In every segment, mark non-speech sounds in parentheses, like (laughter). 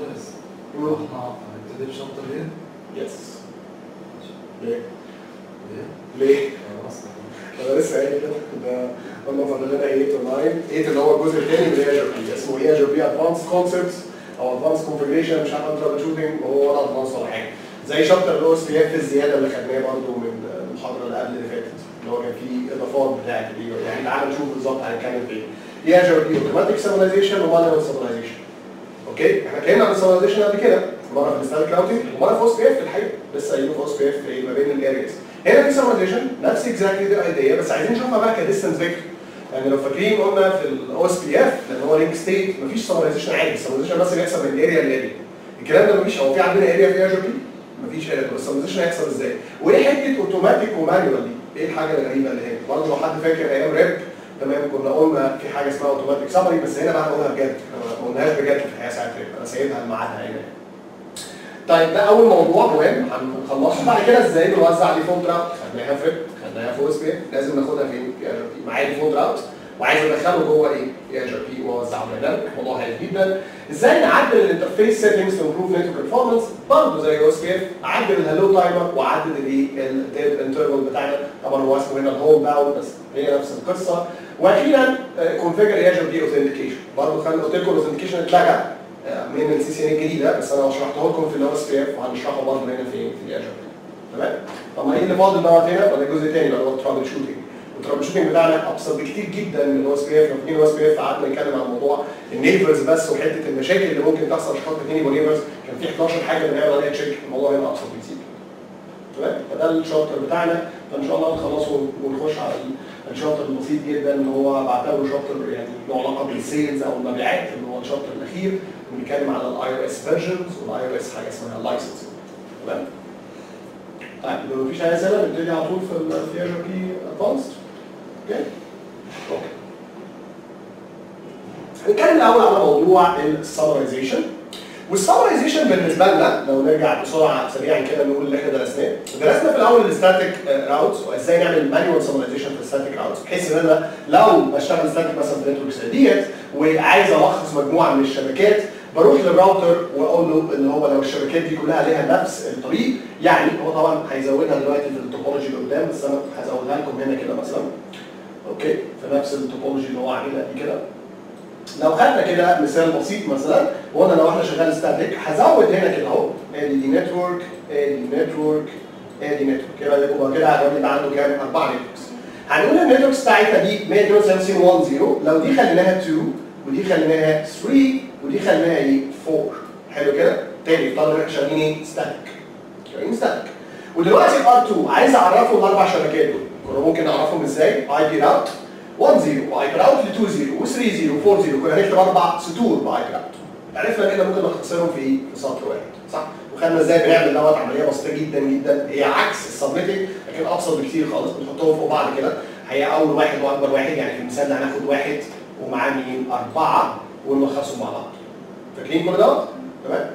ممتاز قول. إحنا هنبتدي ب chapter إيه؟ yes ليه؟ ليه؟ أنا لسه قايل كده ده قلنا فاضل لنا 8 و 9 8 اللي هو الجزء الثاني من EIGRP اسمه EIGRP advanced concepts أو advanced configuration مش عارف troubleshooting وهو ولا advanced ولا حاجة زي chapter اللي هو OSPF الزياده اللي خدناه برضه من المحاضره اللي قبل اللي فاتت اللي هو كان فيه اضافات بتاعت الاي يعني تعالى نشوف بالظبط هنتكلم في إيه EIGRP automatic summarization و manual summarization okay؟ إحنا اتكلمنا عن ال summarization قبل كده مرة في ال standard routing ومرة في OSPF في الحقيقة. لسه قايلين في OSPF في ما بين ال areas هنا في summarization نفس exactly دي ال idea بس عايزين نشوفها بقى ك distance vector. يعني لو فاكرين قلنا في ال OSPF لأن هو link state مفيش summarization عادي. ال summarization بس بيحصل من area ل area الكلام ده مفيش هو في عندنا area في EIGRP مفيش area ال summarization هيحصل إزاي؟ وايه حتة automatic و manual دي إيه الحاجة الغريبة اللي هنا برضه لو حد فاكر أيام RIP تمام كنا قلنا في حاجة اسمها automatic summary بس هنا بقى هنقولها بجد. ما قلناهاش بجد في الحياة RIP أنا سايبها لميعادها هنا طيب ده أول موضوع مهم هنخلصه. بعد كده إزاي بنوزع default route خدناها في خدناها في OSPF لازم ناخدها فين؟ في EIGRP معايا default route وعايز أدخله جوه إيه؟ في EIGRP واوزعه dynamic موضوع هايل جدا إزاي نعدل ال interface settings to improve network performance برضه زي OSPF أعدل ال hello timer وأعدل الإيه؟ ال dead interval بتاعنا. طبعا هو اسمه هنا الهوم باوند بس هي نفس القصة. وأخيرا configure EIGRP authentication برضه خلينا قلت لكم ال authentication اتلغى. من ال CCNA الجديدة بس أنا شرحته لكم في ال OSPF وهنشرحه برضه هنا في في ال EIGRP تمام؟ طب ما إيه اللي فاضل دوت هنا ولا جزء تاني اللي هو ال troubleshooting ال troubleshooting بتاعنا أبسط بكتير جدا من ال OSPF لو فاكرين ال OSPF قعدنا نتكلم عن موضوع ال neighbors بس وحتة المشاكل اللي ممكن تحصل خاطر اثنين يبقوا neighbors كان في 11 حاجة بنعمل عليها check الموضوع هنا أبسط بكتير. تمام؟ فده ال chapter بتاعنا. فإن شاء الله نخلصه ونخش على ال chapter البسيط جدا اللي هو بعتبره chapter يعني له علاقه بال sales أو المبيعات اللي هو ال chapter الأخير. بنتكلم على ال IOS versions وال IOS حاجة اسمها ال license تمام؟ طيب لو مفيش أي أسئلة نبتدي على طول في في EIGRP advanced okay okay هنتكلم الأول على موضوع ال summarization وال summarization بالنسبة لنا لو نرجع بسرعة سريعا كده نقول اللي إحنا درسناه. درسنا في الأول ال static routes وإزاي نعمل manual summarization في ال static routes بحيث إن أنا لو بشتغل static مثلا في ال networks ديت وعايز ألخص مجموعة من الشبكات بروح للراوتر وأقول له إن هو لو الشبكات دي كلها ليها نفس الطريق يعني هو طبعا هيزودها دلوقتي في ال topology اللي قدام بس أنا هزودها لكم هنا كده مثلا. okay؟ في نفس ال topology اللي هو عاملها دي كده. لو خدنا كده مثال بسيط مثلا وقلنا لو إحنا شغال static هزود هنا كده اهو. ادي دي network ادي network ادي network يبقى يبقى كده الراجل يبقى عنده كام؟ أربع networks هنقول ال networks بتاعتنا دي 152 1 0 لو دي خليناها 2 ودي خليناها 3 ودي خليناها إيه؟ 4 حلو كده؟ تاني ان إحنا شغالين إيه؟ static شغالين static ودلوقتي R 2 عايز أعرفه الأربع شبكات دول. كنا ممكن نعرفهم إزاي؟ IP route 1 0 و IP route ل 2 0 و 3 0 4 0 كنا هنكتب أربع سطور ب IP route عرفنا كده ممكن نختصرهم في؟ في سطر واحد صح؟ وخدنا إزاي بنعمل دوت عملية بسيطة جدا جدا هي عكس ال subnetting لكن أبسط بكتير خالص بنحطهم فوق بعض كده هي أول واحد وأكبر واحد يعني في المثال ده هناخد واحد ومعاه مين؟ أربعة ونلخصهم مع بعض. فاكرين كل دوت؟ تمام؟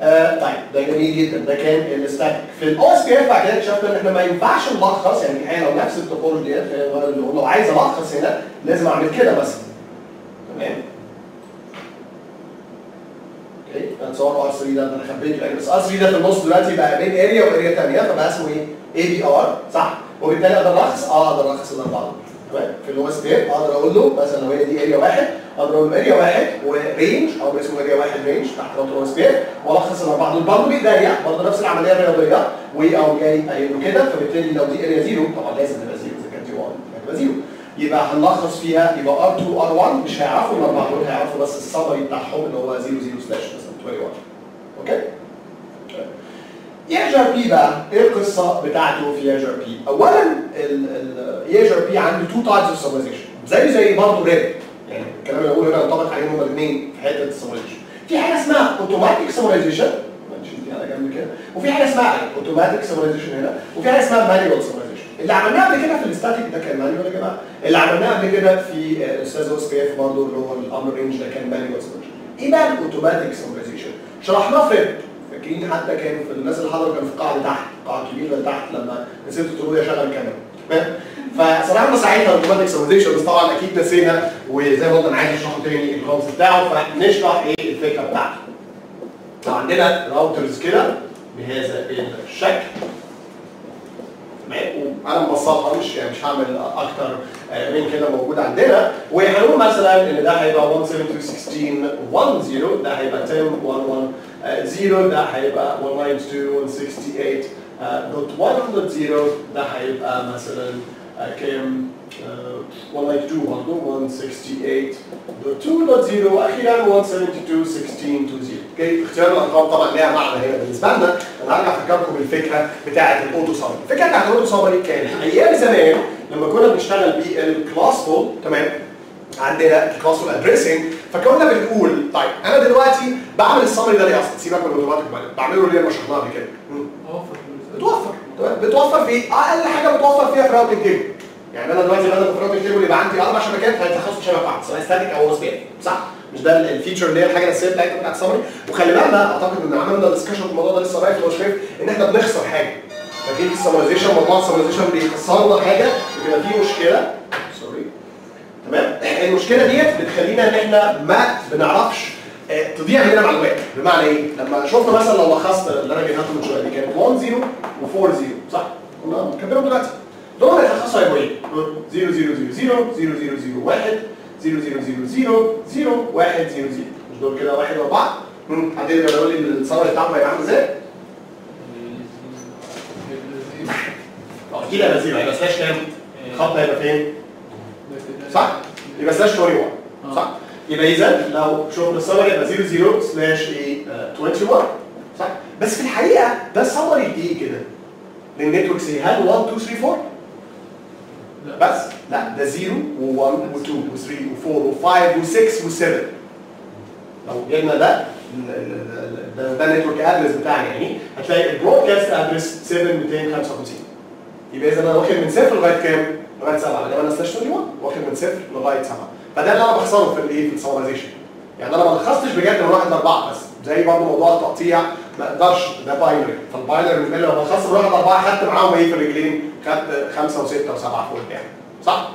آه طيب ده جميل جدا. ده كان ال static في ال OSPF بعد كده اكتشفنا إن إحنا ما ينفعش نلخص يعني الحقيقة لو نفس ال topology ديت لو عايز ألخص هنا لازم أعمل كده مثلا تمام؟ okay. هنصور R3 ده أنا خبيته يعني بس R3 ده في النص دلوقتي بقى بين area و area ثانية فبقى اسمه إيه؟ ABR صح؟ وبالتالي أقدر ألخص؟ آه أقدر ألخص الأربعة. دول في OSPF أقدر أقول له لو هي دي area واحد أقدر أقول له area واحد و range أو اسمه area واحد range تحت OSPF والخص الاربعه دول برضه بايديا برضه نفس العملية الرياضية. واقوم جاي قايل له كده فبالتالي لو دي area zero طبعا لازم تبقى zero إذا كانت دي 1 هتبقى zero يبقى هنلخص فيها يبقى R2 R1 مش هيعرفوا الأربعة دول هيعرفوا بس السمري بتاعهم اللي هو 00 slash مثلا 21 okay؟ EIGRP بقى إيه القصة بتاعته في EIGRP؟ اولا ال EIGRP عنده two types of summarization زي زي برضه RIP. يعني الكلام اللي بقوله هنا ينطبق عليهم هما الاثنين في حتة ال summarization في حاجة اسمها automatic summarization دي على جنب كده. وفي حاجة اسمها automatic summarization هنا وفي حاجة اسمها manual summarization اللي عملناه قبل كده في ال static ده كان manual يا جماعة. اللي عملناه قبل كده في ال static و OSPF برضه اللي هو الأمر range ده كان manual summarization إيه بقى ال automatic summarization شرحناه في فاكرين حتى كانوا في الناس اللي حضروا كانوا في القاعه تحت القاعه الكبيره تحت لما نسيت تقولوا لي اشغل الكاميرا تمام؟ فصراحة ساعتها الاوتوماتيك سمرايزيشن بس طبعا أكيد نسينا وزي ما قلنا أنا عايز اشرحه تاني ال concept بتاعه فنشرح إيه الفكرة بتاعته. لو عندنا راوترز كده بهذا الشكل. وأنا مبسطها مش يعني مش هعمل أكتر من كده موجود عندنا. وهنقول مثلا إن ده هيبقى 172.16.10 ده هيبقى 10.1.1.0 ده هيبقى 192.168.1.0 ده هيبقى مثلا كام آه، 192 برضه 168.2.0 وأخيرا 172.16.20 okay اختيار الارقام طبعا ليها معنى هنا بالنسبة لنا أنا هرجع افكركم بالفكرة بتاعه ال auto summary الفكرة بتاعه ال auto summary كانت أيام زمان لما كنا بنشتغل بال classful تمام عندنا ال classful addressing فكنا بنقول طيب أنا دلوقتي بعمل ال summary ده ليه أصلا؟ سيبك من الاوتوماتيك بعمله ليه ما شرحناه قبل كده؟ بتوفر. تمام؟ بتوفر في أقل حاجة بتوفر فيها في routing table يعني أنا دلوقتي بدل في routing table يبقى عندي أربع شبكات هيتلخصوا شبكه واحدة سواء static أو OSPF صح؟ مش ده ال- ال feature اللي هي الحاجة الاساسيه بتاعتنا بتاعت السمري وخلي بالنا أعتقد إن عملنا discussion في الموضوع ده لسه رايح ومش شايف إن إحنا بنخسر حاجة. فاكرين في السمرايزيشن موضوع السمرايزيشن بيخسرنا حاجة بيبقى فيه مشكلة. تمام المشكلة ديت بتخلينا ان إحنا ما بنعرفش آه، تضيع مننا معلومات بمعنى إيه؟ لما شفنا مثلا لو لخصت اللي أنا جايبها من شوية دي كانت 1 0 و 4 0 صح؟ كنا كاتبينهم دلوقتي دول هيتلخصوا هيبقوا إيه؟ 0 0 0 0 0 0 0 1 0 0 0 0 0 1 0 0 مش دول كده واحد واربعه؟ مم، حد يقدر يقول لي ال summary بتاعهم هيبقى عامل إزاي؟ آه أكيد هيبقى zero هيبقى slash كام؟ الخط هيبقى فين؟ صح؟ يبقى slash 21 صح؟ يبقى إذا لو شغل السمري يبقى 00 slash إيه 21 صح؟ بس في الحقيقة ده سمري إيه كده؟ لل networks إيه؟ هل 1 2 3 4؟ بس لا ده 0 و1 و2 و3 و4 و5 و6 و7 لو جبنا ده ده, ده ال network address بتاعنا يعني هتلاقي ال broadcast address 7255 يبقى إذا أنا واخد من صفر لغاية كام؟ لغايه 7 لما أنا slash 21 واخد من صفر لغاية 7 فده اللي أنا بخسره في الايه في ال summarization يعني أنا ما لخصتش بجد من واحد لأربعة بس. زي برضه موضوع التقطيع ما أقدرش ده binary فال binary بالنسبة لي لو لخصت من واحد لأربعة خدت معاهم إيه في الرجلين؟ خدت خمسة وستة وسبعة فوق يعني. صح؟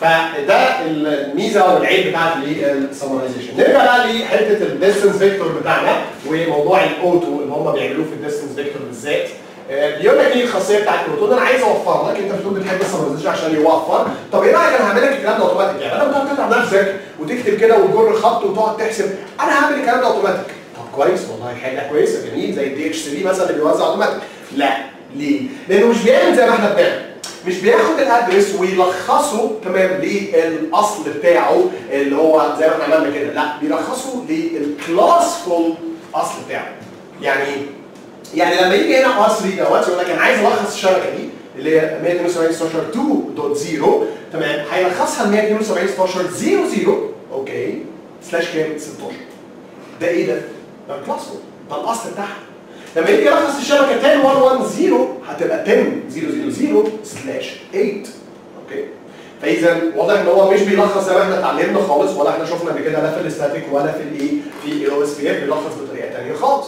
فده الميزة والعيب بتاعت ال summarization نرجع بقى لحتة ال distance vector بتاعنا وموضوع ال auto اللي هم بيعملوه في ال distance vector بالذات. بيقول لك إيه الخاصية بتاعت ال auto ده أنا عايز أوفر لك أنت بتقول بتحب ال summarization عشان يوفر. طب إيه رأيك أنا هعمل لك الكلام ده أوتوماتيك؟ يعني أنا بتقعد تتعب نفسك وتكتب كده وتجر خط وتقعد تحسب. أنا هعمل الكلام ده أوتوماتيك. طب كويس والله حاجة كويسة جميل زي ال DHCP مثلا اللي بيوزع أوتوماتيك. لا ليه؟ لأنه مش بيعمل زي ما إحنا بنعمل. مش بياخد ال address ويلخصه تمام للأصل بتاعه اللي هو زي ما إحنا عملنا كده. لا بيلخصه لل classful أصل بتاعه. يعني إيه؟ يعني لما يجي هنا R3 دوت يقول لك أنا عايز ألخص الشبكة دي اللي هي 172.16.2.0 تمام؟ هيلخصها ل 172.16.00 okay؟ slash كام؟ 16 ده إيه ده؟ ده ال classful ده الأصل بتاعها. لما يجي يلخص الشبكة 10110 هتبقى 10000 slash 8 okay؟ فإذا واضح إن هو مش بيلخص زي ما إحنا اتعلمنا خالص ولا إحنا شفنا قبل كده لا في ال static ولا في الايه في ال OSPF بيلخص بطريقة ثانية خالص.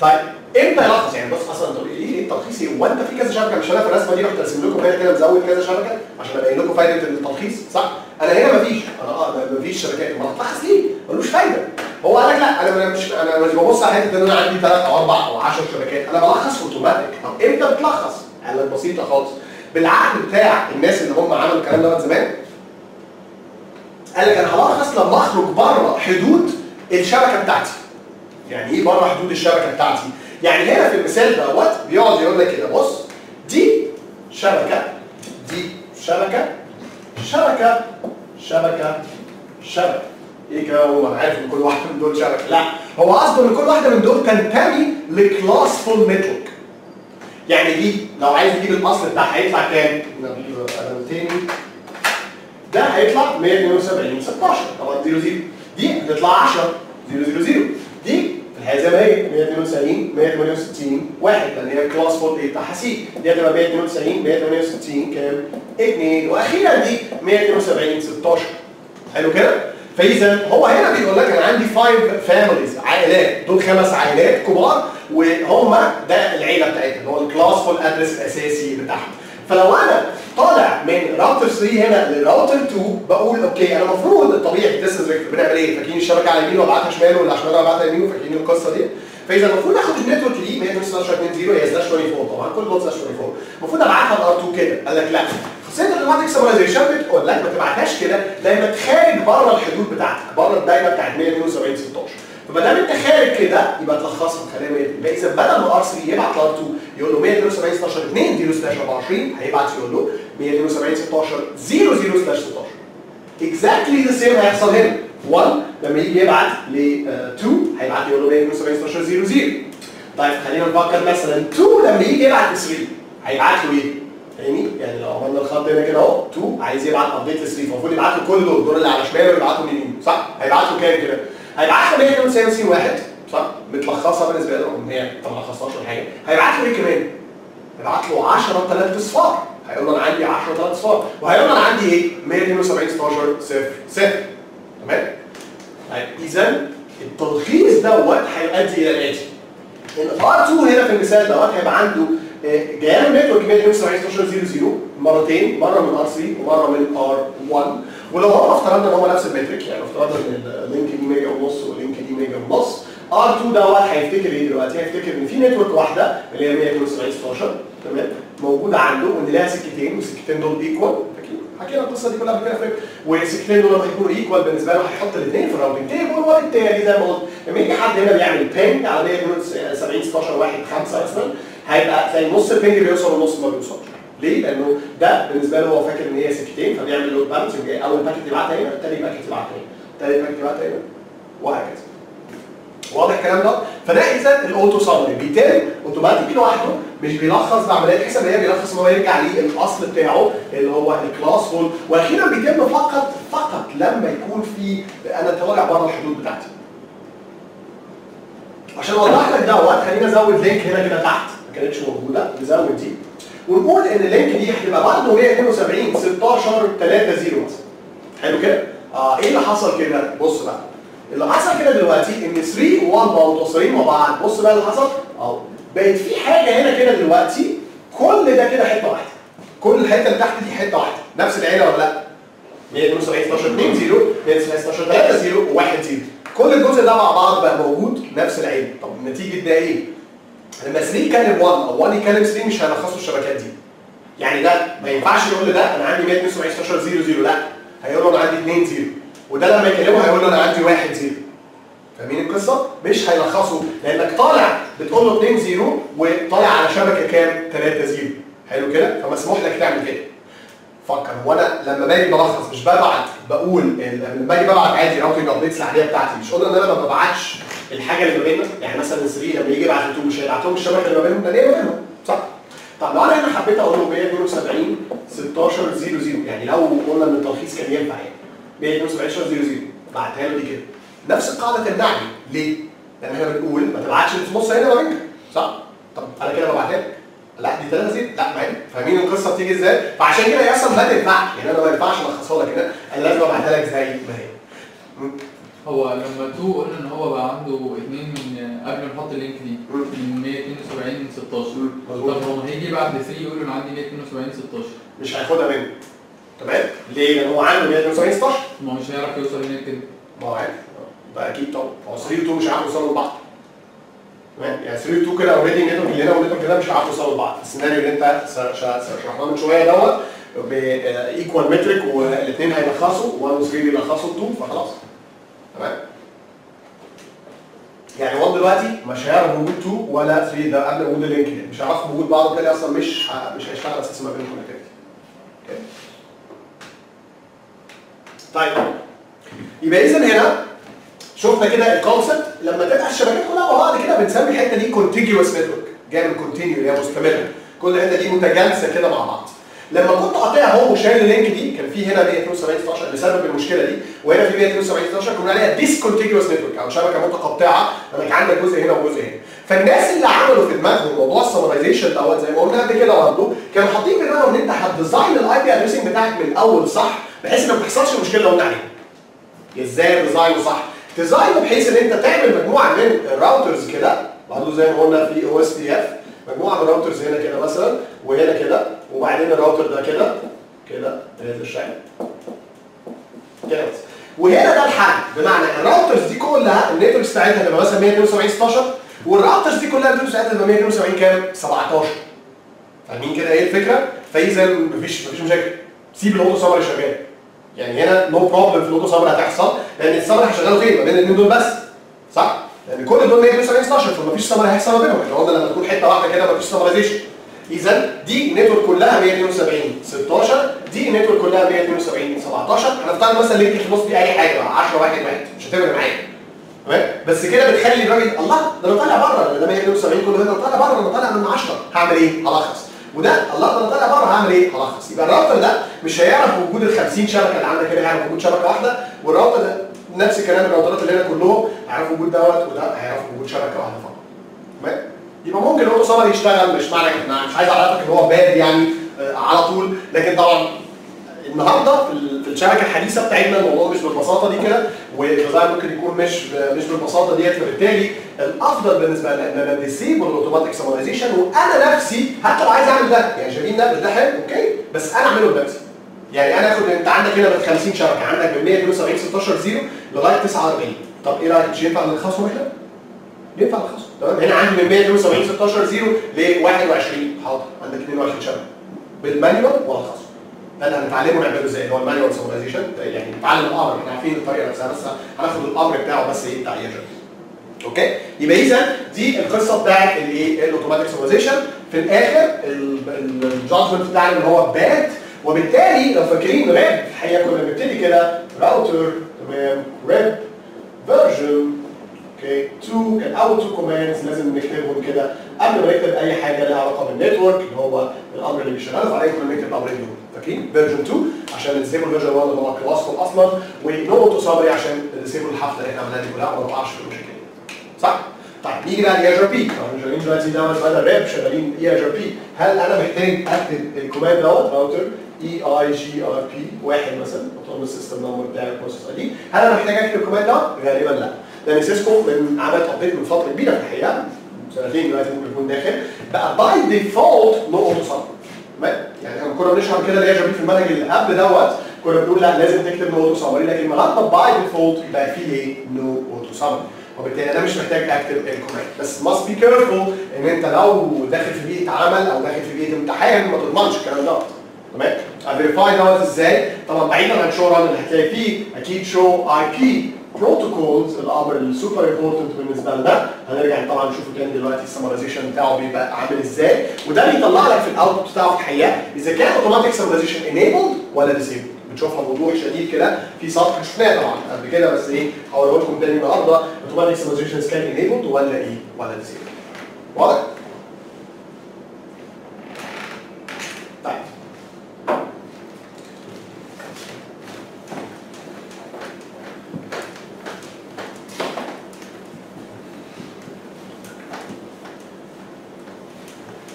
طيب إمتى يلخص؟ يعني بص أصلا طب إيه إيه التلخيص؟ إيه؟ هو انت في كذا شبكة مش أنا في الرسمة دي رحت أرسم لكم هنا كده مزود كذا شبكة عشان ابين لكم فايده التلخيص صح؟ أنا هنا مفيش أنا آه مفيش شبكات. ما هتلخص ليه؟ ملوش فايدة. هو قال لك لا أنا مش أنا مش ببص على حتة إن أنا عندي ثلاث أو أربع أو 10 شبكات. أنا بلخص أوتوماتيك. طب إمتى بتلخص؟ قال لك بسيطة خالص. بالعقد بتاع الناس اللي هم عملوا الكلام ده من زمان قال لك أنا هلخص لما أخرج بره حدود الشبكة بتاعتي. يعني إيه بره حدود الشبكة بتاعتي؟ يعني هنا في المثال دوت بيقعد يقول لك كده بص دي شبكه دي شبكه شبكه شبكه شبكه إيه كده هو عارف ان كل واحدة من دول شبكه لا هو قصده ان كل واحدة من دول تنتمي لكلاسفول نتورك يعني دي لو عايز تجيب الاصل بتاعها هيطلع كام؟ تاني ده هيطلع 172 16 طبعا 0 0 دي هتطلع 10 0 0 0 زي ما هي؟ 192 168 1 لأن هي classful إيه بتاعها C دي هتبقى 192 168 كام؟ 2 وأخيرا دي 172 16 حلو كده؟ فإذا هو هنا بيقول لك أنا عندي 5 families عائلات. دول خمس عائلات كبار وهم ده العيلة بتاعتنا اللي هو ال classful address الأساسي بتاعهم. فلو أنا طالع من راوتر 3 هنا لراوتر 2 بقول okay أنا المفروض الطبيعي ال distance vector بنعمل إيه؟ فاكرين الشبكة على يمين وأبعتها شمال على شمال وابعتها يمين فاكرين القصة دي؟ فإذا المفروض آخد ال network دي 116.2.0 هي slash 24 طبعا كل دوت slash 24 المفروض أبعتها ل R2 كده. قال لك لا. خاصية ال automatic summarization بتقول لك ما تبعتهاش كده لما تخارج بره الحدود بتاعتك. بره الدايره بتاعت 172 16 فما دام أنت خارج كده يبقى تلخصها خليها 100 يبقى اذا بدل ما R3 يبعت ل R2 يقول له 172 16 2 0 slash 24 هيبعت يقول له 172 16 0 0 slash 16 exactly the same هيحصل هنا 1 لما يجي يبعت ل 2 هيبعت يقول له 172 16 0 0 طيب خلينا نفكر مثلا 2 لما يجي يبعت ل 3 هيبعت له إيه؟ فاهمني؟ يعني لو عملنا الخط هنا كده اهو 2 عايز يبعت ابديت ل 3 فالمفروض يبعت له كل دول دول اللي على شماله ويبعتهم يمين صح؟ هيبعت له كام كده؟ هيبعت له 152 واحد صح؟ متلخصة بالنسبة له هي ما لخصهاش ولا حاجة هيبعت له إيه كمان؟ هيبعت له 10 ثلاث اصفار هيقول أنا عندي 10 ثلاث اصفار وهيقول أنا عندي إيه؟ 172 16 0 0 تمام؟ طيب إذا التلخيص دوت هيؤدي إلى الاتي إن R2 هنا في المثال دوت هيبقى عنده له network 172 16 0 مرتين مرة من R3 ومرة من R1 ولو هو افترضنا إن هو نفس ال metric يعني افترضنا إن ال link دي ميجا ونص وال link دي ميجا ونص R2 دوت هيفتكر إيه دلوقتي؟ هيفتكر إن في network واحدة اللي هي 172 16 تمام موجوده عنده وان لها سكتين والسكتين دول equal حكينا القصة دي كلها قبل كده والسكتين دول لما يكونوا equal بالنسبة له هيحط الاثنين في ال routing table وبالتالي زي ما قلت. لما يجي حد هنا بيعمل ping على 172 16 1 5 مثلا هيبقى تلاقي نص ال ping بيوصل ونص ما بيوصلش. ليه؟ لأنه ده بالنسبة له هو فاكر إن هي سكتين فبيعمل load balancing أول packet يبعتها هنا الثاني packet يبعتها هنا الثالث packet يبعتها هنا وهكذا. واضح الكلام ده؟ فده إذا ال auto summary بيتم اوتوماتيك لوحده مش بيلخص بعمليات حسابيه بيلخص إن هو يرجع للأصل بتاعه اللي هو ال classful وأخيرا بيتم فقط فقط لما يكون في أنا طالع بره الحدود بتاعتي. عشان أوضح لك دوت خلينا أزود link هنا كده تحت ما كانتش موجودة نزود دي ونقول إن ال link دي هتبقى برضه 172 16 3 0 مثلا حلو كده؟ آه إيه اللي حصل كده؟ بص بقى اللي حصل كده دلوقتي إن 3 و1 بقوا متوصلين مع بعض. بص بقى اللي حصل. أهو. بقت في حاجة هنا كده دلوقتي. كل ده كده حتة واحدة. كل الحتة اللي تحت دي حتة واحدة. نفس العيلة ولا لأ؟ 172 16 2 0 172 16 3 0 1 0 كل الجزء ده مع بعض بقى موجود. نفس العيلة. طب نتيجة ده إيه؟ لما 3 يكلم 1 أو 1 يكلم 3 مش هيلخصوا الشبكات دي. يعني ده ما ينفعش يقول ده أنا عندي 172 16 0 0 لأ. هيقول له أنا عندي 2 0 وده لما يكلمه هيقول له أنا عندي 1 0 فاهمين القصة؟ مش هيلخصوا لأنك طالع بتقول له 2 0 وطالع على شبكة كام؟ 3 0 حلو كده؟ فمسموح لك تعمل كده. فكر هو أنا لما باجي بلخص مش ببعت بقول لما باجي ببعت عادي routing updates العادية بتاعتي مش قلنا إن أنا ما ببعتش الحاجة اللي ما بيننا يعني مثلا 3 لما يجي يبعت 2 مش هيبعت لهم الشبكة اللي ما بينهم لأن هي ما بينهم صح؟ طب لو أنا هنا حبيت أقول له 172 16 00 يعني لو قلنا إن التلخيص كان ينفع يعني 172 16 00 بعتها له دي كده. نفس القاعده تمنعني ليه؟ لأن إحنا بنقول ما تبعتش اللي في النص هنا بينك صح؟ طب أنا كده ببعتها لك لا دي 3 zero. لا ما هي فاهمين القصة بتيجي إزاي؟ فعشان كده هي أصلا ما تنفعش. يعني أنا ما ينفعش ألخصها لك هنا أنا لازم أبعتها لك زي ما هي. هو لما تو قلنا إن هو بقى عنده اثنين من قبل ما نحط ال link دي من 172 16 مظبوط. طب هو هيجي بعد 3 يقول أنا عندي 172 16 مش هياخدها منه. تمام؟ ليه؟ لأن هو عنده 172 16 ما هو مش هيعرف يوصل هناك كده. ما هو عارف. ده أكيد طبعا. هو 3 و 2 مش هيعرفوا يوصلوا لبعض. تمام؟ يعني 3 و 2 كده already network اللي هنا كده مش هيعرفوا يوصلوا لبعض. السيناريو اللي أنت شرحناه من شوية دوت ب equal metric والاثنين هيلخصوا 1 و 3 بيلخصوا 2 فخلاص. تمام؟ يعني 1 دلوقتي مش هيعرف وجود 2 ولا 3 ده قبل وجود ال link مش هيعرف وجود بعض وبالتالي أصلا مش مش هيشتغل أساسا ما بينهم connectivity طيب. يبقى اذا هنا شفنا كده ال concept لما تبقى الشبكات كلها مع بعض كده بنسمي الحتة دي contiguous network جاية من continue اللي هي مستمرة. كل الحتة دي متجانسة كده مع بعض. لما كنت قاطعها هو وشايل ال link دي كان في هنا 172 16 بسبب المشكلة دي وهنا في 172 16 كنا عليها discontiguous network أو شبكة متقطعة. لانك عندك جزء هنا وجزء هنا. فالناس اللي عملوا في دماغهم موضوع ال summarization دوت زي ما قلنا قبل كده برضه كانوا حاطين في دماغهم إن أنت هت design ال IP addressing بتاعك من الأول صح؟ بحيث ان ما تحصلش المشكلة اللي قلنا عليها. إزاي design ه صح؟ design ه بحيث إن أنت تعمل مجموعة من ال routers كده برضه زي ما قلنا في OSPF مجموعة من ال routers هنا كده مثلا وهنا كده وبعدين الراوتر ده كده كده بهذا الشكل كده وهنا ده الحل بمعنى ال routers دي كلها ال networks بتاعتها تبقى مثلا 172 16 وال routers دي كلها ال networks بتاعتها تبقى 172 كام؟ 17 فاهمين كده إيه الفكرة؟ فاذا مفيش مفيش مشاكل. سيب ال auto summary شغال يعني هنا no problem في ال auto summary هتحصل لأن السمري هيشغلوا فين؟ ما بين الاثنين دول بس. صح؟ لأن كل دول 172 16 فمفيش سمري هيحصل ما بينهم. إحنا قلنا لما تكون حتة واحدة كده مفيش summarization إذا دي ال network كلها 172 16 دي ال network كلها 172 17 هنفترض مثلا ال link في دي أي حاجة بقى 10 واحد واحد. مش هتفرق معايا. تمام؟ بس كده بتخلي الراجل الله ده أنا طالع بره. ده 172 كله هنا طالع بره أنا طالع من 10 هعمل إيه؟ هلخص وده الله ده طالع بره هعمل إيه؟ هلخص يبقى الراوتر ده مش هيعرف وجود ال 50 شبكة اللي عندك هنا هيعرف وجود شبكة واحدة والراوتر ده نفس الكلام الراوترات اللي هنا كلهم هيعرفوا وجود دوت وده هيعرف وجود شبكة واحدة فقط تمام؟ يبقى ممكن ال auto summary يشتغل مش معنى مش عايز أعرفك إن هو bad يعني آه، على طول لكن طبعا النهارده في ال- في الشبكه الحديثة بتاعتنا الموضوع مش بالبساطة دي كده وال design ممكن يكون مش مش بالبساطة ديت فبالتالي الأفضل بالنسبة لنا إن أنا disable ال automatic summarization وأنا نفسي حتى لو عايز أعمل ده. يعني جميل ده ده حلو okay بس أنا أعمله بنفسي. يعني أنا اخد أنت عندك هنا من 50 شبكة عندك من 172 16 0 لغاية 49 طب إيه رأيك مش ينفع نلخصهم إحنا؟ ينفع نلخصه تمام؟ هنا عندي من 172 16 0 ل 21 حاضر عندك 22 شبكة. بال manual والخصه اللي هنتعلمه نعمله إزاي اللي هو ال manual summarization يعني نتعلم الأمر إحنا عارفين الطريقة نفسها بس هناخد الأمر بتاعه بس إيه بتاع EIGRP okay؟ يبقى إذا دي القصة بتاعت الايه ال automatic summarization في الآخر ال judgment بتاعنا ان هو bad وبالتالي لو فاكرين RIP الحقيقة كنا بنبتدي كده راوتر تمام RIP version okay two كان أول two commands لازم نكتبهم كده. قبل ما نكتب أي حاجة لها علاقة بال network اللي هو الأمر اللي بيشتغل فعليه كنا نكتب امرين دول فاكرين version 2 عشان ا disable version 1 اللي هو classful أصلا auto summary عشان ا disable الحفلة اللي إحنا عملناها دي كلها وما نقعش في المشاكل صح؟ طيب نيجي بقى ل EIGRP إحنا شغالين دلوقتي ده بدل RIP شغالين EIGRP هل أنا محتاج أكتب ال command دوت؟ راوتر اي اي جي ار بي واحد مثلا autonomous system number بتاع ال process ID هل أنا محتاج أكتب ال command ده؟ غالبا لا. لأن Cisco من عمل update من فترة كبيرة في الحقيقة سنتين دلوقتي ممكن يكون داخل. بقى by default auto summary يعني إحنا كنا بنشرح كده ال EIGRP في المنهج اللي قبل دوت كنا بنقول لا لازم تكتب no auto summary لكن النهارده by default يبقى فيه إيه؟ no auto summary وبالتالي أنا مش محتاج أكتب ال command بس must be careful إن أنت لو داخل في بيئة عمل أو داخل في بيئة امتحان ما تضمنش الكلام دوت تمام؟ أ verify دوت إزاي؟ طبعا بعيدا عن show اللي هتلاقي فيه أكيد show IP protocols الامر ال super important بالنسبة لنا هنرجع طبعا نشوفه تاني دلوقتي ال summarization بتاعه بيبقى عامل إزاي. وده بيطلع لك في ال output بتاعه في الحقيقة. إذا كان automatic summarization enabled ولا disabled بنشوفها بوضوح شديد كده في سطح شفناه طبعا قبل كده بس إيه هقوله لكم تاني النهارده. automatic summarization كان enabled ولا إيه؟ ولا disabled واضح؟ طيب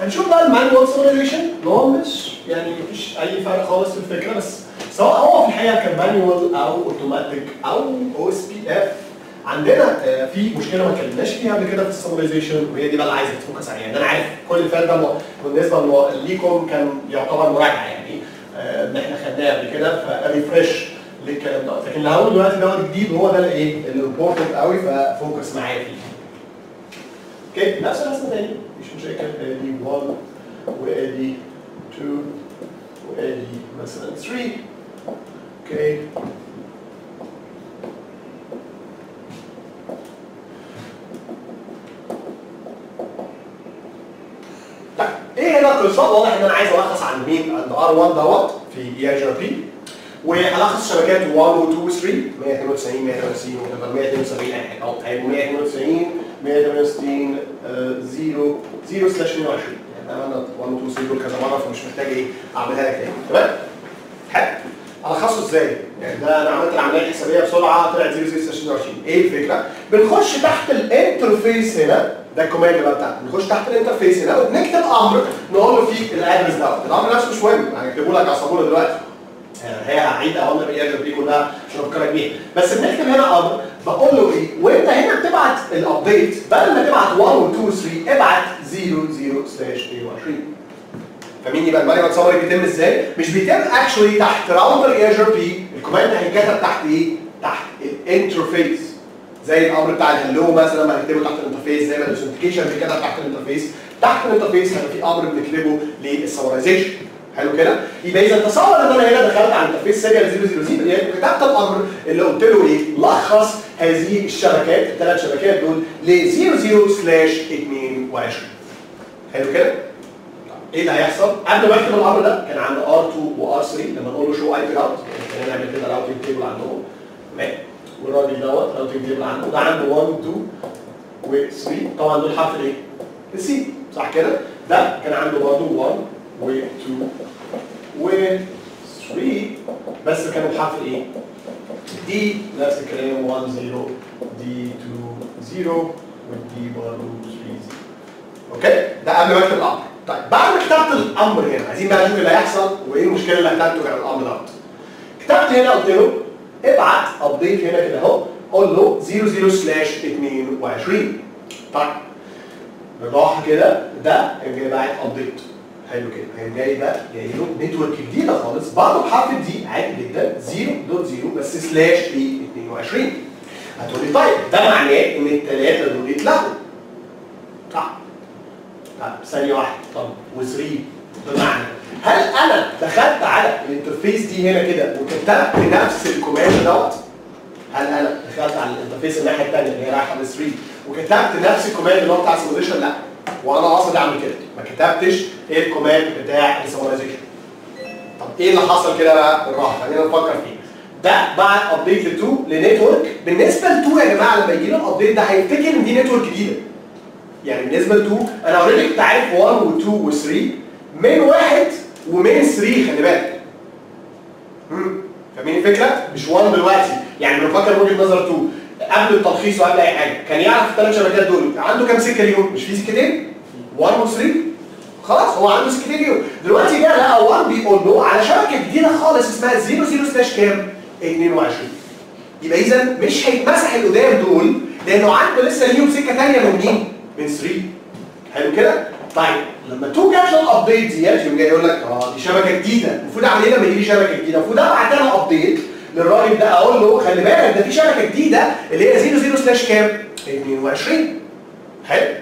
هنشوف بقى ال manual summarization اللي هو مش يعني مفيش أي فرق خالص في الفكرة بس سواء هو في الحقيقة كان manual أو أوتوماتيك أو OSPF عندنا آه، في مشكلة ما اتكلمناش فيها قبل كده في ال summarization وهي دي بقى اللي عايزك ت focus عليها. يعني أنا عارف كل اللي فات ده بالنسبة ليكم كان يعتبر مراجعة يعني آه، إن إحنا خدناه قبل كده ف refresh للكلام ده لكن اللي هقوله دلوقتي ده جديد وهو ده الايه ال important قوي ف focus معايا فيه. okay نفس الرسمه تاني مفيش مشاكل ادي 1 وادي 2 وادي مثلا 3 okay القصة؟ واضح إن أنا عايز ألخص عن مين؟ عند R1 دوت في EIGRP وهلخص شبكات 1 و 2 و 3 192 192 وتبقى 172 اي حاجة أو هيبقوا 192 168 0 0 slash 22 يعني عملنا 1 و 2 و 3 دول كذا مره فمش محتاج إيه أعملها لك تاني تمام؟ حلو الخصه إزاي؟ يعني ده أنا عملت العملية الحسابية بسرعة طلعت 0 0 slash 22 إيه الفكرة؟ بنخش تحت ال interface هنا ده ال command بقى بتاعنا نخش تحت ال interface هنا وبنكتب أمر نقول له فيه ال address دوت الأمر نفسه مش مهم هنكتبه لك على السبورة دلوقتي هي هعيد اوامر ال EIGRP كلها عشان افكرك بيها بس بنكتب هنا أمر بقول له إيه وإنت هنا بتبعت ال update بدل ما تبعت 1 و 2 و 3 ابعت 0 0 slash 22 فمين يبقى ال manual summary بيتم إزاي؟ مش بيتم actually تحت router EIGRP ال command هيتكتب تحت إيه؟ تحت ال interface. زي الأمر بتاع ال hello مثلا ما هنكتبه تحت ال interface. زي ما ال authentication بيتكتب تحت ال interface. تحت ال interface هيبقى في أمر بنكتبه لل summarization حلو كده؟ يبقى إذا تصور إن أنا هنا دخلت على ال interface serial 000 اللي هي الامر اللي قلت له إيه؟ لخص هذه الشبكات الثلاث شبكات دول ل 00 slash 22 حلو كده؟ إيه اللي هيحصل؟ قبل ما أكتب الأمر ده كان عند R2 و R3 لما نقول له show IP route خلينا نعمل كده routing table عندهم تمام والراجل دوت routing table عنده ده عنده 1 2 و 3 طبعا دول حرف الإيه؟ ال C صح كده؟ ده كان عنده برضه 1 و 2 و 3 بس كانوا بحرف الايه؟ D نفس الكلام 1 0 دي 2 0 ودي برضه 3 0 okay؟ ده قبل ما اكتب الأمر. طيب بعد ما كتبت الأمر هنا عايزين بقى نشوف اللي هيحصل وإيه المشكلة اللي هتنتج عن الأمر دوت. كتبت هنا قلت له ابعت update هنا كده أهو. قول له 00 slash 22 طيب بالراحه كده ده قام جاي باعت update حلو كده. قام جاي بقى جاي له network جديدة خالص. برضه بحرف ال D عادي جدا. 0.0 بس slash ب 22 هتقول لي طيب ده معناه إن الثلاثه دول يتلغوا. صح؟ طب ثانية واحدة. طب و3 بمعنى هل أنا دخلت على ال interface دي هنا كده وكتبت نفس ال command دوت؟ هل أنا دخلت على ال interface الناحية الثانية اللي هي رايحة ل 3 وكتبت نفس ال command اللي هو بتاع ال summarization لا. وأنا قاصد اعمل كده. ما كتبتش إيه ال command بتاع ال summarization طب إيه اللي حصل كده بقى بالراحة؟ خلينا نفكر فيه. ده بعد ابديت ل 2 ل network بالنسبة ل 2 يا جماعة لما يجي له ال update ده هيفتكر ان دي network جديدة. يعني بالنسبة ل 2 أنا already كنت عارف 1 و2 و3 من واحد ومن 3 خلي بالك. فاهمين الفكرة؟ مش 1 دلوقتي. يعني بنفكر من وجهة نظر 2 قبل التلخيص وقبل أي حاجة كان يعرف الثلاث شبكات دول عنده كام سكة ليهم؟ مش في سكتين؟ 1 و3 خلاص هو عنده سكتين ليهم دلوقتي جه لقى 1 بيقول له على شبكة جديدة خالص اسمها 00 slash كام؟ 22 يبقى اذا مش هيتمسح اللي قدام دول لأنه عنده لسه ليهم سكة ثانية من مين؟ من 3 حلو كده؟ طيب لما تو جات له ال update ديت يقول لك آه دي شبكة جديدة المفروض اعمل يجي لي شبكة جديدة؟ المفروض أبعت أنا update للراجل ده أقول له خلي بالك ده في شبكة جديدة اللي هي 00 slash كام؟ 22 حلو.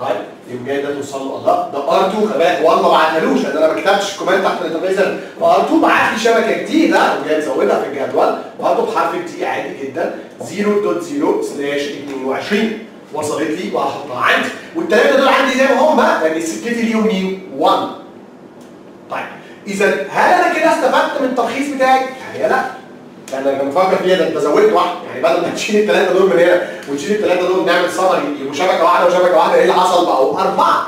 طيب يقوم جاي ده توصل له. الله ده R2 خلي بالك. 1 ما بعتهالوش أنا ما كتبتش command تحت ال interface ف R2 بعت لي شبكة جديدة وجاي تزودها في الجدول. برضه بحرف ال D عادي جدا. 0.0 slash 22 وصلت لي وهحطها عندي. والثلاثه دول عندي زي ما هم لأن سكتي ليهم مين؟ 1 طيب اذا هل أنا كده استفدت من التلخيص بتاعي؟ هي لا. أنا كان فيها ده أنت زودت واحدة. يعني بدل ما تشيل الثلاثه دول من هنا وتشيل الثلاثه دول نعمل سمري يبقوا شبكه واحدة وشبكة واحدة إيه اللي حصل بقوا اربعه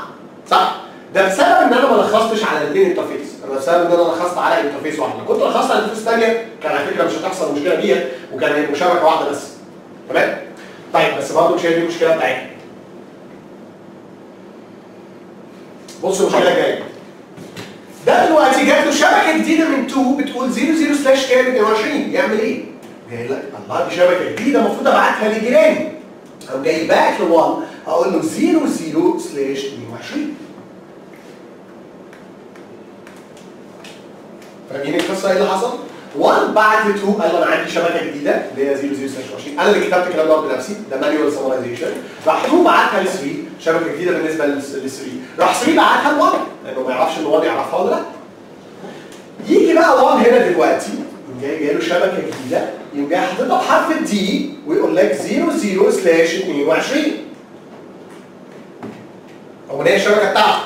صح؟ ده بسبب إن أنا ما لخصتش على الاثنين interface أنا بسبب إن أنا لخصت على interface واحدة. كنت لخصت على interface ثانية كان على فكرة مش هتحصل المشكلة ديت وكان هيبقوا شبكه واحدة بس. تمام؟ طيب بس برضه مش هي دي المشكلة بتاعتنا. بص المشكلة الجاية. ده دلوقتي جات له شبكة جديدة من 2 بتقول 00 slash كام؟ 22 يعمل إيه؟ جاي لك الله دي شبكة جديدة المفروض أبعتها لجيراني. أو جاي back ل 1 هقول له 00 slash 22 فاهمين القصة إيه اللي حصل؟ 1 بعت ل 2 قال أنا عندي شبكة جديدة اللي هي 00 slash 20 أنا اللي كتبت الكلام ده بنفسي. ده manual summarization راح 2 بعتها ل 3 شبكة جديدة بالنسبة لل 3 راح 3 بعتها ل 1 لأنه ما يعرفش ان 1 يعرفها ولا لأ. يجي بقى 1 هنا دلوقتي. جاي جاي له شبكة جديدة. يقوم جاي حاططها بحرف ال D ويقول لك 00 slash 22 هو هي الشبكة بتاعته.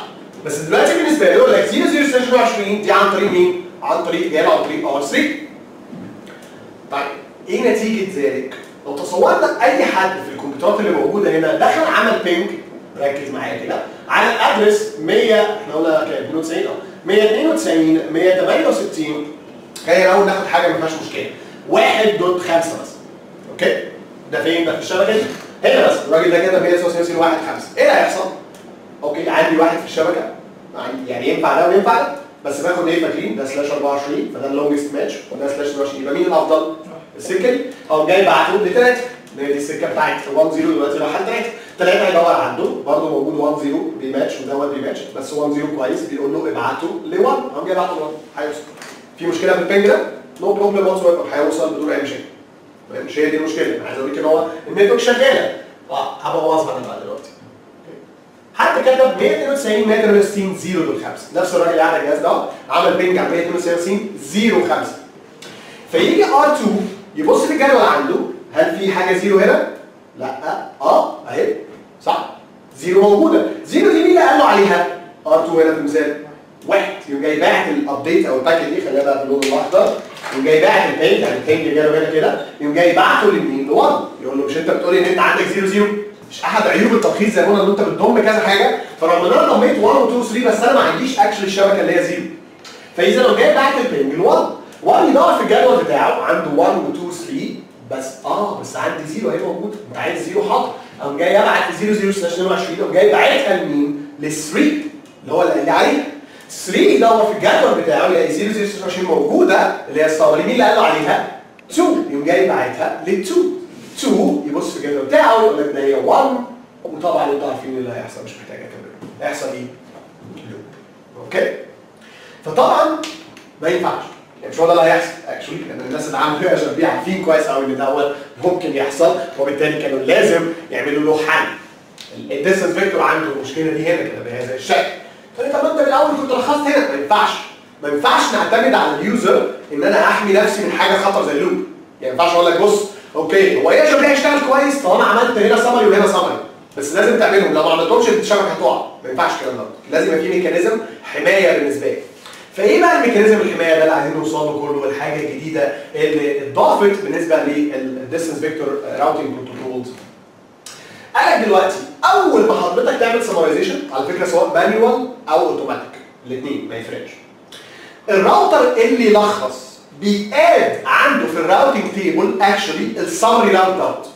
بس دلوقتي بالنسبة له يقول لك 00 slash 22 دي عن طريق مين؟ عن طريق جاي عن طريق R3 طيب إيه نتيجة ذلك؟ لو تصورنا أي حد في الكمبيوترات اللي موجودة هنا دخل عمل ping ركز معايا كده على ال address 100 إحنا قلنا كام 92 آه 192 168 خلينا الأول ناخد حاجة ما فيهاش مشكلة. 1.5 مثلا okay؟ ده فين؟ ده في الشبكة دي. هنا بس. الراجل ده كده 169 1 5 إيه اللي هيحصل؟ okay عندي واحد في الشبكة. يعني ينفع ده وينفع ده؟ بس باخد إيه فاكرين ده slash 24 فده ال longest match وده slash 22 يبقى مين الأفضل؟ السكة دي. أو جاي بعتهم لثلاثه هي دي السكة بتاعت 1 0 دلوقتي راح لثلاثه ثلاثة هيدور عنده. برضه موجود 1 0 بيماتش ودوت بيماتش بس 1 0 كويس. بيقول له ابعته ل 1 قام جاي بعته ل 1 هيوصل. في مشكلة في ال ping ده؟ no problem what's هيوصل بدون أي مشاكل. مش هي دي المشكلة. أنا عايز اوريك إن هو ال network شغالة. آه هبوظها أنا حتى كتب 192 168 0 دول خمسة. نفس الراجل قاعد على الجهاز ده عمل ping على 192 0 5 فيجي R2 يبص في الجدول عنده هل في حاجة zero هنا؟ لا. آه أهي. صح. zero موجودة. zero دي مين اللي قال له عليها؟ R2 هنا في المثال. واحد. يقوم جاي باعت ال update أو ال packet دي خليها بقى باللون الاخضر يقوم جاي باعت ال ping يعني ال ping اللي جاله هنا كده. يقوم جاي باعته لمين؟ ل 1 يقول له مش أنت بتقول لي إن أنت عندك 0 0 مش أحد عيوب التلخيص زي ما قلنا إن أنت بتضم كذا حاجة فرغم إن أنا ضميت 1 و 2 و 3 بس أنا ما عنديش actually الشبكة اللي هي 0 فإذا لو جاي باعت ال ping ل 1 1 يدور في الجدول بتاعه عنده 1 و 2 و 3 بس آه بس عندي 0 أهي موجودة. أنت عايز 0 حاضر. قام جاي أبعت 0 0 slash 22 قام جاي باعتها لمين؟ لل 3 اللي هو اللي عليها 3 يدور في الجدول بتاعه يلاقي 0 0 26 موجودة اللي هي ال summary مين اللي قال له عليها؟ 2 يقوم جاي باعتها لل 2 2 يبص في الجدول بتاعه يقول لك ده هي 1 وطبعا أنتوا عارفين اللي هيحصل مش محتاج أكمل. هيحصل إيه؟ loop okay؟ فطبعا ما ينفعش. يعني مش هو ده اللي هيحصل actually لأن الناس اللي عملوا كده ب EIGRP عارفين كويس قوي إن دوت ممكن يحصل وبالتالي كانوا لازم يعملوا له حل. ال distance vector عنده المشكلة دي هنا كده بهذا الشكل. فقال طب ما أنت من الأول كنت لخصت هنا ما ينفعش. ما ينفعش نعتمد على ال user إن أنا أحمي نفسي من حاجة خطر زي ال loop. يعني ما ينفعش أقول لك بص okay هو إيه شبه هيشتغل كويس طالما عملت هنا سمري وهنا سمري بس لازم تعملهم لو ما عملتهمش الشبكه هتقع. ما ينفعش الكلام ده. لازم يبقى في mechanism حماية بالنسبة لي. فإيه بقى ال mechanism الحماية ده اللي عايزين نوصل له كله؟ والحاجة الجديدة اللي اتضافت بالنسبة لل distance vector routing protocols قال لك دلوقتي أول ما حضرتك تعمل summarization على فكرة سواء manual أو اوتوماتيك الاثنين ما يفرقش. الراوتر اللي يلخص بي add عنده في ال routing table اكشولي السمري راوت اوت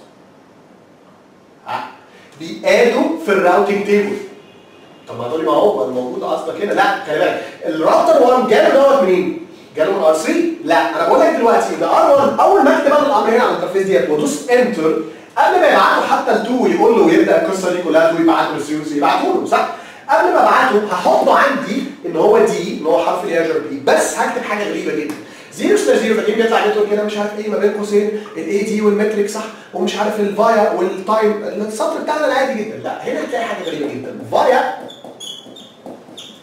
بيادوا في الراوتنج تيبل طب ما هتقولي ما هو ما موجود أصلا كده. لا خلي بالك. الراوتر 1 جاله دوت منين؟ جاله من R3 لا أنا بقول لك دلوقتي ان R1 أول ما اكتب الأمر هنا على ال interface ديت وادوس enter قبل ما يبعته حتى R 2 يقول له ويبدأ القصة دي كلها 2 يبعته للسيوس يبعته له صح؟ قبل ما أبعته هحطه عندي إن هو دي إن هو حرف ال EIGRP بس هكتب حاجة غريبة جدا. zero slash zero فاكرين بيطلع network كده مش عارف إيه ما بين قوسين ال AD وال metric صح؟ ومش عارف ال via وال time السطر بتاعنا العادي جدا. لا هنا هتلاقي حاجة غريبة جدا. via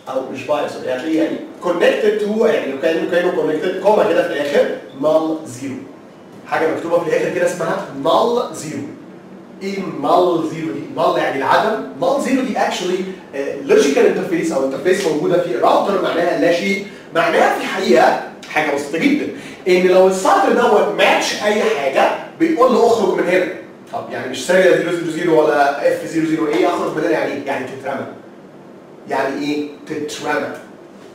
أو مش via sorry يعني connected to يعني لو كانه كانه connected comma كده في الآخر null zero حاجة مكتوبة في الآخر كده اسمها null zero إيه null zero دي؟ null يعني العدم. null zero دي actually logical interface أو interface موجودة في راوتر معناها لا شيء. معناها في الحقيقة حاجة بسيطة جدا إن لو السطر دوت ماتش أي حاجة بيقول له أخرج من هنا. طب يعني مش serial 000 ولا F 00 إيه أخرج من هنا يعني إيه؟ يعني تترمى. يعني إيه؟ تترمى.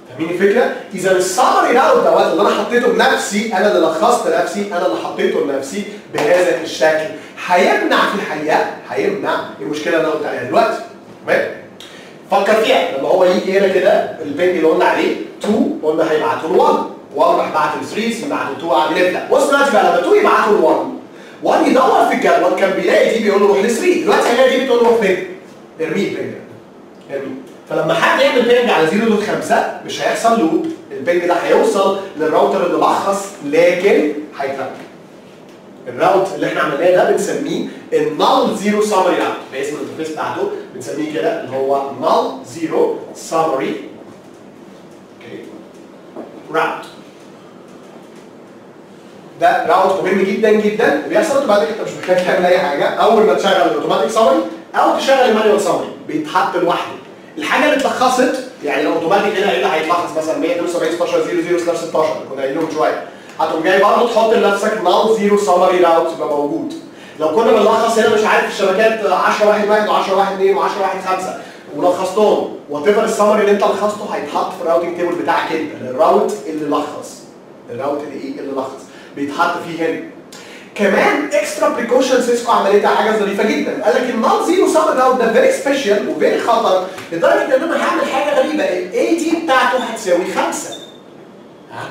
فاهمين الفكرة؟ إذا السمري راوت دوت اللي أنا حطيته بنفسي أنا اللي لخصت نفسي أنا اللي حطيته لنفسي بهذا الشكل. هيمنع في الحقيقة؟ هيمنع. المشكلة اللي أنا قلت عليها دلوقتي. تمام؟ فكر فيها. لما هو يجي هنا كده البنج اللي قلنا عليه 2 قلنا هيبعته له 1 1 راح بعت ل 3 يبعته 2 قاعد يبدا بص دلوقتي بقى لما 2 يبعته ل 1 1 يدور في الجدول. كان بيلاقي دي بيقول له روح ل 3 دلوقتي هيلاقي دي بتقول له روح فين؟ ارميه ال ping ارميه فلما حد يعمل ping على 0.5 مش هيحصل loop ال ping ده هيوصل للراوتر اللي لخص لكن هيترمى ال route اللي إحنا عملناه ده بنسميه ال null zero summary route باسم ال interface بتاعته بنسميه كده اللي هو null zero summary route ده route مهم جدا جدا. بيحصل كده انت مش محتاج تعمل أي حاجة. أول ما تشغل ال automatic summary أو تشغل ال manual summary بيتحط لوحده. الحاجة اللي اتلخصت يعني لو اوتوماتيك هنا هنا هيتلخص مثلا 172 16 00 slash 16 اللي كنا قايلينه من شوية. هتقوم جاي برضه تحط لنفسك null zero summary route يبقى موجود. لو كنا بنلخص هنا مش عارف الشبكات 10 1 1 و10 1 2 و10 1 5 ولخصتهم. whatever ال summary اللي انت لخصته هيتحط في ال routing table بتاعك انت. ال route اللي لخص. الراوت اللي إيه؟ اللي لخص. بيتحط فيه هنا كمان extra precaution سيسكو عملتها حاجة ظريفة جدا. قال لك ال null zero summary route ده very special و very خطر لدرجة إن أنا هعمل حاجة غريبة. ال AD بتاعته هتساوي 5 ها؟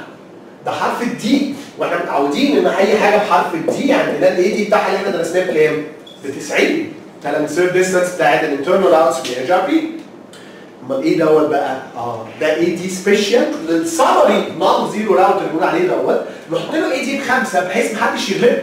ده حرف ال D وإحنا متعودين إن أي حاجة بحرف ال D عندنا ال AD بتاعها اللي إحنا درسناه بكام؟ ب 90 ده ال administrative distance بتاعت ال internal routes ال EIGRP امال إيه دوت بقى؟ آه. ده AD special لل summary null zero route اللي بنقول عليه دوت. نحط له AD بخمسه بحيث محدش يغلب.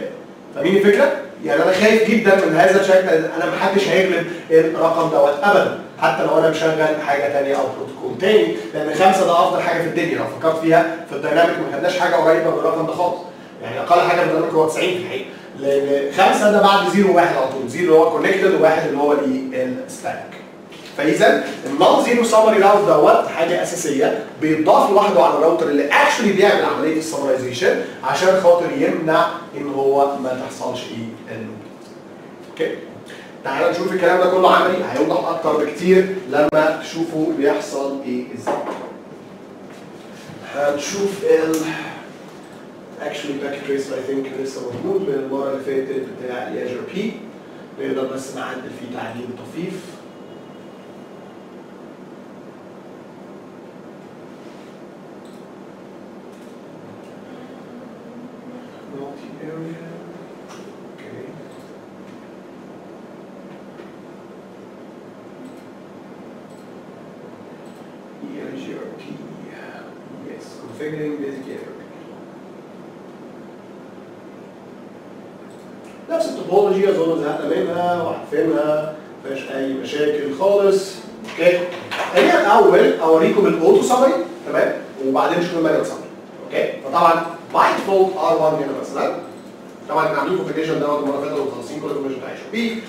فاهمين الفكرة؟ يعني أنا خايف جدا من هذا الشكل. أنا محدش هيغلب الرقم دوت ابدا. حتى لو أنا مشغل حاجة ثانية أو بروتوكول تاني. لأن خمسة ده أفضل حاجة في الدنيا. لو فكرت فيها في ال dynamic ما خدناش حاجة قريبة من الرقم ده خالص. يعني أقل حاجة في ال dynamic هو 90 في الحقيقة. لأن خمسة ده بعد zero وواحد على طول. zero اللي هو connected وواحد اللي هو الايه ال static فاذا ال null zero summary route دوت حاجة أساسية بيتضاف لوحده على الراوتر اللي actually بيعمل عملية ال summarization عشان خاطر يمنع إن هو ما تحصلش إيه ال loop okay؟ تعالى نشوف الكلام ده كله عملي هيوضح أكتر بكتير لما تشوفوا بيحصل إيه إزاي. هنشوف ال actually packet tracer I think لسه موجود من المرة اللي فاتت بتاع ال EIGRP. نقدر بس نعدل فيه تعديل طفيف. Okay. EIGRP. Yes, configuring basic EIGRP. نفس ال topology اظن زهقنا منها وعارفينها مفيهاش أي مشاكل خالص okay خلينا الأول أوريكم ال auto summary تمام وبعدين نشوف ال manual summary okay فطبعا by default R 1 هنا مثلا طبعا إحنا عاملين configuration دوت المره اللي فاتت ومخلصين كل ال configuration بتاع اتش بي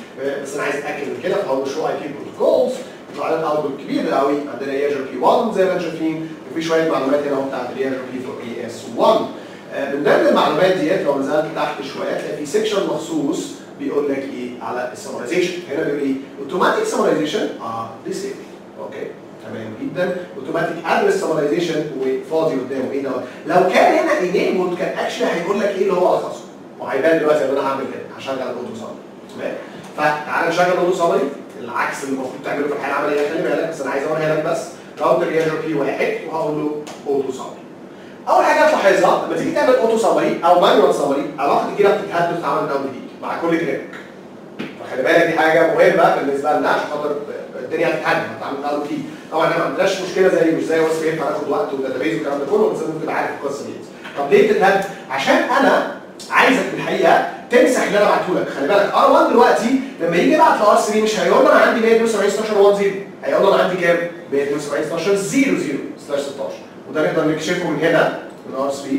بس أنا عايز اتاكد من كده فهقول show IP protocols وعلى ال output كبير قوي عندنا اي IGRP 1 زي ما شايفين وفي شوية معلومات هنا بتاعت ال EIGRP for AS 1 من ضمن المعلومات ديت لو نزلت تحت شوية تلاقي في section مخصوص بيقول لك إيه على ال summarization هنا بيقول إيه automatic summarization آه disabled okay تمام جدا. automatic address summarization وفاضي قدامه إيه دوت؟ لو كان هنا enabled كان actually هيقول لك إيه اللي هو الخاصه وهيبان دلوقتي إن أنا هعمل كده. هشغل ال auto summary تمام؟ فتعالى نشغل ال auto summary العكس اللي المفروض تعمله في الحياة العملية. خلي بالك بس أنا عايز أوريها لك بس. router EIGRP واحد وهقول له auto summary أول حاجة تلاحظها لما تيجي تعمل auto summary أو manual summary علاقة الجيره بتتهد وتتعمل من اول جديد مع كل click فخلي بالك دي حاجة مهمة بالنسبة لنا عشان خاطر الدنيا هتتهد هتتعمل من اول جديد طبعا إحنا ما عندناش مشكلة زي مش زي OSPF ينفع ناخد وقت و database والكلام ده كله بس تبقى عارف القصة دي. طب ليه بتتهد؟ عشان أنا عايزك الحقيقة تمسح اللي أنا بعته لك. خلي بالك R 1 دلوقتي لما يجي يبعت ل R 3 مش هيقول له أنا عندي 172 16 1 0 هيقول له أنا عندي كام؟ 172 16 0 0 slash 16 وده نقدر نكشفه من هنا من R 3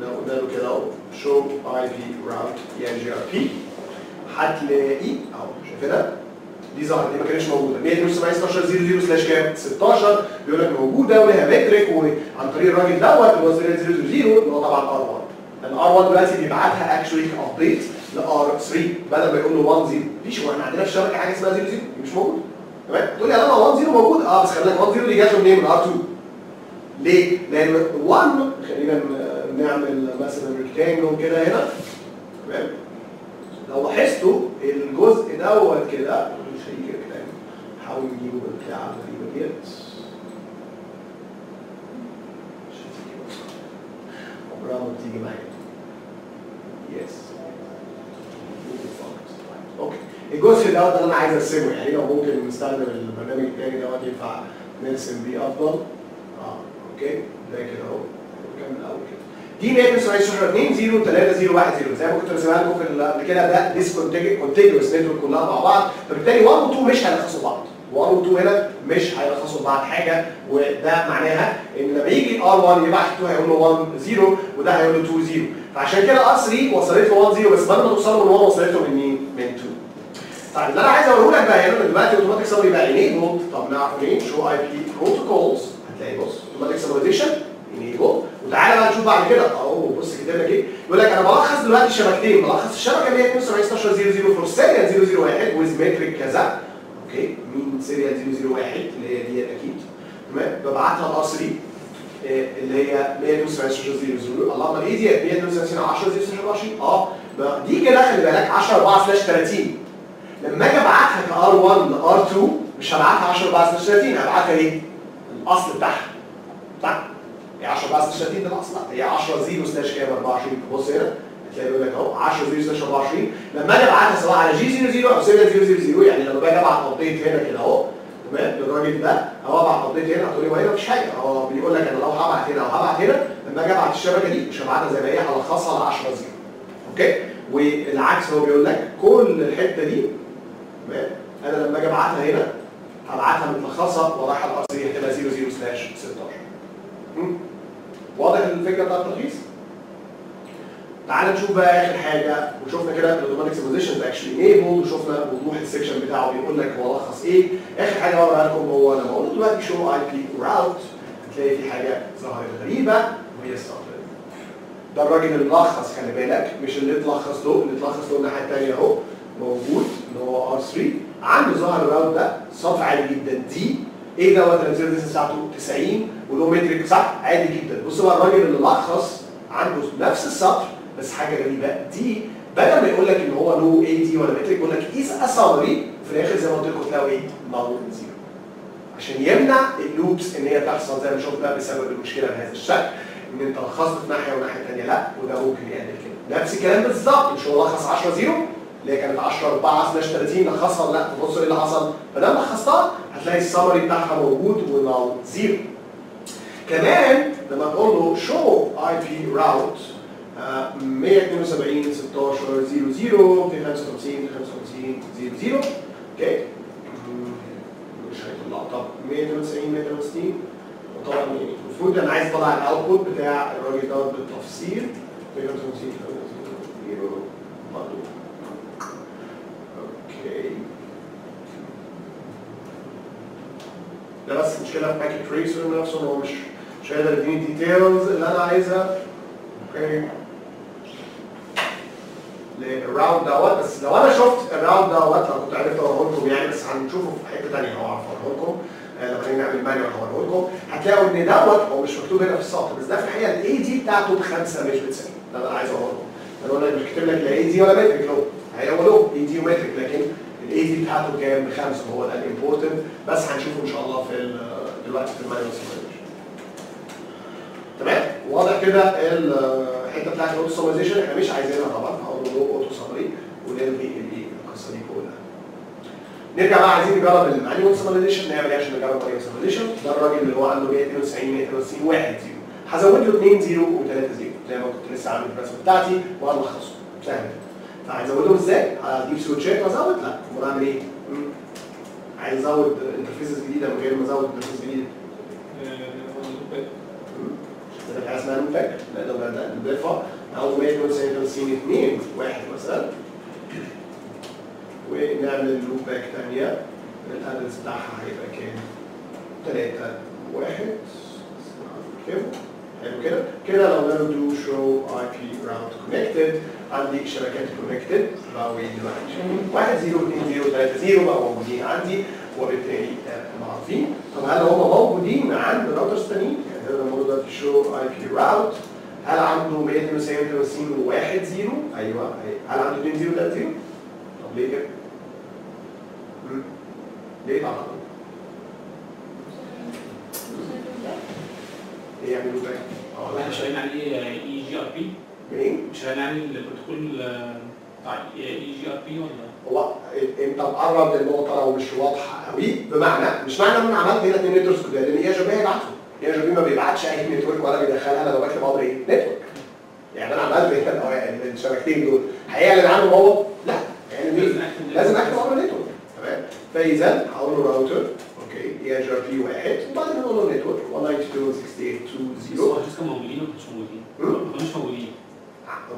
لو قلنا له كده أهو. شو اي بي راوت اي جي ار بي هتلاقي اهو شايفينها دي ظهرت دي ما كانتش موجوده 172 16 00 slash كام 16 بيقول لك موجوده ولها metric وعن طريق الراجل دوت اللي هو 0000 اللي هو طبعا R 1 لأن R 1 دلوقتي بيبعتها actually ك update ل R 3 بدل ما يقول له 1 0 مفيش هو إحنا عندنا في الشبكه حاجة اسمها 0 0 دي مش موجوده تمام تقول لي أنا 1 0 موجود آه بس خلي بالك 1 0 دي جات له منين من R 2 ليه؟ لأن 1 خلينا نعمل مثلا rectangle كده هنا تمام لو لاحظتوا الجزء دوت كده مش هيجي rectangle حاول نجيبه بالبتاع الغريبه ديت مش هتيجي. عمرها ما بتيجي معايا. yes okay الجزء دوت أنا عايز أرسمه يعني لو ممكن نستخدم البرنامج التاني دوت ينفع نرسم بيه أفضل. آه okay ده كده أهو. نكمل الأول كده دي 172 2 0 3 0 1 0 زي ما كنت رسمها لكم في قبل كده ده discontiguous network كلها مع بعض. فبالتالي 1 و 2 مش هيلخصوا بعض. 1 و 2 هنا مش هيلخصوا بعض حاجة وده معناها إن لما يجي R 1 يبعت 2 هيقول له 1 0 وده هيقول له 2 0 فعشان كده R 3 وصلت له 1 0 بس بدل ما توصل من 1 وصلت له من مين؟ من 2 طيب اللي أنا عايز أقوله لك بقى هنا دلوقتي automatic summary بقى enabled طب نعرف منين؟ show ip protocols هتلاقي بص automatic summarization enable وتعالى بقى نشوف بعد كده. اهو بص كاتب لك إيه يقول لك أنا بلخص دلوقتي شبكتين. بلخص الشبكة اللي هي 72 16 00 for serial 001 with metric كذا. okay؟ مين serial 001 اللي هي دي أكيد. تمام؟ ببعتها R 3 اللي هي 172 16 00 الله امال إيه دي 132 10 0 آه. دي كده خلي بالك 10 4 slash 30 لما أجي أبعتها ك R 1 ل R 2 مش هبعتها 10 4 slash 30 هبعتها إيه؟ الأصل بتاعها. صح؟ هي 10 4 slash 30 ده الاصل لا هي 10 0 slash كام 24 بص هنا هتلاقي بيقول لك أهو 10 0 16 24 لما أجي ابعتها سواء على G 00 أو 7 0 0 يعني لما باجي أبعت update هنا كده أهو تمام؟ للراجل ده أو أبعت update هنا هتقول لي ما هنا مفيش حاجة. هو بيقول لك أنا لو هبعت هنا أو هبعت هنا لما أجي أبعت الشبكة دي مش هبعتها زي ما هي هلخصها ل 10 0 okay؟ والعكس هو بيقول لك كل الحتة دي تمام؟ أنا لما أجي أبعتها هنا هبعتها متلخصه ورايحه ال R 3 هتبقى 00 slash 16 واضح الفكرة بتاعت التلخيص؟ تعال نشوف بقى آخر حاجة وشفنا كده ال automatic summarization actually enable وشفنا وضوح ال section بتاعه بيقول لك هو لخص إيه. آخر حاجة بقولها لكم هو لما أقول دلوقتي show ip route هتلاقي في حاجة ظهرت غريبة وهي السطر ده الراجل اللي لخص خلي بالك مش اللي اتلخص له اللي اتلخص له الناحيه الثانية أهو موجود اللي هو R 3 عنده ظهر ال route ده سطر عادي جدا دي إيه دوت ال administrative distance بتاعته 90 وله metric صح عادي جدا. بص بقى الراجل اللي لخص عنده نفس السطر بس حاجة غريبة. دي بدل ما يقول لك إن هو له AD ولا metric يقول لك is a summary في الآخر زي ما قلت لكم تلاقوا إيه؟ null zero. عشان يمنع ال loops إن هي تحصل زي ما شفنا بسبب المشكلة بهذا الشكل إن أنت لخصت في ناحية والناحيه الثانية لأ وده ممكن يعمل كده. نفس الكلام بالظبط مش هو لخص 10 zero؟ اللي هي كانت 10 4 slash 30 لخصها لا بص إيه اللي حصل. ما دام لخصتها هتلاقي السمري بتاعها موجود و null zero. كمان لما تقول له show ip route 172 16 00 255 55 00 okay؟ مش هيطلع. طب 192 168 وطبعا يعني المفروض أنا عايز أطلع ال output بتاع الراجل دوت بالتفصيل. 155 00 برضه ده بس مشكله في Packet Tracer نفسه ان هو مش مش هيقدر يديني ال details اللي أنا عايزها. okay. لل route دوت بس لو أنا شفت ال route دوت لو كنت عرفت اوريه لكم يعني بس هنشوفه في حتة ثانية هو عارف اوريه لكم آه، لما نيجي نعمل manual هوريه لكم هتلاقوا إن دوت هو مش مكتوب هنا في السطر بس ده في الحقيقة ال AD بتاعته بخمسة مش ب 90 ده اللي أنا عايز اوريه لكم أنا بقول لك مش لك لا AD ولا metric له هو له AD لكن ال AD بتاعته كام بخمسه هو ده ال important بس هنشوفه إن شاء الله في دلوقتي في ال manual تمام؟ واضح كده الحته بتاعت ال auto summarization إحنا مش عايزينها طبعا هقول له auto summary ونلغي القصة دي كلها. نرجع بقى عايزين نجرب ال manual summarization نعمل إيه عشان نجرب ال manual summarization ده الراجل اللي هو عنده 192 192 1 0 هزود له 2 0 و3 0 زي ما كنت لسه عامل الرسمة بتاعتي وهلخصه سهل. عايز ازودهم إزاي؟ هجيب سويتشات وأزود؟ لا. امال اعمل إيه؟ عايز أزود interfaces جديدة من غير ما أزود interface جديد. ده حاجة اسمها نقدر نضيفها أو 192 2 واحد مثلا. ونعمل back ثانية ال address بتاعها هيبقى كام؟ 3 1 كده حلو كده؟ كده لو نعمل show ip route connected عندي شبكات connected بقوا إيه دلوقتي 1 0 2 0 3 0 بقوا موجودين عندي وبالتالي آه، معروفين طب هل هم موجودين عند routers تانيين؟ يعني أنا لما أقول دلوقتي show ip route هل عنده 192 1 0 أيوه. هل عنده 2 0 3 0 طب ليه كده؟ ليه طبعا؟ إيه يعملوا باك؟ آه إحنا شغالين عليه اي جي ار بي البروتوكول آه، بتاع اي جي ار بي ولا؟ هو انت مقرب للنقطة لو مش واضحة قوي بمعنى مش معنى إن أنا عملت هنا اثنين نتوركس جداد ان اي جي بي هيبعتهم EIGRP ما بيبعتش أي network ولا بيدخلها أنا لو بكتب أمر إيه؟ network يعني أنا عملت هنا الشبكتين دول. هيعلن عنهم هو؟ لا. يعني مين؟ لازم أكتب أمر network. تمام؟ فإذا هقول له router EIGRP واحد وبعدين هقول له network. 192.168.2.0 بس هو كانوا موجودين ولا مش موجودين؟ مم. ما كانوش موجودين.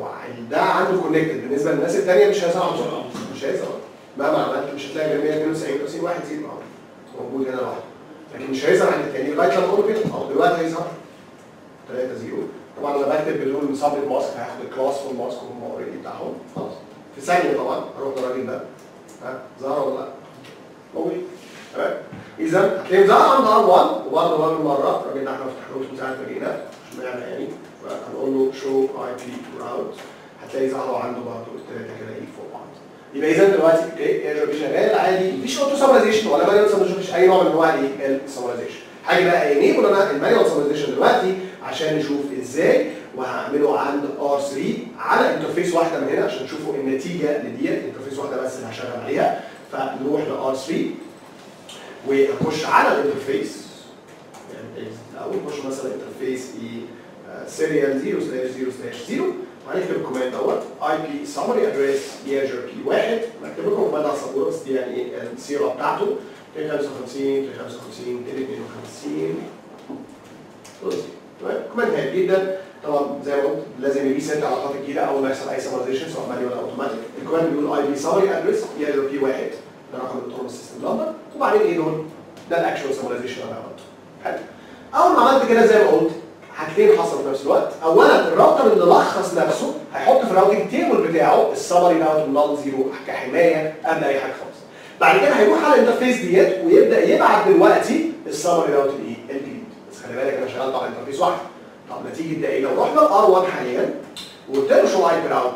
هو ده عنده connected بالنسبة للناس الثانية مش هيظهر مش هيظهر مهما عملت مش هتلاقي غير 192 50 واحد زيرو. موجود هنا لوحده لكن مش هيظهر عند الثاني لغاية لما كده اهو دلوقتي هيظهر 3 0 طبعا أنا بكتب بدون subnet mask هاخد ال class وال mask هم already بتاعهم. خلاص. في ثانية طبعا. هروح للراجل ده. ها؟ ظهر ولا لأ؟ موجود. تمام؟ إذا هتلاقيهم ظهر عند R 1 وبرضه بقى مرة. الراجل ده إحنا ما فتحناهوش من ساعة ما جينا. مش معنى يعني. فهنقول له show IP route هتلاقي ظهروا عنده برضه الثلاثه كده إيه فوق بعض يبقى اذا دلوقتي EIGRP شغال عادي مفيش auto summarization ولا manual summarization مفيش اي نوع من انواع الايه ال summarization حاجة بقى enable أنا ال manual summarization دلوقتي عشان نشوف إزاي وهعمله عند R 3 على interface واحدة من هنا عشان تشوفوا النتيجه لديت interface واحدة بس اللي هشغل عليها فنروح ل R3 ونخش على ال interface يعني الأول نخش مثلا interface اي serial 0 slash 0 slash 0 وهنكتب ال command دوت IP summary address EIGRP واحد هكتب لكم command على السبوره دي يعني إيه السيره بتاعته 255 255 252 تمام command هادي جدا طبعا زي ما قلت لازم ي reset علاقات الجديده اول ما يحصل اي summarization سواء manual أو automatic ال command بيقول IP summary address EIGRP واحد ده رقم ال autonomous system number وبعدين إيه دول ده ال actual summarization اللي أنا عملته حلو اول ما عملت كده زي ما قلت حاجتين حصلوا في نفس الوقت. اولا الراوتر اللي لخص نفسه هيحط في ال routing table بتاعه ال summary دوت ال null zero كحماية قبل أي حاجة خالص. بعد كده هيروح على ال interface ديت ويبدأ يبعت دلوقتي السمري دوت الايه الجديد بس خلي بالك أنا شغال على interface واحد. طب نتيجة ده إيه؟ لو رحنا ال R 1 حاليا وقلت له show IP route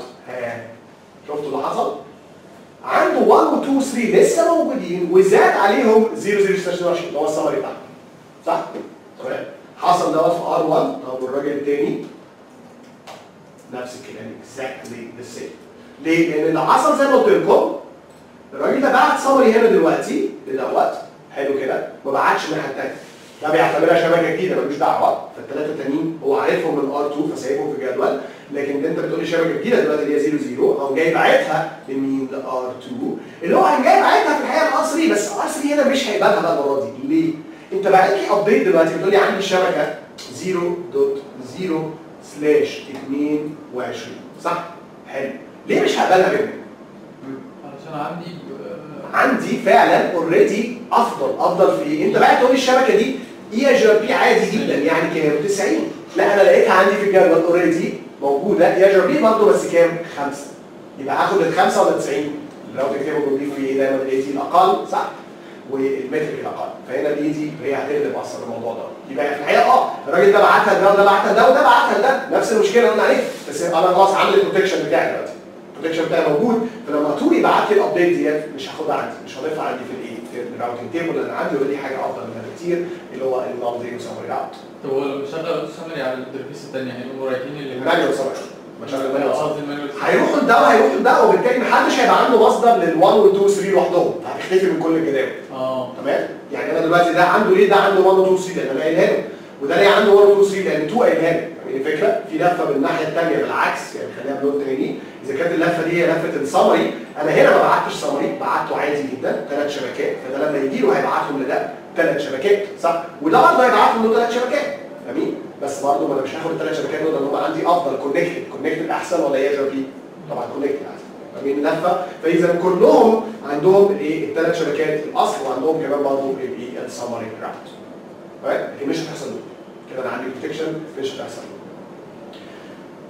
شفتوا اللي حصل؟ عنده 1 و 2 و 3 لسه موجودين وزاد عليهم 0026 اللي هو السمري بتاعهم صح؟ تمام؟ حصل دوت في R 1 طب والراجل التاني؟ نفس الكلام exactly the same ليه؟ لأن اللي حصل زي ما قلت لكم الراجل ده بعت سمري هنا دلوقتي لدوت حلو كده ما بعتش الناحيه الثانية ده بيعتبرها شبكة جديدة ملوش دعوة. فالثلاثه التانيين هو عارفهم من R 2 فسايبهم في الجدول لكن انت بتقول لي شبكة جديدة دلوقتي اللي هي 0 0 أو جاي باعتها لمين؟ ل R 2 اللي هو جاي باعتها في الحقيقة ل R 3 بس R 3 هنا مش هيبانها بقى المرة دي. ليه؟ انت باعت لي update دلوقتي بتقول لي عندي الشبكه 0.0 slash 22 صح؟ حلو ليه مش هقبلها منك؟ علشان عندي آه، عندي فعلا already أفضل أفضل في إيه؟ انت بقى تقول لي الشبكة دي EIGRP عادي جدا يعني كام؟ 90 لا أنا لقيتها عندي في الجدول already موجودة EIGRP برضه بس كام؟ 5 يبقى هاخد الخمسة ولا 90 لو تكتبوا بنضيف في إيه دايما ال AD الاقل صح؟ وال metric الاقل فهنا دي هي هتقلب أصلا الموضوع ده. يبقى في الحقيقة آه الراجل ده بعتها لده وده بعتها لده وده بعتها لده نفس المشكلة اللي قلنا عليها بس أنا خلاص عامل ال protection بتاعي دلوقتي. ال protection بتاعي موجود. فلما طول يبعت لي ال update ديت مش هاخدها عندي. مش هضيفها عندي في الايه في ال routing table لأن عندي already حاجة أفضل منها بكتير اللي هو النظام زي سمري اوت طب هو لو شغل سمري على ال interface الثانية هيبقوا رايحين اللي manual summary هيروحوا لده وهيروحوا لده وبالتالي محدش هيبقى عنده مصدر لل 1 وال 2 و 3 لوحدهم. هتختفي من كل الجداول آه. تمام؟ يعني أنا دلوقتي ده عنده ليه؟ ده عنده 1 و 2 و 3 لأن أنا قايلها له. وده ليه عنده 1 و 2 و 3 لأن 2 قايلها له. يعني الفكرة؟ في لفة بالناحيه الثانية بالعكس. يعني خلينا بلون تاني. إذا كانت اللفة دي هي لفة السمري أنا هنا ما بعتش سمري بعته عادي جدا. ثلاث شبكات. فده لما يجي له هيبعتهم لده ثلاث شبكات. صح؟ وده برضه هيبعتهم له ثلاث شبكات. فاهمين؟ بس برضه ما أنا مش هاخد الثلاث شبكات دول لأن هم عندي أفضل connected connected أحسن ولا EIGRP؟ طبعا connected أحسن. فاهمين؟ اللفه فإذا كلهم عندهم الايه الثلاث شبكات الأصل وعندهم كمان برضه الايه ال summary route لكن مش هتحصل دول. كده أنا عندي protection مش هتحصل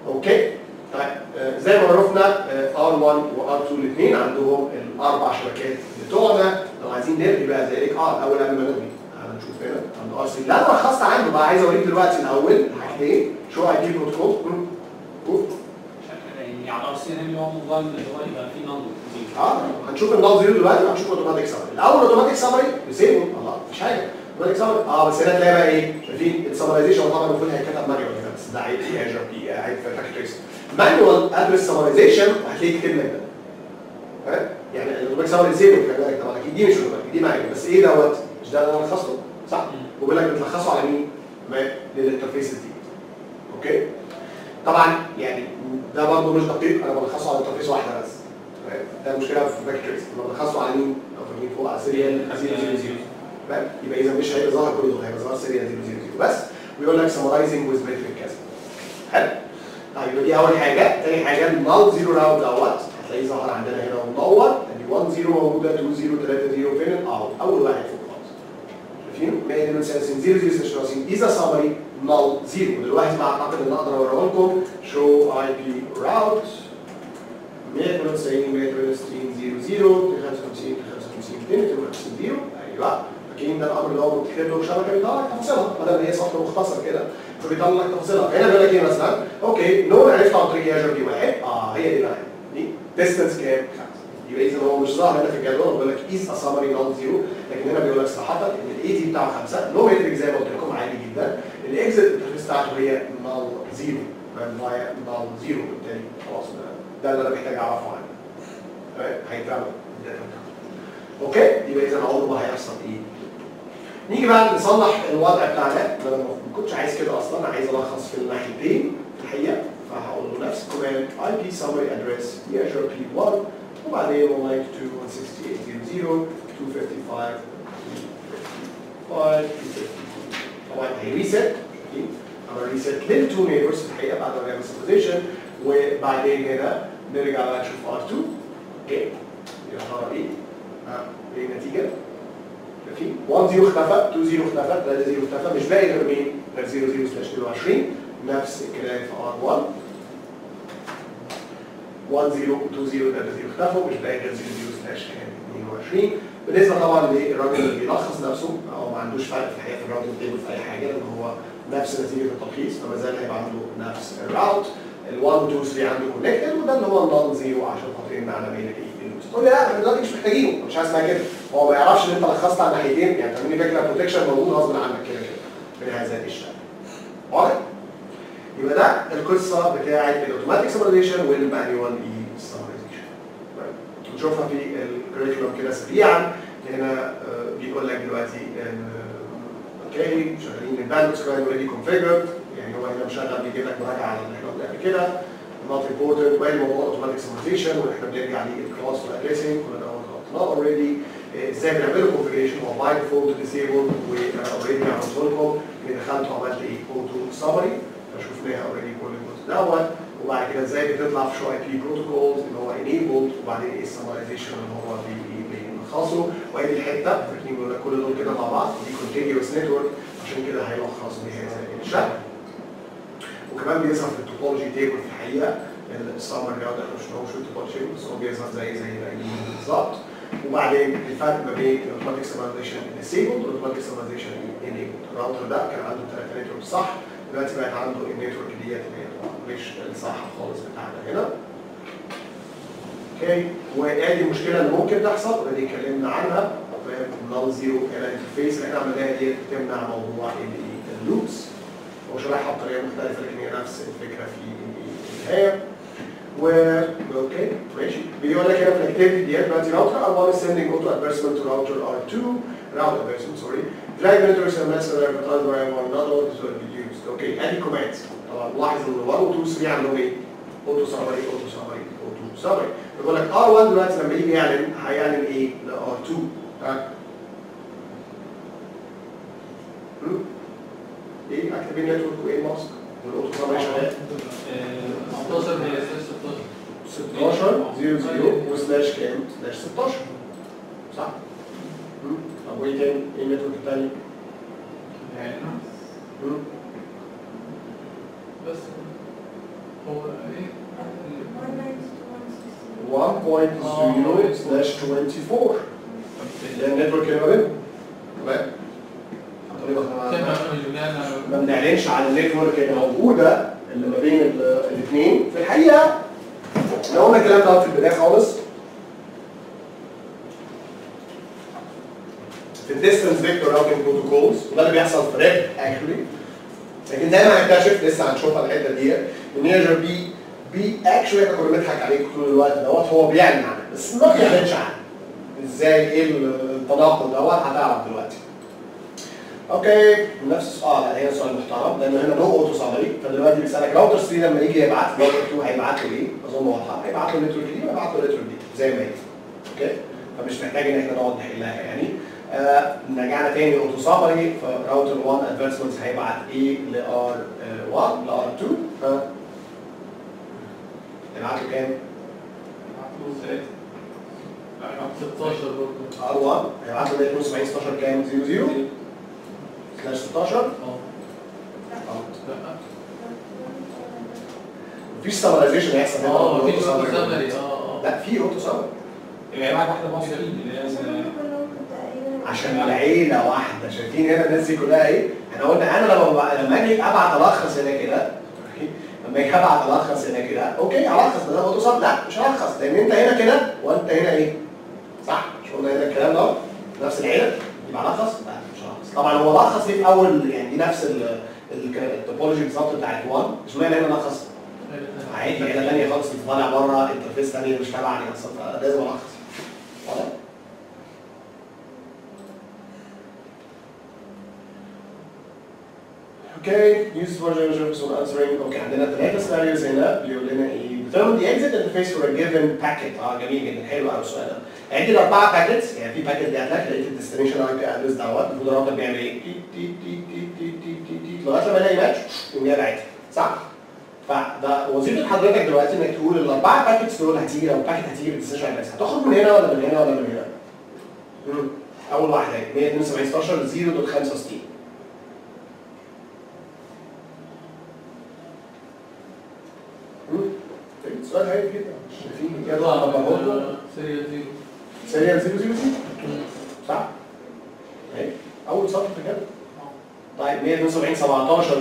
okay طيب آه، زي ما عرفنا R 1 و R 2 الاثنين عندهم الأربع شبكات بتوعنا. لو عايزين نلغي بقى ليك آه الأول قبل ما نلغي تعالى نشوف هنا عند ار 3 لا أنا رخصت عنده بقى. عايز أوريك دلوقتي الأول. حاجتين شو آي بي بروتوكول شوف يعني على ار سي ان اللي هو موبايل اللي هو يبقى فيه كتير آه. هنشوف النال زيرو دلوقتي وهنشوف اوتوماتيك سمري الأول اوتوماتيك سمري نسيبه الله. مفيش حاجة. اوتوماتيك سمري آه بس هنا تلاقي بقى إيه؟ شايفين السمرايزيشن طبعا المفروض هيتكتب مانيوال هنا بس ده عيب في اجر بي عيب في باكيت تريس مانيوال ادرس سمرايزيشن وهتلاقيه كتب لك ده؟ يعني ال automatic summary خلي بالك. طبعا أكيد دي مش اوتوماتيك دي manual بس إيه دوت؟ مش ده اللي أنا لخصته صح؟ وبيقول لك بتلخصه على مين؟ لل interface دي. okay؟ طبعا يعني ده برضه مش دقيق أنا بلخصه على interface واحدة بس؟ ده المشكلة في Packet Tracer أنا بلخصه على مين؟ لو فاهمين فوق على serial 000 تمام؟ يبقى إذا مش هيبقى ظاهر كل دول هيبقى ظاهر serial 000 بس ويقول لك summarizing with metric كذا. حلو؟ طيب دي أول حاجة. تاني حاجة ال null zero route دوت هتلاقيه ظهر عندنا هنا ومنور ادي 1 0 موجودة 2 0 3 0 فين؟ أهو. أول واحد. شايفين 132 0 0 26 إذا summary null zero. دلوقتي بقى أعتقد إن أقدر اوريه لكم show IP route 192 162 0 0 255 255 252 0 أيوه. فاكرين ده الامر اللي هو بتكتب له شبكة بيطلع لك تفاصيلها. بدل هي سطر مختصر كده فبيطلع لك تفاصيلها. فهنا بيقول لك إيه مثلا؟ okay نوع عرفت عن طريق EIGRP واحد؟ آه هي دي بقى. دي. distance كام؟ يبقى إذا هو مش ظاهر هنا في الجدول بيقول لك is a summary Null zero لكن هنا بيقول لك صراحة إن ال AD بتاعه خمسة no metric زي ما قلت لكم عادي جدا ال exit interface بتاعته هي Null zero Null zero بالتالي خلاص ده اللي أنا محتاج أعرفه عنه. تمام؟ بتاعته okay؟ يبقى إذا عمره ما هيحصل إيه؟ نيجي بقى نصلح الوضع بتاعنا أنا ما كنتش عايز كده أصلا أنا عايز ألخص في الناحيتين الحقيقة فهقول له نفس ال command ip summary-address eigrp 1 وبعدين 192.168.0.0 255 255 طبعا هي reset عمل reset لل two neighbors الحقيقة بعد ما نعمل سبوزيشن وبعدين هنا نرجع بقى نشوف R2 okay يا ترى إيه؟ إيه النتيجه؟ في 1 0 اختفى 2 0 اختفى 3 0 اختفى مش باقي غير مين؟ غير 0 0 slash 22 نفس الكلام في R 1 1 0 2 0 3 0 اختفوا مش باقي غير 0 0 slash كام 22 بالنسبة طبعا للراجل اللي بيلخص نفسه هو ما عندوش فرق في الحقيقة في ال routing table في اي حاجة لأن هو نفس نتيجه التلخيص فما زال هيبقى عنده نفس ال route ال 1 و 2 و 3 عنده connected وده اللي هو ال Null zero عشان خاطر معنى بين الايه تقول لي لا إحنا دلوقتي مش محتاجينه مش عايز كده هو ما يعرفش ان انت لخصت على ناحيتين يعني تعمل فكره protection موجود غصب عنك كده كده من هذا الشكل واضح؟ يبقى ده القصة بتاعة ال automatic summarization وال manual اي summarization نشوفها في ال curriculum كده سريعا. هنا آه، بيقول لك دلوقتي ان آه، okay شغالين ال bandwidth كمان already configured يعني هو هنا مشغل بيجيب لك مراجعة على اللي إحنا قلنا قبل كده. Not important وادي موضوع ال automatic summarization وإحنا بنرجع لل class وال addressing كل ده غطيناه already إزاي بنعمله configuration by default disable و already عملت لكم اني دخلت وعملت إيه؟ auto summary فشفناها already كل الجزء دوت وبعد كده إزاي بتطلع في show IP protocols اللي هو enabled وبعدين إيه ال summarization اللي هو بي بيلخصه وادي الحته فاكرين بيقول لك كل دول كده مع بعض دي continuous network عشان كده هيلخص بهذا الشكل وكمان بيظهر في ال topology table في الحقيقة السمر جراوند إحنا مش هنقول show ال topology بس هو بيظهر زي زي الباقيين بالظبط وبعدين الفرق ما بين ال automatic summarization disabled وال automatic summarization enabled ال router ده كان عنده ثلاثة network صح دلوقتي بقت عنده ال network ديت مش الصح خالص بتاعنا هنا. okay وادي المشكلة اللي ممكن تحصل ودي اتكلمنا عنها. Null zero interface اللي إحنا عملناها دي بتمنع موضوع ال loops. وشرحها بطريقة مختلفة لكن هي نفس الفكرة في النهاية. و okay ماشي. بيقول لك هنا في ال activity ديت دلوقتي router R 1 is sending auto advertisement to router R2 route advertisement sorry. Drag network and mask advertised by R1 not all this will be used okay أدي commands طبعا لاحظ ان 1 و 2 3 عندهم إيه؟ auto summary auto summary auto summary بيقول لك R1 دلوقتي لما يجي يعلن هيعلن إيه؟ ل R2 ها؟ إيه اكتب ال network وإيه ال mask وال auto summary شغال 16 هي 16 16 0 0 و slash كام؟ slash 16 صح؟ طب وإيه تاني؟ إيه ال network التاني؟ بس. هو إيه؟ 1.0 slash 24 اللي هي ال network اللي ما بينهم. تمام؟ ما بنعلنش على ال network الموجودة اللي ما بين الاثنين في الحقيقة لو قلنا الكلام ده في البداية خالص في ال distance vector routing protocols وده اللي بيحصل في RIP actually لكن زي ما هنكتشف لسه هنشوفها الحتة ديت إن RIP actually إحنا كنا بنضحك عليكم طول الوقت دوت هو بيعلن عنه بس ما بيعلنش عنه إزاي؟ إيه التناقض دوت؟ هتعرف دلوقتي. okay نفس السؤال لا هي سؤال محترم لأن هنا no auto summary فدلوقتي بيسألك راوتر 3 لما يجي يبعت راوتر 2 هيبعت له إيه؟ أظن واضحة. هيبعت له network دي ويبعت له network دي زي ما هي. okay؟ فمش محتاج إن إحنا نقعد نحلها يعني. آه رجعنا تاني auto summary ف router 1 advertisements هيبعت إيه ل R 1 ل R 2 ها هيبعت له كام؟ 16 برضه. R 1 هيبعت له 172 16 كام؟ 0 0 slash 16 آه. آه لا. مفيش summarization هيحصل. هنا آه في بال auto برضه summary. آه آه. لا في auto summary يبقى معاك واحدة بس اللي هي عشان العيلة واحدة شايفين هنا الناس دي كلها إيه؟ إحنا قلنا أنا لما لما أجي أبعت ألخص هنا كده؟ لما أجي أبعت ألخص هنا كده okay ألخص ده auto summary لا مش هلخص لأن أنت هنا كده وأنت هنا إيه؟ صح؟ مش قلنا هنا الكلام ده نفس العيلة يبقى ألخص؟ لا مش هلخص طبعا هو لخص دي في أول يعني دي نفس ال- ال topology بالظبط بتاعت 1 اشمعنى هنا نلخص عادي عيلة ثانية خالص طالع بره انترفيس ثانية مش تبعني أصلا لازم ألخص واضح؟ أوكي for JavaScript for answering أوكي عندنا ثلاثة سيناريوز هنا بيقول لنا إيه determine the exit interface for a given آه جميل جدا حلو قوي السؤال ده عندي الاربعه باكيتس يعني في باكيت جات لك لقيت الديستنيشن اي بي ادرس دوت المفروض الراوتر بيعمل إيه؟ تي تي تي تي تي تي تي تي لغايه لما الاقي ماتش يقوم جاي صح؟ فده وظيفه حضرتك دلوقتي انك تقول الاربعه packets دول هتيجي لو packet هتيجي بال destination address هتخرج من هنا ولا من هنا ولا من هنا؟ واحدة اهي 172 16 0.65 سؤال هايل جدا. شايفين يلا طبعا serial zero serial. 0 0 0 صح؟ اهي أول سطر كده طيب 172 17 0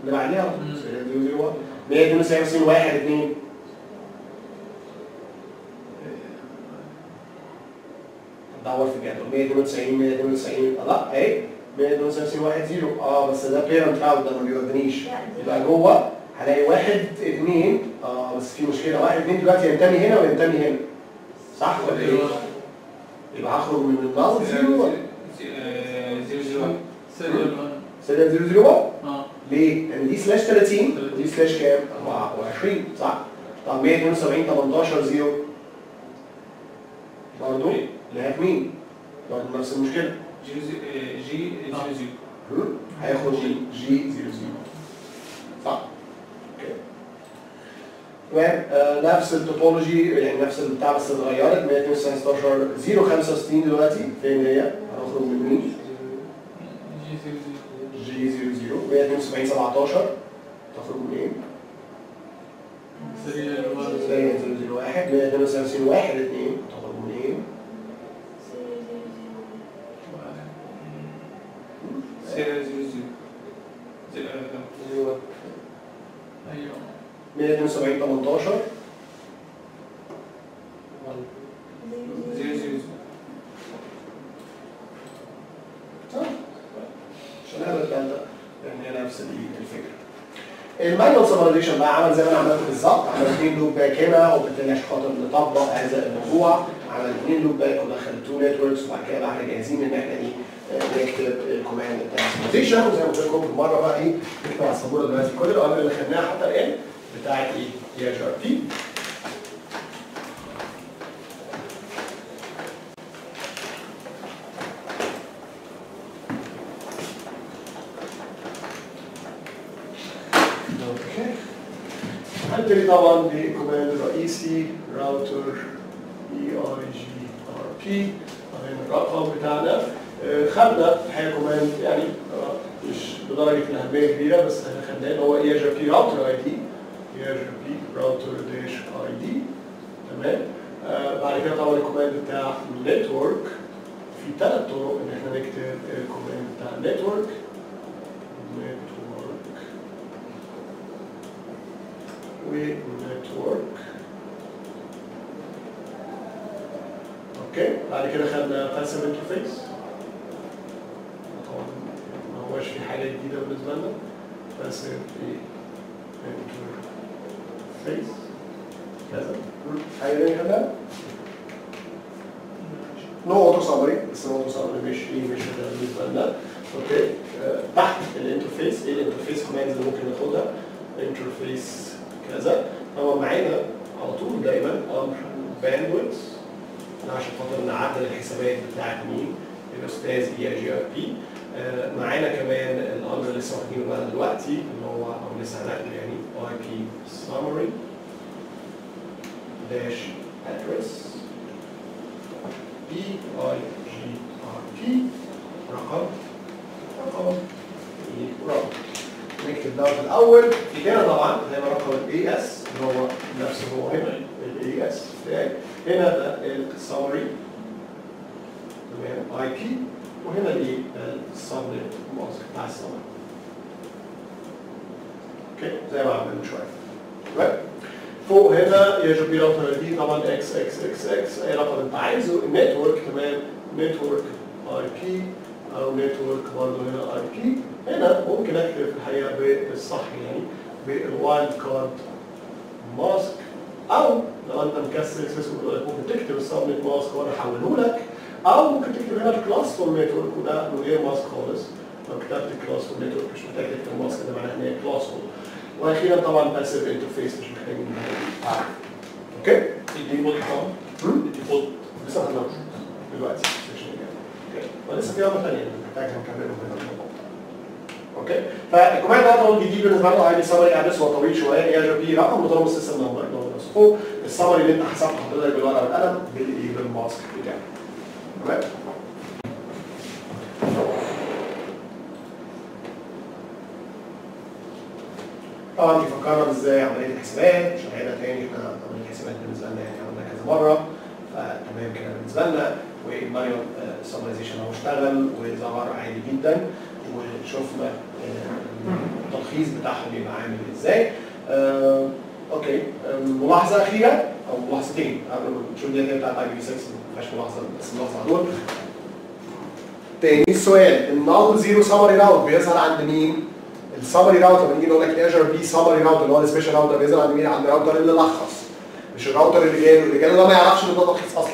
اللي بعديها. مم. serial 0 0 1 192 1 2 دور في الجدول. 192 192 لا اهي 192 1 0 آه بس ده parent route ده ما بيودنيش. يبقى جوه. هلاقي واحد اثنين آه بس في مشكلة. واحد اثنين دلوقتي ينتمي هنا وينتمي هنا. صح ولا إيه؟ يبقى هخرج من النظم 001 001 001 آه ليه؟ لأن دي slash 30 ودي slash كام؟ 24 صح؟ طب 172 18 0 برضه نهايه مين؟ برضه نفس المشكلة. G G آه. 00 هياخد G 00 ونفس uh, ال topology يعني نفس البتاع بس اتغيرت. 116 065 دلوقتي. فين هي؟ هنخرج من مين؟ G 00 G 00 172 17 تخرج من إيه؟ 101 152 1 2 تخرج من إيه؟ serial 00 أيوه. أيوه 172 18 zero zero zero عشان هذا الثالثة يعني هي نفس الفكرة. ال manual summarization بقى عمل زي ما أنا عملت بالظبط عمل اثنين loopback هنا وبالتالي عشان خاطر نطبق هذا الموضوع. عمل اثنين loopback ودخل two networks وبعد كده بقى إحنا جاهزين ان إحنا إيه آه، نكتب ال command بتاع ال summarization وزي ما قلت لكم بالمرة بقى إيه نكتب على السبورة دلوقتي كل الاوامر اللي خدناها حتى الآن. بتاعت إيه؟ EIGRP okay هنبتدي طبعا ب command رئيسي راوتر اي اي جي ار بي الرقم بتاعنا خدنا الحقيقة command يعني مش بدرجه الاهميه كبيره بس إحنا خدناه هو اي جي بي راوتر اي دي اي جي بي راوتر داش اي دي تمام؟ آه، بعد كده طبعا ال command بتاع network في ثلاث طرق إن إحنا نكتب ال command بتاع network network و network okay؟ بعد كده خدنا passive interface طبعا ما هوش في حاجة جديدة بالنسبة لنا. passive interface كذا حاجة تانية خدناها no auto summary بس auto summary مش إيه مش بالنسبة لنا okay تحت ال interface إيه ال interface commands اللي ممكن ناخدها interface كذا. طبعا معانا على طول دايما أمر bandwidth عشان خاطر نعدل الحسابات بتاعت مين. الأستاذ EIGRP معانا كمان الأمر اللي لسه واخدينه بقى دلوقتي اللي هو أو لسه هناخده يعني IP summary. Dash address. بي اي جي ار بي رقم رقم إيه رقم نكتب دوت الأول هنا طبعا هنا رقم ال AS اللي هو نفسه هو هنا ال AS بتاعي هنا ده السمري تمام IP وهنا الايه ال subnet mask بتاع ال summary okay زي ما عملنا من شوية فوق هنا EIGRP router ID طبعا إكس إكس إكس إكس اي رقم انت عايزه ال network تمام network IP أو network برضه هنا IP هنا ممكن اكتب في الحقيقة بالصح يعني بال wildcard mask أو لو انت مكسر سيسكو ممكن تكتب ال subnet mask وأنا احوله لك أو ممكن تكتب هنا ال classful network وده من غير mask خالص لو كتبت classful network مش محتاج تكتب mask ده معناه ان هي classful وأخيرا طبعا passive interface مش محتاجين نعمل. okay. ال default؟ هم؟ ال default لسه ما خدناش دلوقتي. okay. ولسه في أمر ثانية محتاج نكمله هنا okay. فال command ده طبعا جديد بالنسبة له. عادي summary address هو طويل شوية. IP رقم و autonomous system number اللي هو فوق السمري اللي أنت حسبته حضرتك بالورقة والقلم بالايه بال mask بتاعك. تمام؟ طبعا يفكرنا إزاي عملية الحسابات مش هنعيدها تاني إحنا عملية الحسابات بالنسبة لنا يعني عملنا كذا مرة. فتمام كده بالنسبة لنا. وال manual summarization اهو اشتغل وظهر عادي جدا. وشفنا آه، التلخيص بتاعهم بيبقى عامل إزاي. آه، أوكي. آه، ملاحظة أخيرة أو ملاحظتين قبل ما نشوف دي بتاعت IP 6 ما فيهاش ملاحظة بس ملاحظة على طول. تاني السؤال ال null zero summary route بيظهر عند مين؟ ال summary route لما نيجي نقول لك EIGRP summary route اللي هو ال special route ده بيظهر عند مين؟ عند الراوتر اللي لخص مش الراوتر اللي جاله اللي جاله ده ما يعرفش ان ده تلخيص أصلا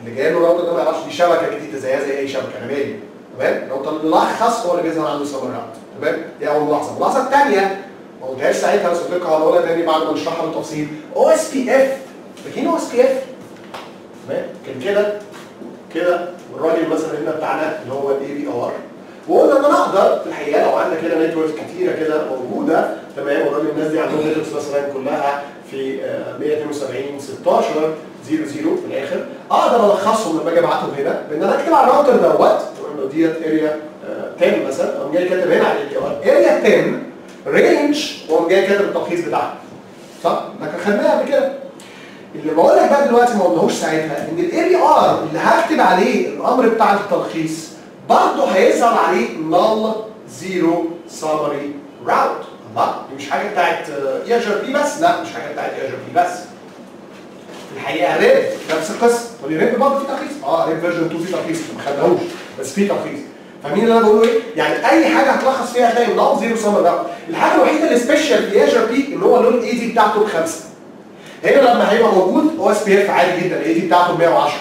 اللي جاله الراوتر ده ما يعرفش دي شبكه جديده زيها زي اي شبكه أنا مالي تمام الراوتر اللي لخص هو اللي بيظهر عنده summary route تمام دي اول ملاحظه الملاحظه الثانية ما قلتهاش ساعتها بس قلت لكم هقولها تاني بعد ما نشرحها بالتفصيل أو اس بي اف فاكرين أو اس بي اف تمام كان كده كده والراجل مثلا هنا بتاعنا اللي هو ال ABR وقلنا ان أنا أقدر في الحقيقة لو عندنا كده network كتيرة كده موجودة تمام؟ والراجل الناس دي عندهم networks مثلا كلها في آه، 172 16 00 في الآخر. أقدر ألخصهم لما أجي أبعتهم هنا. بإن أنا أكتب على الراوتر دوت ديت area 10 مثلا أقوم جاي كاتب هنا على area 10 range وأقوم جاي كاتب التلخيص بتاعها. صح؟ ده كان خدناها قبل كده. اللي بقول لك بقى دلوقتي ما قلناهوش ساعتها إن ال ABR اللي هكتب عليه الأمر بتاع التلخيص برضه هيظهر عليه null zero summary route. الله دي مش حاجة بتاعت EIGRP بس؟ لا مش حاجة بتاعت EIGRP بس. في الحقيقة RIP نفس القصة. تقول لي RIP برضه في تلخيص آه RIP version 2 في تلخيص ما خدناهوش بس في تلخيص فاهمين اللي أنا بقوله إيه؟ يعني أي حاجة هتلخص فيها هتلاقي null zero summary route. الحاجة الوحيدة اللي special في EIGRP إن هو لون ال AD بتاعته بخمسه هنا لما هيبقى موجود OSPF عادي جدا. ال AD بتاعته 110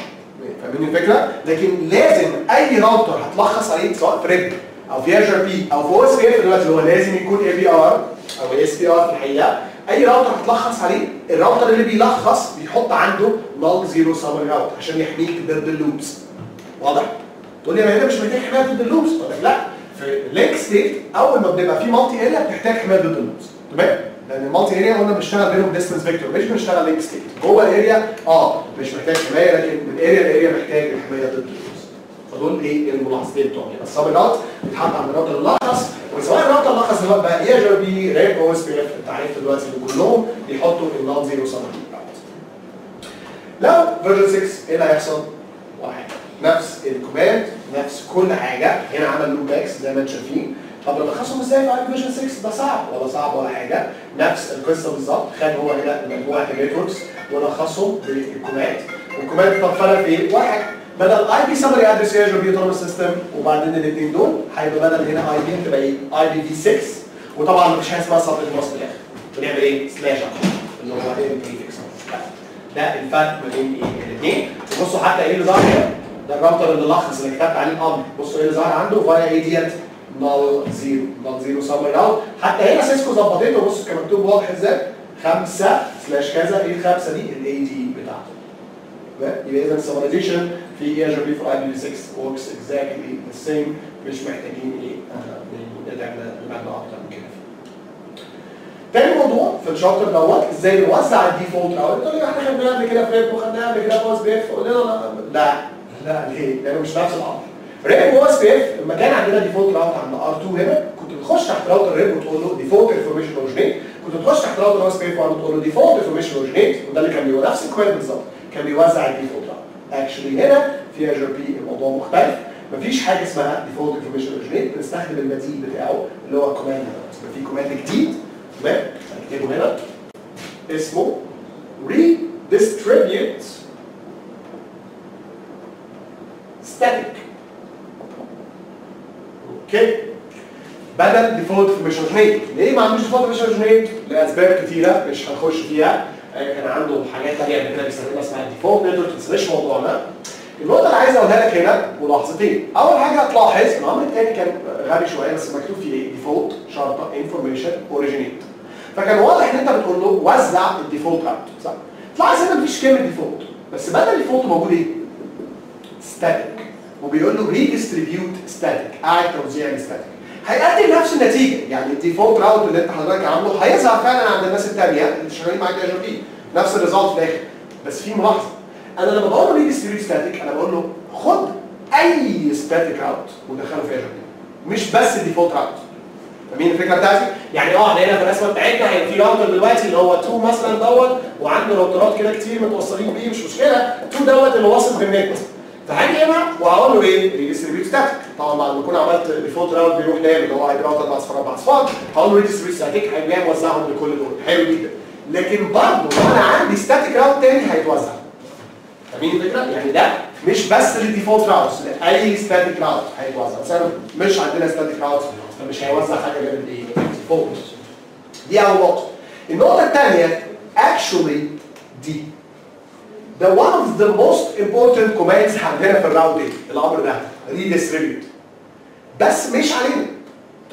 فاهمين الفكرة؟ لكن لازم أي راوتر هتلخص عليه سواء في RIP أو في EIGRP أو في OSPF دلوقتي هو لازم يكون اي بي ار أو اس بي ار في الحقيقة أي راوتر هتلخص عليه الراوتر اللي بيلخص بيحط عنده null zero summary route عشان يحميك ضد ال loops واضح؟ تقول لي ما هنا مش محتاج حماية ضد ال loops أقول لك لا في ال link state أول ما بنبقى في multi area بتحتاج حماية ضد ال loops تمام؟ لأن ال multi area قلنا بنشتغل بينهم distance vector مش بنشتغل link state جوه ال area آه مش محتاج حماية لكن من area ل area محتاج الحمايه ضد ال loops فدول إيه؟ الملاحظتين بتوعي يبقى ال summary route بيتحط عند الراوتر اللي لخص وسواء الراوتر اللي لخص ده بقى اي جر بي ريب أو اس بي اف أنت عرفت دلوقتي كلهم بيحطوا ال null zero route لو version 6 إيه اللي هيحصل؟ واحد. نفس ال command نفس كل حاجة. هنا عمل loopbacks زي ما أنتم شايفين. طب نلخصهم إزاي في IP version 6 ده صعب. ولا صعب ولا حاجة. نفس القصة بالظبط. خد هو هنا مجموعة ال networks ولخصهم بال command وال command طب فرق في إيه؟ واحد. بدل IP summary address EIGRP autonomous system وبعدين الاثنين دول هيبقى بدل هنا IP تبقى إيه؟ IPv6 وطبعا مفيش حاجة اسمها subnet mask في الآخر. بنعمل إيه؟ slash اللي هو ال prefix ده الفرق ما بين إيه؟ الاثنين وبصوا حتى إيه اللي ظهر هنا؟ ده الراوتر اللي لخص اللي كتبت عليه الامر بصوا إيه اللي ظهر عنده؟ via إيه ديت null zero null zero summary route حتى هنا Cisco ظبطته. بصوا كان مكتوب واضح إزاي؟ خمسة slash كذا إيه الخمسة دي؟ ال AD بتاعته. يبقى اذا ال summarization في EIGRP for IP 6 works exactly the same مش محتاجين إيه؟ نتعب دماغنا أكتر من كده. تاني موضوع في ال chapter دوت إزاي نوزع ال default. route تقول لي إحنا خدناها قبل كده في RIP وخدناها قبل كده OSPF قلنا لا لا ليه؟ لأنه مش نفس الأمر. RIP و OSPF لما كان عندنا default route عند R2 هنا كنت بتخش تحت router RIP وتقول له default information originate كنت بتخش تحت router OSPF وتقول له default information originate وده اللي كان بيبقى نفس الكويت بالظبط كان بيوزع ال default route actually هنا في EIGRP الموضوع مختلف. مفيش حاجة اسمها default information originate بنستخدم البديل بتاعه اللي هو ال command ده في command جديد. تمام؟ هنكتبه هنا. اسمه redistribute static. هيتروجينيت ليه ما عندوش ديفولت مش هيتروجينيت لأسباب كتيرة. مش هنخش فيها. آه، كان عنده حاجات ثانية قبل كده بيستخدمها اسمها ديفولت نتورك بس مش موضوعنا. النقطة اللي عايز أقولها لك هنا ملاحظتين. أول حاجة هتلاحظ الأمر الثاني كان غبي شوية بس مكتوب فيه إيه؟ ديفولت شرطة انفورميشن اوريجينيت فكان واضح إن أنت بتقول له وزع الديفولت اوت صح؟ تلاحظ هنا مفيش كلمة ديفولت بس بدل ديفولت موجود إيه؟ static وبيقول له redistribute static أعد توزيع ال static هيقدم نفس النتيجة. يعني ال default route اللي انت حضرتك عامله هيظهر فعلا عند الناس الثانية اللي شغالين معاك EIGRP نفس ال result في الآخر. بس في ملاحظة. أنا لما بقول له redistribute static أنا بقول له خد أي static route ودخله في EIGRP مش بس ال default route فاهمين الفكرة بتاعتي؟ يعني آه هنا في الرسمة بتاعتنا هيبقى في راوتر دلوقتي اللي هو 2 مثلا دوت وعنده راوترات كده كتير متوصلين بيه. مش مشكلة. 2 دوت اللي واصل بالنت فهاجي هنا وهقول له إيه؟ redistribute static طبعا بعد ما اكون عملت default route بيروح نام اللي هو هيبقى راوتر اربع اصفار اربع اصفار. هقول له redistribute static هيجي موزعهم لكل دول. حلو جدا. لكن برضه لو أنا عندي static route تاني هيتوزع. فاهمين الفكرة؟ يعني ده مش بس لل default routes لأي static route هيتوزع. بس أنا مش عندنا static route فمش هيوزع حاجة غير الايه؟ ال default دي أول نقطة. النقطة الثانية actually دي ده one of the most important commands عندنا في ال routing الأمر ده redistribute. بس مش علينا.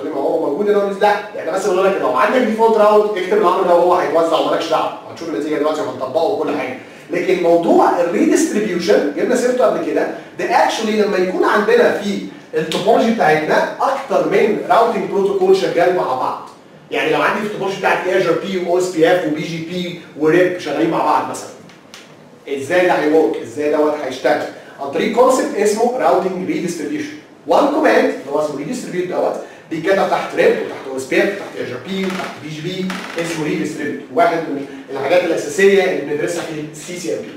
ليه ما هو موجود هنا؟ لا. يعني بس بقول لك لو عندك default route اكتب الأمر ده وهو هيتوزع ومالكش دعوة. هتشوف النتيجة دلوقتي وهنطبقه وكل حاجة. لكن موضوع ال redistribution جبنا سيرته قبل كده ده actually لما يكون عندنا في ال topology بتاعتنا أكتر من routing بروتوكول شغال مع بعض. يعني لو عندي في ال topology بتاعت EIGRP و OSPF و BGP و RIP شغالين مع بعض مثلا. إزاي ده هي work إزاي دوت هيشتغل. عن طريق concept اسمه routing redistribution one command اللي هو اسمه redistribute دوت بيتكتب تحت RIP وتحت OSPF وتحت EIGRP وتحت BGP اسمه redistribute واحد من الحاجات الأساسية اللي بندرسها في ال CCNP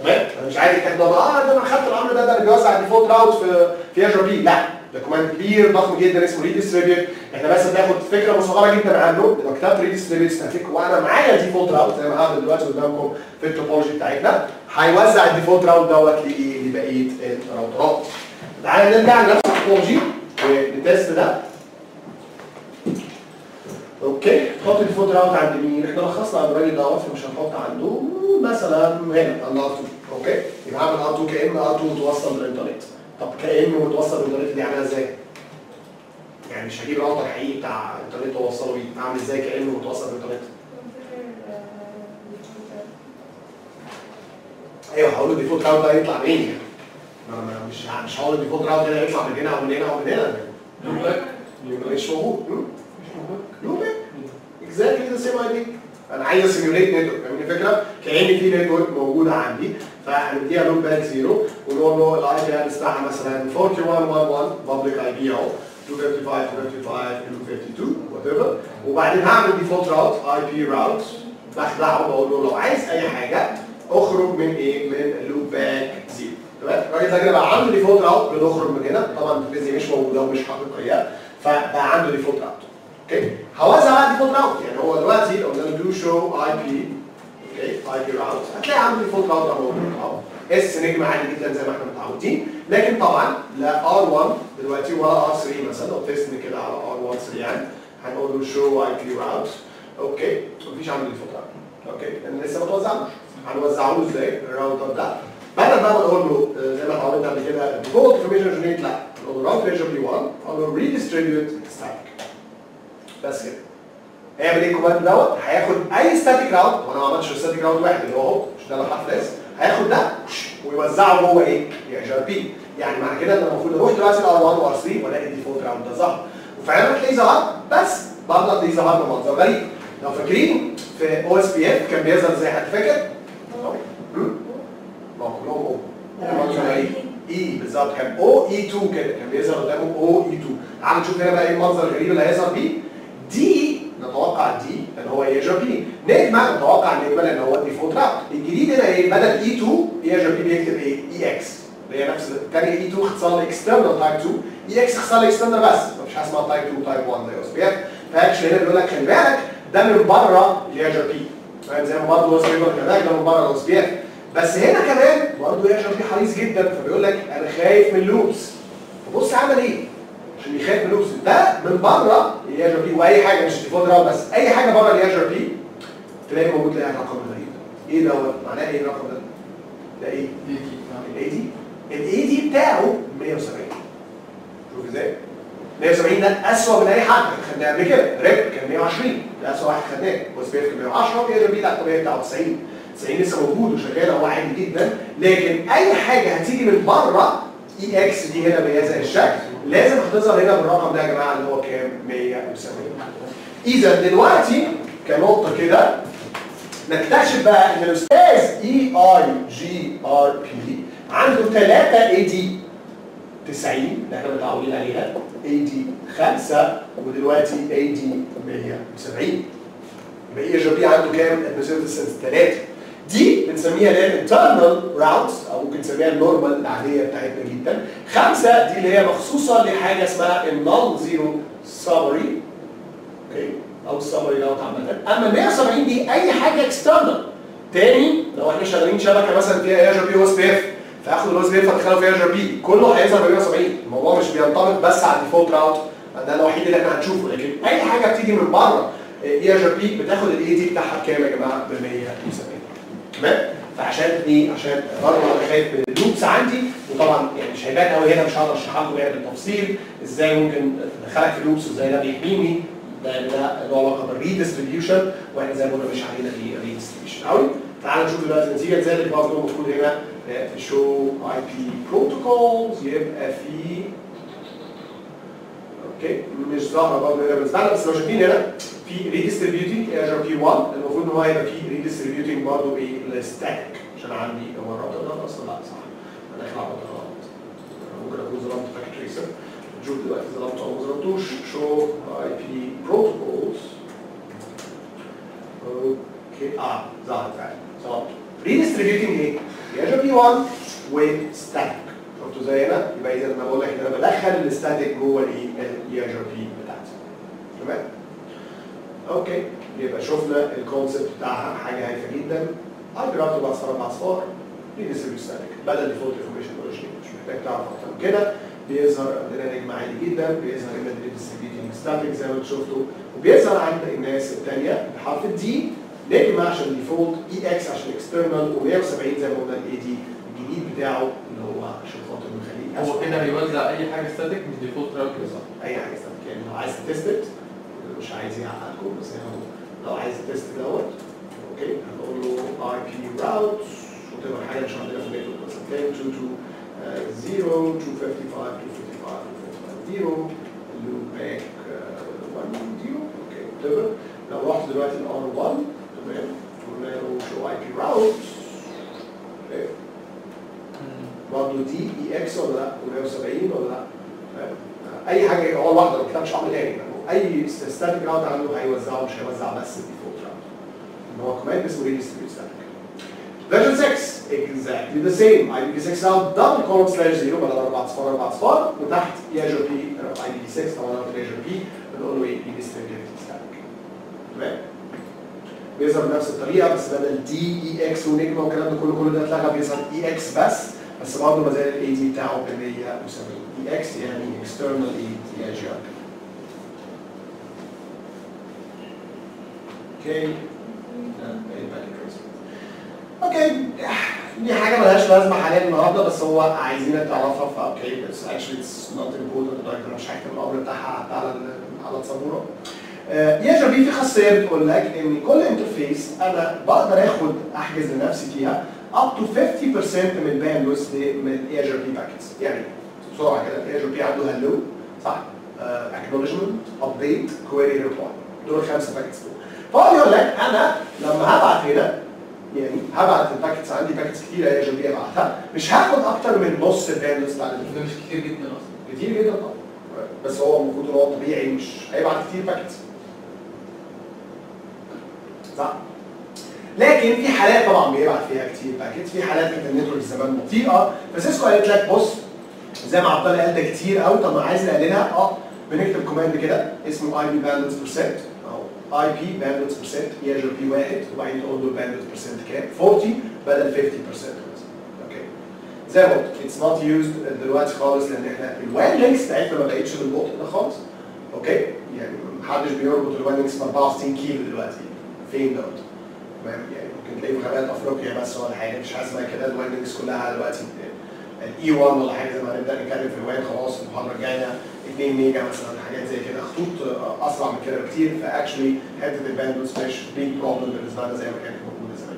تمام؟ أنا مش عايز تاخد آه ده أنا خدت الأمر ده ده اللي بيوزع ال default route في في EIGRP لا. ده command كبير ضخم جدا اسمه redistribute إحنا بس بناخد فكرة مصغرة جدا عنه. لو كتبت redistribute static وأنا معايا default route زي ما هعمل دلوقتي قدامكم في ال topology بتاعتنا. هيوزع ال default route دوت لإيه؟ لبقية الراوترات تعالى نرجع لنفس ال topology ون test ده. okay. تحط ال default route عند مين؟ إحنا لخصنا عند الراجل دوت فمش هنحط عنده مثلا هنا عند R 2 okay. يبقى هعمل R 2 كأن R 2 متوصل بالانترنت طب كان متوصل بالانترنت دي عاملة إزاي؟ يعني مش هجيب راوتر حقيقي بتاع انترنت وأوصله بيه أعمل إزاي كأنه متوصل بالانترنت؟ أيوه هقول ال default route ده يطلع منين يعني؟ ما مش مش هقول ال default route ده يطلع من هنا أو من هنا. أو من هنا loopback مش موجود. loopback loopback exactly the same idea أنا عايز a simulate network فاهمين الفكرة؟ كأن في network موجودة عندي. فهنديها loopback zero ونقول له ال IP بتاعها مثلا 4111 public IP اهو 255 255 252 whatever وبعدين هعمل default route ip route بخدعه بقول له لو عايز أي حاجة أخرج من إيه؟ من ال loopback zero تمام؟ الراجل ده كده بقى عنده default route بنخرج من هنا. طبعا الفيزيا مش موجودة ومش حقيقيه فبقى عنده default route okay؟ هوزع بقى default route يعني هو دلوقتي لو قلنا له do show ip okay؟ ip route هتلاقي عنده default route أهو. S نجمة عالي جدا زي ما إحنا متعودين. لكن طبعا لا R 1 دلوقتي ولا R 3 مثلا. لو test ني كده على R 1 سريعا هنقول له show ip route okay. مفيش default route okay. لأن لسه ما توزعناش له إزاي؟ الراوتر ده بدل ما نقول له آه، زي ما اتعودنا قبل كده default information originate لا. نقول له router EIGRP 1 أقول له redistribute static بس كده. هيعمل إيه ال command دوت؟ هياخد أي static route وأنا ما عملتش static route واحد. اللي هو اهو مش ده اللي S هياخد ده ويوزعه جوه إيه؟ EIGRP يعني معنى كده إن أنا المفروض أروح دلوقتي ال R 1 و R 3 وألاقي ال default route ده ظهر. وفعلا هتلاقيه ظهر بس برضه هتلاقيه ظهر بمنظر غريب. لو فاكرين في OSPF كان بيظهر إزاي حد فاكر؟ ما هو كلهم أو المنظر إيه؟ أيوه بالظبط. كان O E 2 كده. كان بيظهر قدامه O E 2 تعالوا نشوف هنا بقى إيه المنظر الغريب اللي هيظهر بيه. دي نتوقع دي إن هو EIGRP نجمة نتوقع نجمة لأن هو ال default route الجديد هنا إيه؟ بدل E 2 EIGRP بيكتب إيه؟ EX اللي هي نفس الثانية E 2 اختصار ل external type 2 EX اختصار ل external بس. مفيش حاجة اسمها type 2 type 1 زي OSPF فاكشن هنا بيقول لك خلي بالك ده من بره ال EIGRP فاهم؟ زي ما برضه اف كذلك ده من بره OSPF بس هنا كمان برضه EIGRP حريص جدا. فبيقول لك أنا خايف من ال loops فبص عمل إيه؟ عشان يخاف من loops ده من بره ال EIGRP وأي حاجة مش route بس. أي حاجة بره ال EIGRP تلاقي موجود لها رقم غريب. إيه دوت معناه إيه الرقم ده؟ ده إيه؟ ال AD ال AD بتاعه 170 شوف إزاي. 170 ده أسوأ من أي حد خدناه قبل كده. RIP كان 120 ده أسوأ واحد خدناه. و OSPF كان 110 و EIGRP لا الطبيعي بتاعه 90 90 لسه موجود وشغال هو عادي جدا لكن أي حاجة هتيجي من بره EX دي هنا بهذا الشكل. لازم هتظهر هنا بالرقم ده يا جماعة اللي هو كام؟ 170 إذا دلوقتي كنقطة كده نكتشف بقى إن الأستاذ اي اي جي ار بي عنده 3 AD 90 اللي إحنا متعودين عليها AD 5 ودلوقتي AD 170 يبقى EIGRP عنده كام؟ administrative 3 دي بنسميها اللي هي ال internal routes أو ممكن نسميها ال normal العادية بتاعتنا جدا. خمسة دي اللي هي مخصوصة لحاجة اسمها ال null zero summary okay؟ أو السمري دوت عامة. أما 170 دي أي حاجة external تاني لو إحنا شغالين شبكة مثلا فيها EIGRP و OSPF فاخد ال OSPF ادخله في EIGRP كله هيظهر ب 170 الموضوع مش بينطبق بس على ال default route ده الوحيد اللي إحنا هنشوفه. لكن أي حاجة بتيجي من بره EIGRP بتاخد ال AD بتاعها بكام يا جماعة؟ ب 170 تمام؟ فعشان إيه؟ عشان برضه أنا خايف من ال loops عندي وطبعا يعني مش هيبان قوي هنا مش هقدر اشرح لكم يعني بالتفصيل إزاي ممكن أدخلك في ال loops وازاي ده بيحميني ده ده له علاقة بال redistribution وإحنا زي ما قلنا مش علينا في redistribution قوي تعالوا نشوف دلوقتي النتيجه لذلك برضه المفروض هنا في show IP protocols يبقى في okay مش ظاهره برضه هنا لنا بس لو شايفين هنا في redistributing EIGRP 1 المفروض ان هو هيبقى في redistributing برضه إيه ال static عشان عندي هو الراوتر ده أصلا لا صح أنا داخل على غلط ممكن اكون ظلمت Packet Tracer نشوف دلوقتي ظلمت أو ما ظلمتوش show IP protocols okay آه ظهرت فعلا ظلمت redistributing إيه؟ EIGRP 1 و static شفتوا زي هنا يبقى إذا أنا بقول لك إن أنا بدخل ال static جوه ال EIGRP بتاعتي. تمام؟ okay. يبقى شفنا ال concept بتاعها حاجة هايفة جدا. IP route باصفار باصفار redistribute static بدل default information مش محتاج تعرف أكتر من كده. بيظهر عندنا نجم عالي جدا. بيظهر هنا redistributing static زي ما أنتم شفتوا. وبيظهر عند الناس الثانية بحرف ال D نجم عشان default EX عشان external و170 زي ما قلنا ال AD الجديد بتاعه اللي هو عشان هو. كده هيوزع أي حاجة static مش default route بالظبط أي حاجة static يعني لو عايز test مش عايز يعقدكم بس هو لو عايز test دوت okay؟ هنقول له IP route وتبقى حاجة مش عندنا في ال network مثلا 10 2 2 0 255 255 0 loopback 1 0 okay؟ whatever. لو رحت دلوقتي ال R 1 تمام؟ قلنا له show IP route okay؟ برضه D EX ولا لا؟ و170 ولا لا؟ أي حاجة هو لوحده ما كتبش أمر تاني أي static route عنده هيوزعه مش هيوزع بس ال default route إن هو كمان اسمه redistribute static. version 6 exactly the same. IPv6 route double colon slash 0 بدل 4 اصفار 4 اصفار وتحت EIGRP IPv6 طبعا router EIGRP بنقول له إيه redistribute static. تمام؟ بيظهر بنفس الطريقة بس بدل D EX ونجمة والكلام ده كله كله ده اتلغى بيظهر EX بس. بس برضه ما زال ال AD بتاعه ب 170 EX يعني external EIGRP أوكي أوكي دي حاجة ملهاش لازمة حاليا النهارده بس هو عايزينك تعرفها ف okay بس actually it's not important أنا مش هكتب الأمر بتاعها حتى على على السبورة. EIGRP في خاصية بتقول لك إن كل interface أنا بقدر آخد أحجز لنفسي فيها. Up to 50% من ال bandwidth من ال EIGRP packets يعني بسرعة كده ال EIGRP عنده hello صح؟ acknowledgment update query reply دول خمسة packets دول فهو بيقول لك أنا لما هبعت هنا يعني هبعت ال packets عندي packets كتيره EIGRP ابعتها مش هاخد أكتر من نص ال bandwidth بتاع ده مش كتير جدا أصلا. كتير جدا طبعا. بس هو المفروض إن هو طبيعي مش هيبعت كتير packets صح؟ لكن في حالات طبعا بيبعت فيها كتير. packets في حالات كانت ال network زمان بطيئة. ف Cisco قالت لك بص زي ما عبد الله قال ده كتير قوي. طب ما عايز نقللها. آه بنكتب command كده اسمه IP bandwidth percent أو IP bandwidth percent EIGRP واحد. وبعدين تقول له ال bandwidth percent كام؟ 40 بدل 50% مثلا okay زي ما قلت it's not used دلوقتي خالص لأن إحنا ال WAN links بتاعتنا ما بقتش بالبطء ده خالص. okay يعني محدش بيربط ال WAN links ب 64 كيلو دلوقتي. فين دوت يعني ممكن تلاقيه في افريقيا بس ولا حاجة مش حاسس كده. ال WAN links كلها دلوقتي ال E 1 ولا حاجة زي ما هنبدأ نتكلم في ال WAN خلاص المحاضرة الجاية 2 ميجا مثلا حاجات زي كده. خطوط أسرع من كده بكتير. ف actually حتة ال bandwidth مش big problem بالنسبة لنا زي ما كانت موجودة زمان.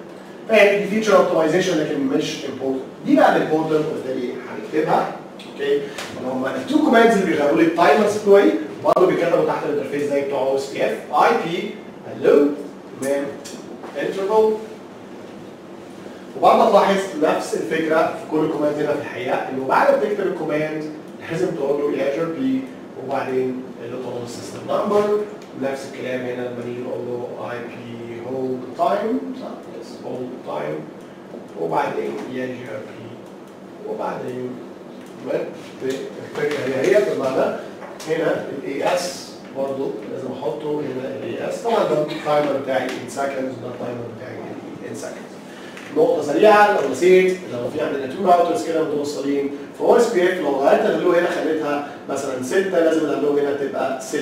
فهي دي feature optimization لكن مش important دي بقى ال important وبالتالي هنكتبها okay اللي هم ال two commands اللي بيشغلوا لي ال timers دول برضه بيكتبوا تحت ال interface زي بتوع أو اس بي اف اي بي هلو تمام interval وبرضه تلاحظ نفس الفكرة في كل command هنا في الحقيقة إنه بعد ما تكتب ال command لازم تقول له EIGRP وبعدين ال autonomous system number نفس الكلام هنا لما نيجي نقول له IP hold time صح؟ yes hold time وبعدين EIGRP وبعدين الفكرة هي هي بمعنى هنا ال AS برضه لازم أحطه هنا ال AS طبعا ده ال timer بتاعي in seconds وده ال timer بتاعي in seconds نقطة سريعة لو نسيت لو في عندنا two routers كده متوصلين OSPF لو غيرت ال hello هنا خليتها مثلا 6 لازم ال hello هنا تبقى 6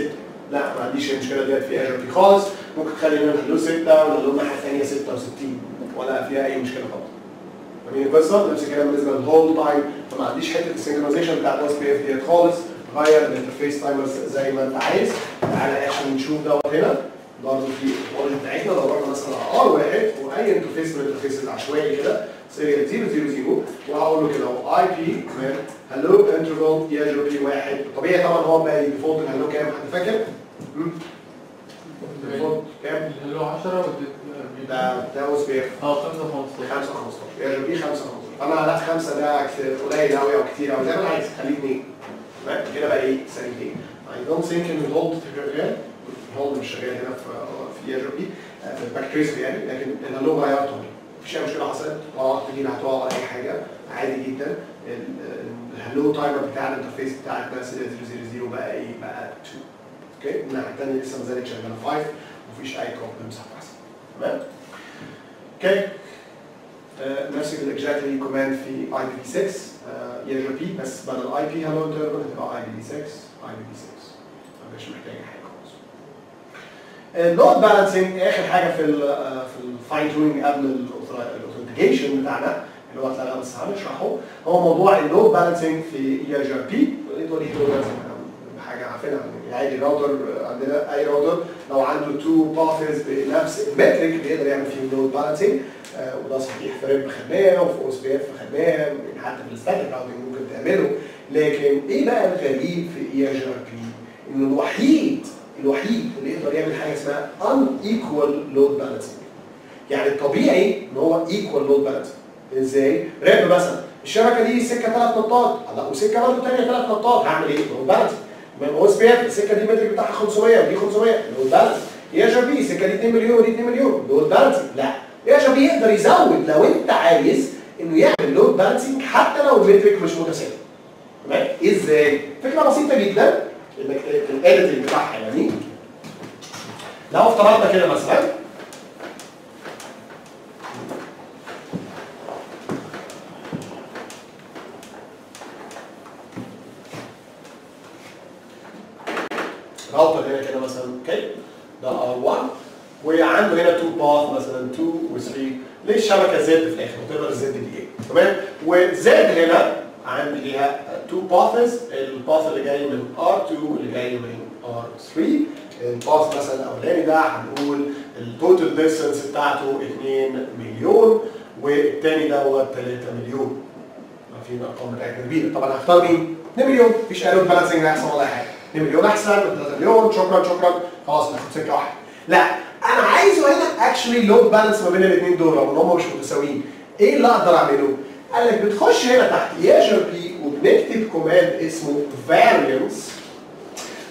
لا ما عنديش المشكلة ديت في EIGRP خالص ممكن تخلي هنا ال hello 6 وال hello الناحية الثانية 66 ولا فيها أي مشكلة خالص. فاهمين القصة؟ نفس الكلام بالنسبة لل hold time فما عنديش حتة ال synchronization بتاعت OSPF ديت خالص. غير ال interface timers زي ما انت عايز تعالى اكشن نشوف دوت هنا برضه في الاورج بتاعتنا لو رحنا مثلا على R واحد واي interface من ال interface العشوائي كده serial 000 وهقول له كده IP تمام hello interval EIGRP واحد طبيعي طبعا هو بقى default ال hello كام حد فاكر؟ default كام؟ هو 10 ده ده OSPF آه 5 15 5 15 EIGRP 5 15 أنا لا 5 ده قليل قوي أو كتير قوي زي ما أنا عايز خليه 2 كده بقى إيه؟ ثانيتين I don't think ان ال hold شغال ال hold مش شغال هنا في في EIGRP في ال Packet Tracer يعني. لكن ال hello غيرته مفيش أي مشكلة حصلت. طلعت تجي هتقع ولا أي حاجة. عادي جدا. ال- ال hello timer بتاع ال interface بتاعك بقى 000 بقى إيه؟ بقى 2 OK الناحيه الثانية لسه ما زالت شغاله 5 مفيش أي problems هتحصل. تمام؟ OK آه، نفس ال exactly command في اي بي في 6 ياجر بي بس بدل IP hello interval هتبقى اي بي في 6 اي بي في 6 مش محتاجه حاجة خالص ال load balancing آخر حاجة في ال في ال fine tuning قبل ال authentication بتاعنا اللي هو اتلغى بس هنشرحه هو موضوع ال load balancing في EIGRP تقول لي load حاجة عارفينها. يعني راوتر عندنا أي راوتر لو عنده two paths بنفس ال metric بيقدر يعمل فيه load balancing وده صحيح في RIP خدناه وفي OSPF خدناه يعني حتى في ال static routing ممكن تعمله. لكن إيه بقى الغريب في EIGRP؟ انه الوحيد الوحيد اللي يقدر يعمل حاجة اسمها unequal load balancing. يعني الطبيعي إن هو equal load balancing. إزاي؟ RIP مثلا. الشبكة دي سكة ثلاث نطاط لا وسكة برضه ثانية ثلاث نطاط هعمل إيه؟ balancing. من OSPF السكة دي metric بتاعها 500 ودي 500 load balancing. EIGRP السكه دي 2 مليون ودي 2 مليون load balancing. لا. EIGRP يقدر يزود لو انت عايز انه يعمل load balancing حتى لو ال metric مش متساوي. تمام؟ إزاي؟ فكرة بسيطة جدا. إنك ال editing بتاعها يعني. لو افترضنا كده مثلا. راوتر هنا كده مثلا. OK ده R1 وعنده هنا 2 path مثلا 2 و3 ليه الشبكه Z في الآخر؟ وتقدر ال Z دي إيه؟ تمام؟ و Z هنا عندي ليها 2 paths ال path اللي جاي من R2 واللي جاي من R3 ال path مثلا الاولاني ده هنقول ال total distance بتاعته 2 مليون والتاني دوت 3 مليون. عارفين الارقام بتاعتنا كبيرة. طبعا هختار مين؟ 2 مليون. مفيش اي load balancing هيحصل ولا حاجة. 2 مليون أحسن من 3 مليون. شكرا شكرا. خلاص ناخد سكة واحدة. لا أنا عايزه هنا actually load balance ما بين الاثنين دول إن هم مش متساويين. إيه اللي أقدر أعمله؟ قال لك بتخش هنا تحت EIGRP وبنكتب command اسمه variance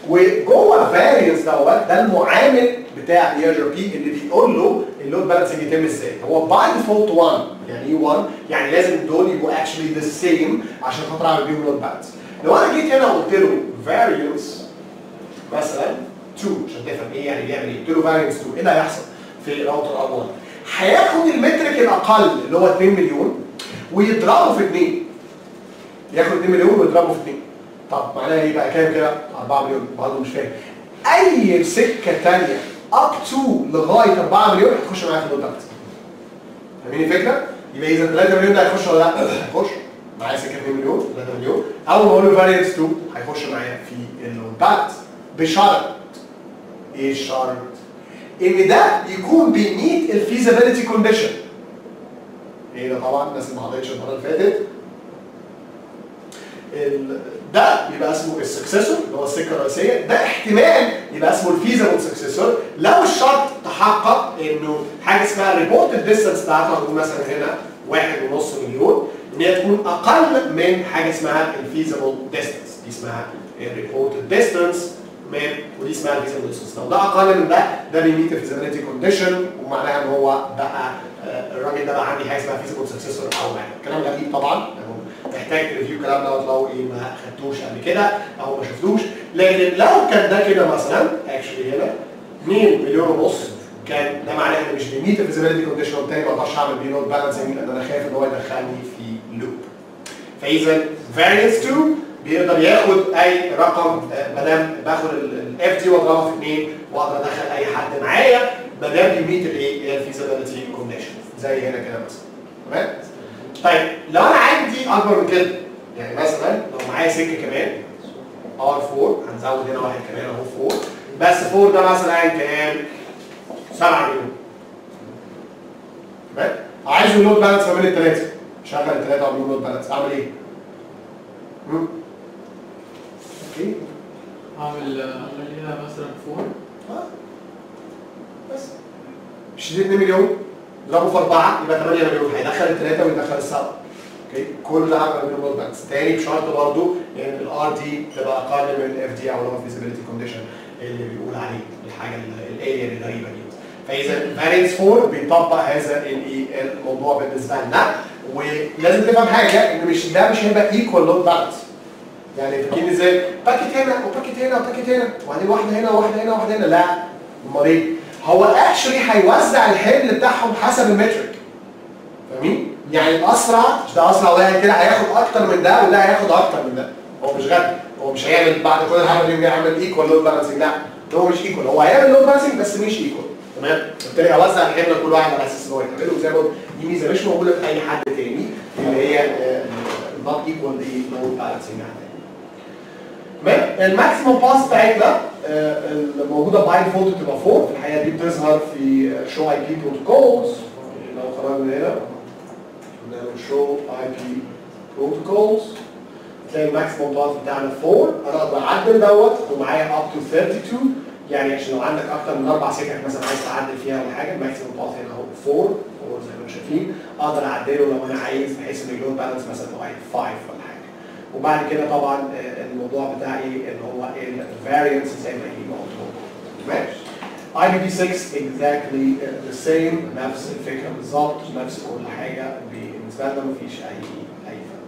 وجوه variance دوت ده المعامل بتاع EIGRP اللي بيقول له ال load balancing يتم إزاي. هو by default 1 يعني إيه 1 يعني لازم دول يبقوا actually the same عشان خاطر أعمل بيهم load balance لو أنا جيت هنا وقلت له variance مثلا 2 عشان تفهم إيه يعني بيعمل إيه. قلت له variance 2 إيه اللي هيحصل في router R1 هياخد ال metric الأقل اللي هو 2 مليون ويضربه في 2 ياخد 2 مليون ويضربه في 2 طب معناها إيه بقى؟ كام كده؟ 4 مليون. برضه مش فاهم. أي سكة ثانية up to لغاية 4 مليون هتخش معايا في ال load فاهمين الفكرة؟ يبقى إذا 3 مليون ده هيخش ولا لأ؟ هيخش. معايا سكة 2 مليون 3 مليون. أول ما أقول له variance 2 هيخش معايا في balance بشرط الشرط؟ إن ده يكون بي meet ال feasibility condition إيه ده طبعا الناس اللي ما حضرتش المرة اللي فاتت. ده يبقى اسمه ال successor اللي هو السكة الرئيسية. ده احتمال يبقى اسمه ال feasible successor لو الشرط تحقق إنه حاجة اسمها ال reported distance بتاعتها هتكون مثلا هنا واحد ونص مليون إن هي تكون أقل من حاجة اسمها ال feasible distance دي اسمها ال reported distance من ودي اسمها ال feasible distance لو ده أقل من ده ده بي meet ال feasibility condition ومعناها إن هو بقى آه، الراجل ده بقى عندي حاجة اسمها feasible successor أو حاجة كلام غريب طبعا محتاج ت review الكلام دوت لو إيه ما خدتوش قبل كده أو ما شفتوش. لكن لو كان ده كده مثلا actually هنا 2 مليون ونص كان ده معناه إن مش بي meet ال feasibility condition وبالتالي ما أقدرش أعمل بيه load balancing لأن أنا خايف إن هو يدخلني في loop فإذا variance 2 بيقدر ياخد أي رقم آه، ما دام باخد ال FD واضربها في 2 وأقدر أدخل أي حد معايا ما دام بي meet الايه ال feasibility condition زي هنا كده مثلا. تمام؟ طيب لو أنا عندي أكبر من كده يعني مثلا لو معايا سكة كمان R4 هنزود هنا واحد كمان أهو 4 بس 4 ده مثلا كام 7 مليون. تمام؟ عايز ال load balance ما بين الثلاثه شغل الثلاثه واعمل load balance أعمل إيه؟ مم. OK هعمل أخليها مثلا four. آه. بس. مش دي 2 مليون. ضربه في 4 يبقى 8 مليون. هيدخل الثلاثه ويدخل السبعة. OK؟ كل عمل load balance تاني بشرط برضه ان ال RD تبقى أقل من ال FD أو feasibility condition اللي بيقول عليه الحاجة ال- الاليا الغريبه دي. فإذا variance 4 بيطبق هذا الموضوع بالنسبة لنا. ولازم تفهم حاجة إن مش ده مش هيبقى equal load balance يعني فاكرين إزاي؟ packet هنا و packet هنا و packet هنا وبعدين واحدة هنا وواحدة هنا وواحدة هنا لا امال إيه؟ هو actually هيوزع الحمل بتاعهم حسب ال metric فاهمين؟ يعني الاسرع مش ده أسرع واحد كده هياخد أكتر من ده وده هياخد أكتر من ده هو مش غبي هو مش هيعمل بعد كل الحمل دي هيعمل equal load balancing لا هو مش equal هو هيعمل load balancing بس مش equal تمام؟ بالتالي هيوزع الحمل كل واحد على أساس إن هو يعمله وزي ما دي ميزة مش موجودة في أي حد تاني اللي هي not equal load balancing تمام؟ ال maximum paths بتاعتنا آه، الموجوده by default بتبقى 4 في الحقيقة دي بتظهر في show IP protocols لو خرجنا هنا نعمل show IP protocols تلاقي ال maximum paths بتاعنا 4 أنا أقدر أعدل دوت ومعايا up to 32 يعني عشان لو عندك أكتر من أربع سكك مثلا عايز تعدل فيها ولا حاجة ال maximum paths هنا أهو 4 4 زي ما أنتم شايفين. أقدر أعدله لو أنا عايز بحيث إن ال load balance مثلا تبقى 5 ولا وبعد كده طبعا آه، الموضوع بتاعي اللي هو ال variance زي ما هي موجود ماشي. IPv6 exactly the same نفس الفكرة بالظبط نفس كل حاجة بالنسبة لنا مفيش أي أي فرق.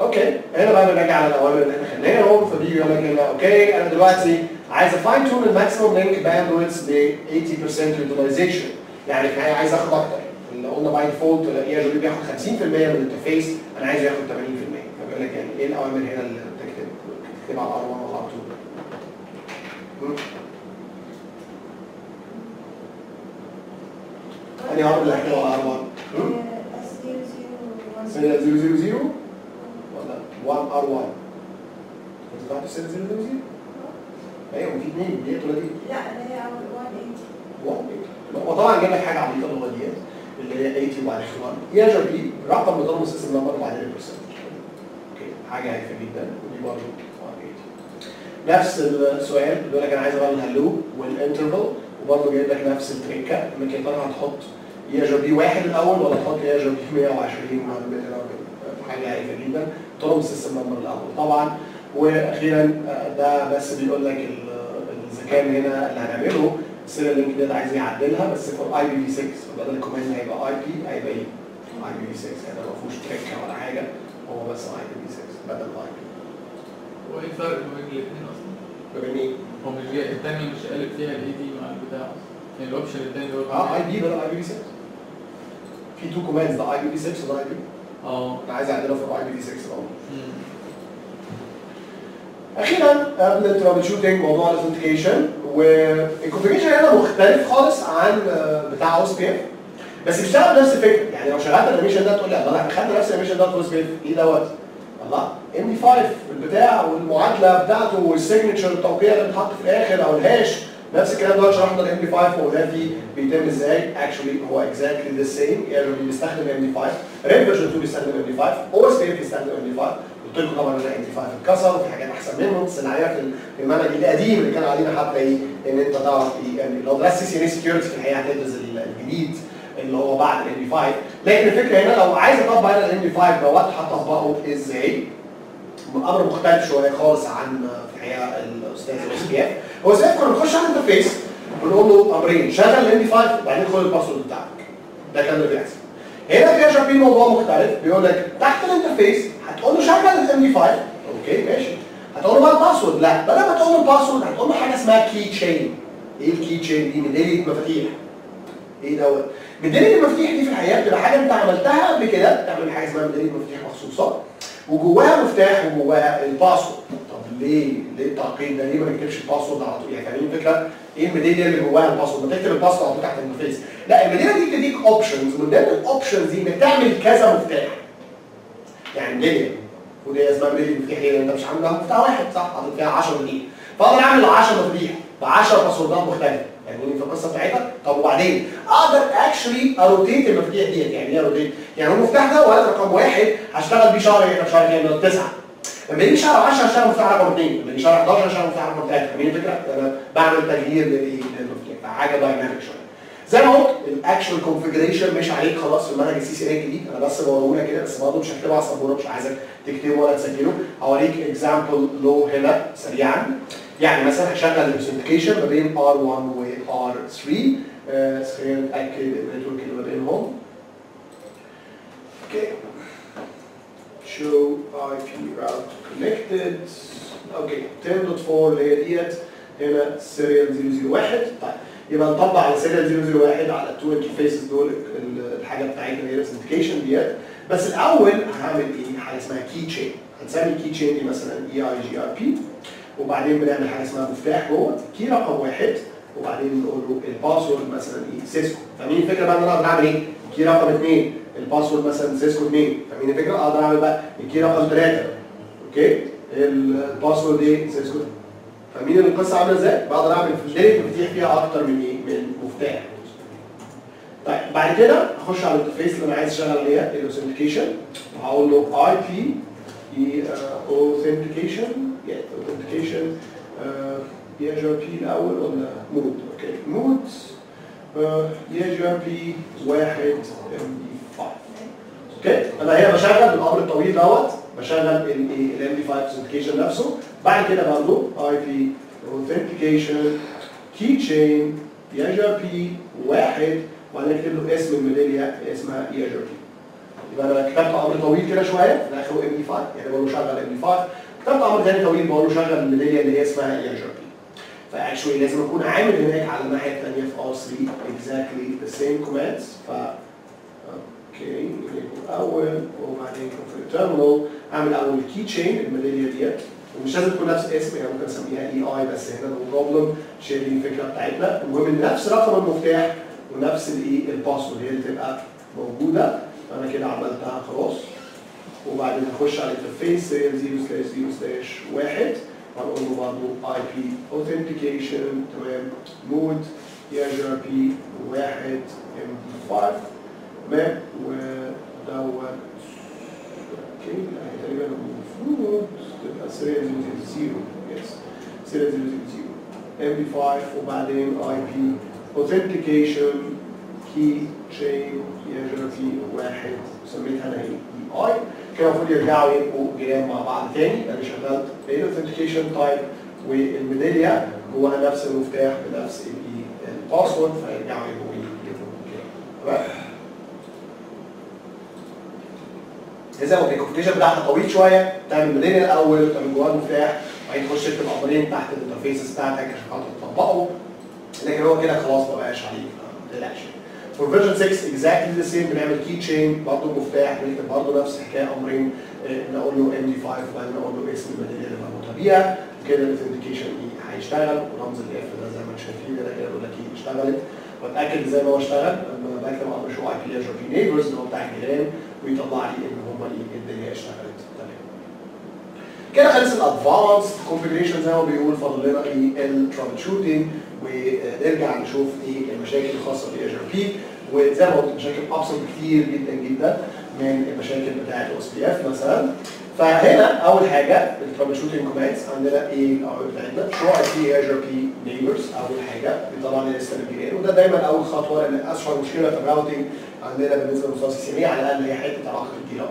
okay. هنا بقى بنراجع على الأوامر اللي إحنا خدناهم فبيجي يقول لك okay. أنا دلوقتي عايز ا fine tune ال maximum link bandwidth ل 80% utilization يعني في الحقيقة عايز أخد أكتر. اللي قلنا by default ال EIGRP بياخد 50% من ال interface أنا عايز ياخد 80% فبيقول لك يعني إيه الأوامر هنا اللي بتكتب؟ تكتب على ار 1 ولا ار 2 انهي أمر اللي هكتبه على ار 1 سنة 000 ولا 1 ار 1 أنت بعت سنة 000 أيوه في اثنين دي ولا دي لا اللي هي 180 1 وطبعا جاب لك حاجة عبيطة اللي هو ديت. اللي هي 80 وبعدين 1 يا بي رقم نظام السيستم نمبر وبعدين البرسنتج أوكي حاجة هايفة جدا. ودي برضه 180 نفس السؤال بيقول لك أنا عايز اعمل هلو والانترفال وبرضه جايب لك نفس التريكة. إنك يا ترى هتحط يا بي واحد الأول ولا تحط يا بي 120 ولا 240 حاجة هايفة جدا. طرق السيستم نمبر الأول. طبعا وأخيرا آه، ده بس بيقول لك ال- الذكاء هنا اللي هنعمله. السيريال لينك ديت عايز يعدلها بس فور اي بي في 6 بدل الكوماند هيبقى اي بي هيبقى إيه؟ اي بي في 6 يعني ما فيهوش تريكه ولا حاجة هو بس اي بي في 6 بدل اي بي هو إيه الفرق ما بين الاثنين أصلا؟ ما بين إيه؟ هو مش جاي الثانية مش قالب فيها الإي دي مع البتاع. أصلا يعني الاوبشن الثاني اللي هو آه اي بي بدل اي بي في 6 في تو كوماندز ده اي بي في 6 وده اي بي آه. أنا عايز اعدله في الاي بي دي 6 اهو مم. أخيرا قبل الترابل شوتنج موضوع الاثنتيكيشن والكونفيجريشن هنا مختلف خالص عن آه، بتاع أو اس بي اف بس بيشتغل بنفس الفكرة. يعني لو شغلت ال animation ده تقول لي الله إحنا خدنا نفس ال animation ده في OSPF إيه دوت؟ الله MD5 البتاع والمعادلة بتاعته وال signature التوقيع اللي بيتحط في الآخر أو ال hash نفس الكلام ده شرحنا ال MD5 وقلنا فيه بيتم إزاي. actually هو exactly the same يعني بيستخدم MD5 RIP version 2 بيستخدم MD5 أو اس بي بيستخدم MD5 قلت لكم طبعا ان ام دي 5 اتكسر وفي حاجات أحسن منه بس اللي عليها في في المنهج القديم اللي كان علينا حتى إيه؟ إن أنت تعرف إيه يعني لو درست سي سكيورتي في الحقيقة هتدرس الجديد اللي هو بعد الام دي 5 لكن الفكرة هنا لو عايز أطبق هنا الام دي 5 دوت هطبقه إزاي؟ أمر مختلف شوية خالص عن في الحقيقة الأستاذ اس بي اف هو اس كنا بنخش على الانترفيس بنقول له أمرين شغل الام دي 5 وبعدين خد الباسورد بتاعك. ده كان اللي بيحصل. هنا في اشرب موضوع مختلف بيقول لك تحت الانترفيس هتقول له شغل الام دي 5 أوكي ماشي. هتقول له بقى ال password لا بدل ما تقول له ال password هتقول له حاجة اسمها key chain إيه ال key chain دي ميداليه مفاتيح إيه دوت؟ ميداليه المفاتيح دي في الحقيقة بتبقى حاجة أنت عملتها قبل كده تعمل حاجة اسمها ميداليه مفاتيح مخصوصة وجواها مفتاح وجواها ال password طب ليه؟ ليه التعقيد ده؟ ليه ما نكتبش ال password على طول؟ يعني فاهمين الفكرة؟ إيه الميداليه اللي جواها ال password ما تكتب ال password على طول تحت ال interface لا الميداليه دي بتديك options ومن ضمن ال options دي إنك تعمل كذا مفتاح. يعني ميداليه ودي اسمها ميداليه مفتاح ليه؟ انت مش عامل مفتاح واحد صح؟ حاطط فيها 10 ميداليه فاقدر اعمل 10 مفاتيح ب 10 password ات مختلفة. يعني في القصة بتاعتها. طب وبعدين؟ أقدر actually ا rotate المفاتيح ديت. يعني إيه ا rotate؟ يعني المفتاح ده ولد رقم واحد هشتغل بيه شهر هنا شهر كام؟ تسعة. لما يجي شهر 10 هشتغل مفتاح رقم اثنين لما يجي شهر 11 هشتغل مفتاح رقم ثلاثة فاهمين الفكرة؟ أنا بعمل تغيير؟ للمفتاح. فحاجة dynamic شوية. زي ما قلت ال actual configuration مش عليك خلاص. في المنهج ال CCNA الجديد أنا بس بوريه لك كده بس برضه مش هكتبه على السبوره مش عايزك تكتبه ولا تسجله. هوريك example لو هنا سريعا. يعني مثلا هشغل ال authentication ما بين R1 و R3 آه، خلينا نتاكد ال network اللي ما بينهم. okay. Show IP route connected. okay. 10.4 اللي هي ديت. هنا serial 001 طيب. يبقى نطبق على serial 001 على ال two interfaces دول ال- الحاجة بتاعتنا اللي هي ال authentication ديت. بس الأول هعمل إيه؟ حاجة اسمها key chain هنسمي ال key chain دي مثلا اي اي جي ار بي وبعدين بنعمل حاجة اسمها مفتاح جوه. key رقم واحد. وبعدين نقول له ال password مثلا إيه؟ cisco فاهمين الفكرة بقى إن أنا أقدر أعمل إيه؟ key رقم اثنين ال password مثلا cisco اثنين فاهمين الفكرة؟ أقدر أعمل بقى ال key رقم ثلاثة okay؟ ال password إيه؟ cisco فاهمين القصة عاملة إزاي؟ بقدر اعمل الديريك مفتاح فيها أكتر من إيه؟ من مفتاح. طيب بعد كده اخش على ال interface اللي أنا عايز أشتغل عليها ال authentication وهقول له IP authentication authentication EIGRP الأول ولا mode okay mode EIGRP واحد MD5 okay أنا هنا بشغل بالأمر الطويل دوت. بشغل ال MD5 authentication نفسه. بعد كده برضه IP authentication key chain EIGRP واحد. وبعدين اكتب له اسم الميدالية اسمها EIGRP يبقى أنا كتبت أمر طويل كده شوية في الآخر MD5 يعني بقول له شغل ام دي 5 كتبت أمر ثاني طويل بقول له شغل الميدالية اللي هي اسمها EIGRP ف actually لازم أكون عامل هناك على الناحية الثانية في R3 exactly the same commands. ف okay نكتب أول وبعدين في ال terminal اعمل اول key chain الميداليه ديت. ومش لازم تكون نفس الاسم يعني ممكن اسميها AA بس هنا no problem شايلين الفكرة بتاعتنا. المهم نفس رقم المفتاح ونفس الايه ال password هي اللي تبقى موجودة. أنا كده عملتها خلاص. وبعدين هخش على ال interface serial 0 slash 0 slash 1 وهنقول له برضه IP authentication تمام. مود يا جي ار بي 1 ام دي 5 تمام. ودوت okay تقريبا المفروض تبقى serial 0 yes serial 0 MD5 وبعدين اي بي اوثنتيكيشن كي تشين يا جي ار بي 1 سميتها أنا AA كده المفروض يرجعوا يبقوا جيران مع بعض تاني أنا شغلت ال authentication type والميدالية جواها نفس المفتاح بنفس ال password فيرجعوا يبقوا يبقوا جيران تمام اذا ال configuration بتاعها طويل شوية تعمل ميداليه الأول تعمل جواها المفتاح وبعدين تخش تكتب امرين تحت ال interfaces بتاعتك عشان خاطر تطبقه. لكن هو كده خلاص ما بقاش عليه ما تقلقش for version 6 exactly the same بنعمل key chain برضه مفتاح بنكتب برضه نفس الحكاية امرين آه، نقول له MD5 وبعدين نقول له اسم الميداليه اللي مربوطه بيها كده ال authentication اي هيشتغل. ورمز الاف ده زي ما أنتم شايفين كده كده بيقول لك إيه اشتغلت. واتاكد زي ما هو اشتغل. لما بكتب أمر show IP EIGRP neighbors اللي هو بتاع الجيران ويطلع لي ان هم إيه الدنيا اشتغلت تمام كده خلص ال advanced configuration زي ما بيقول فاضل لنا إيه ال troubleshooting ونرجع نشوف إيه المشاكل الخاصة بال EIGRP وزي ما قلت مشاكل أبسط بكتير جدا جدا من المشاكل بتاعة OSPF مثلا. فهنا أول حاجة ال troubleshooting commands عندنا إيه الأول بتاعتنا؟ show IP EIGRP neighbors أول حاجة. بيطلع لنا الجيران وده دايما أول خطوة لأن اشهر مشكلة في ال routing عندنا بالنسبة للمستوى ال CCNA على الأقل هي حتة علاقة الجيران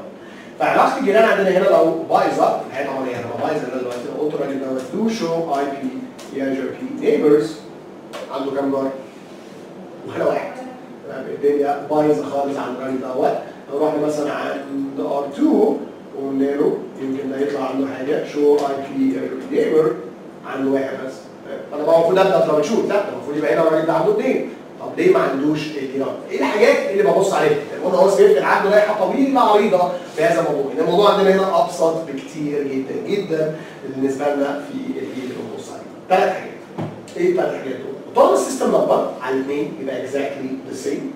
فعلاقة الجيران عندنا هنا لو بايظة الحياة العملية لو بايظة أنا دلوقتي لو قلت الراجل دوت do show IP EIGRP neighbors عنده كام جار؟ وهنا واحد؟ الدنيا بايظة خالص عند الراجل دوت لو رحنا مثلا عند R2 وقلنا له يمكن ده يطلع عنده حاجة. show IP neighbor عنده واحد بس. أنا بقى المفروض أبدأ troubleshoot لا المفروض يبقى هنا الراجل ده عنده اثنين طب ليه ما عندوش جيران؟ إيه الحاجات اللي ببص عليها؟ قلنا OSPF عنده لائحه طويله عريضه في هذا الموضوع، ان الموضوع عندنا هنا أبسط بكتير جدا جدا بالنسبة لنا في الايه اللي بنبص عليه. ثلاث حاجات. إيه الثلاث حاجات دول؟ ال autonomous system number على الاثنين يبقى exactly the same.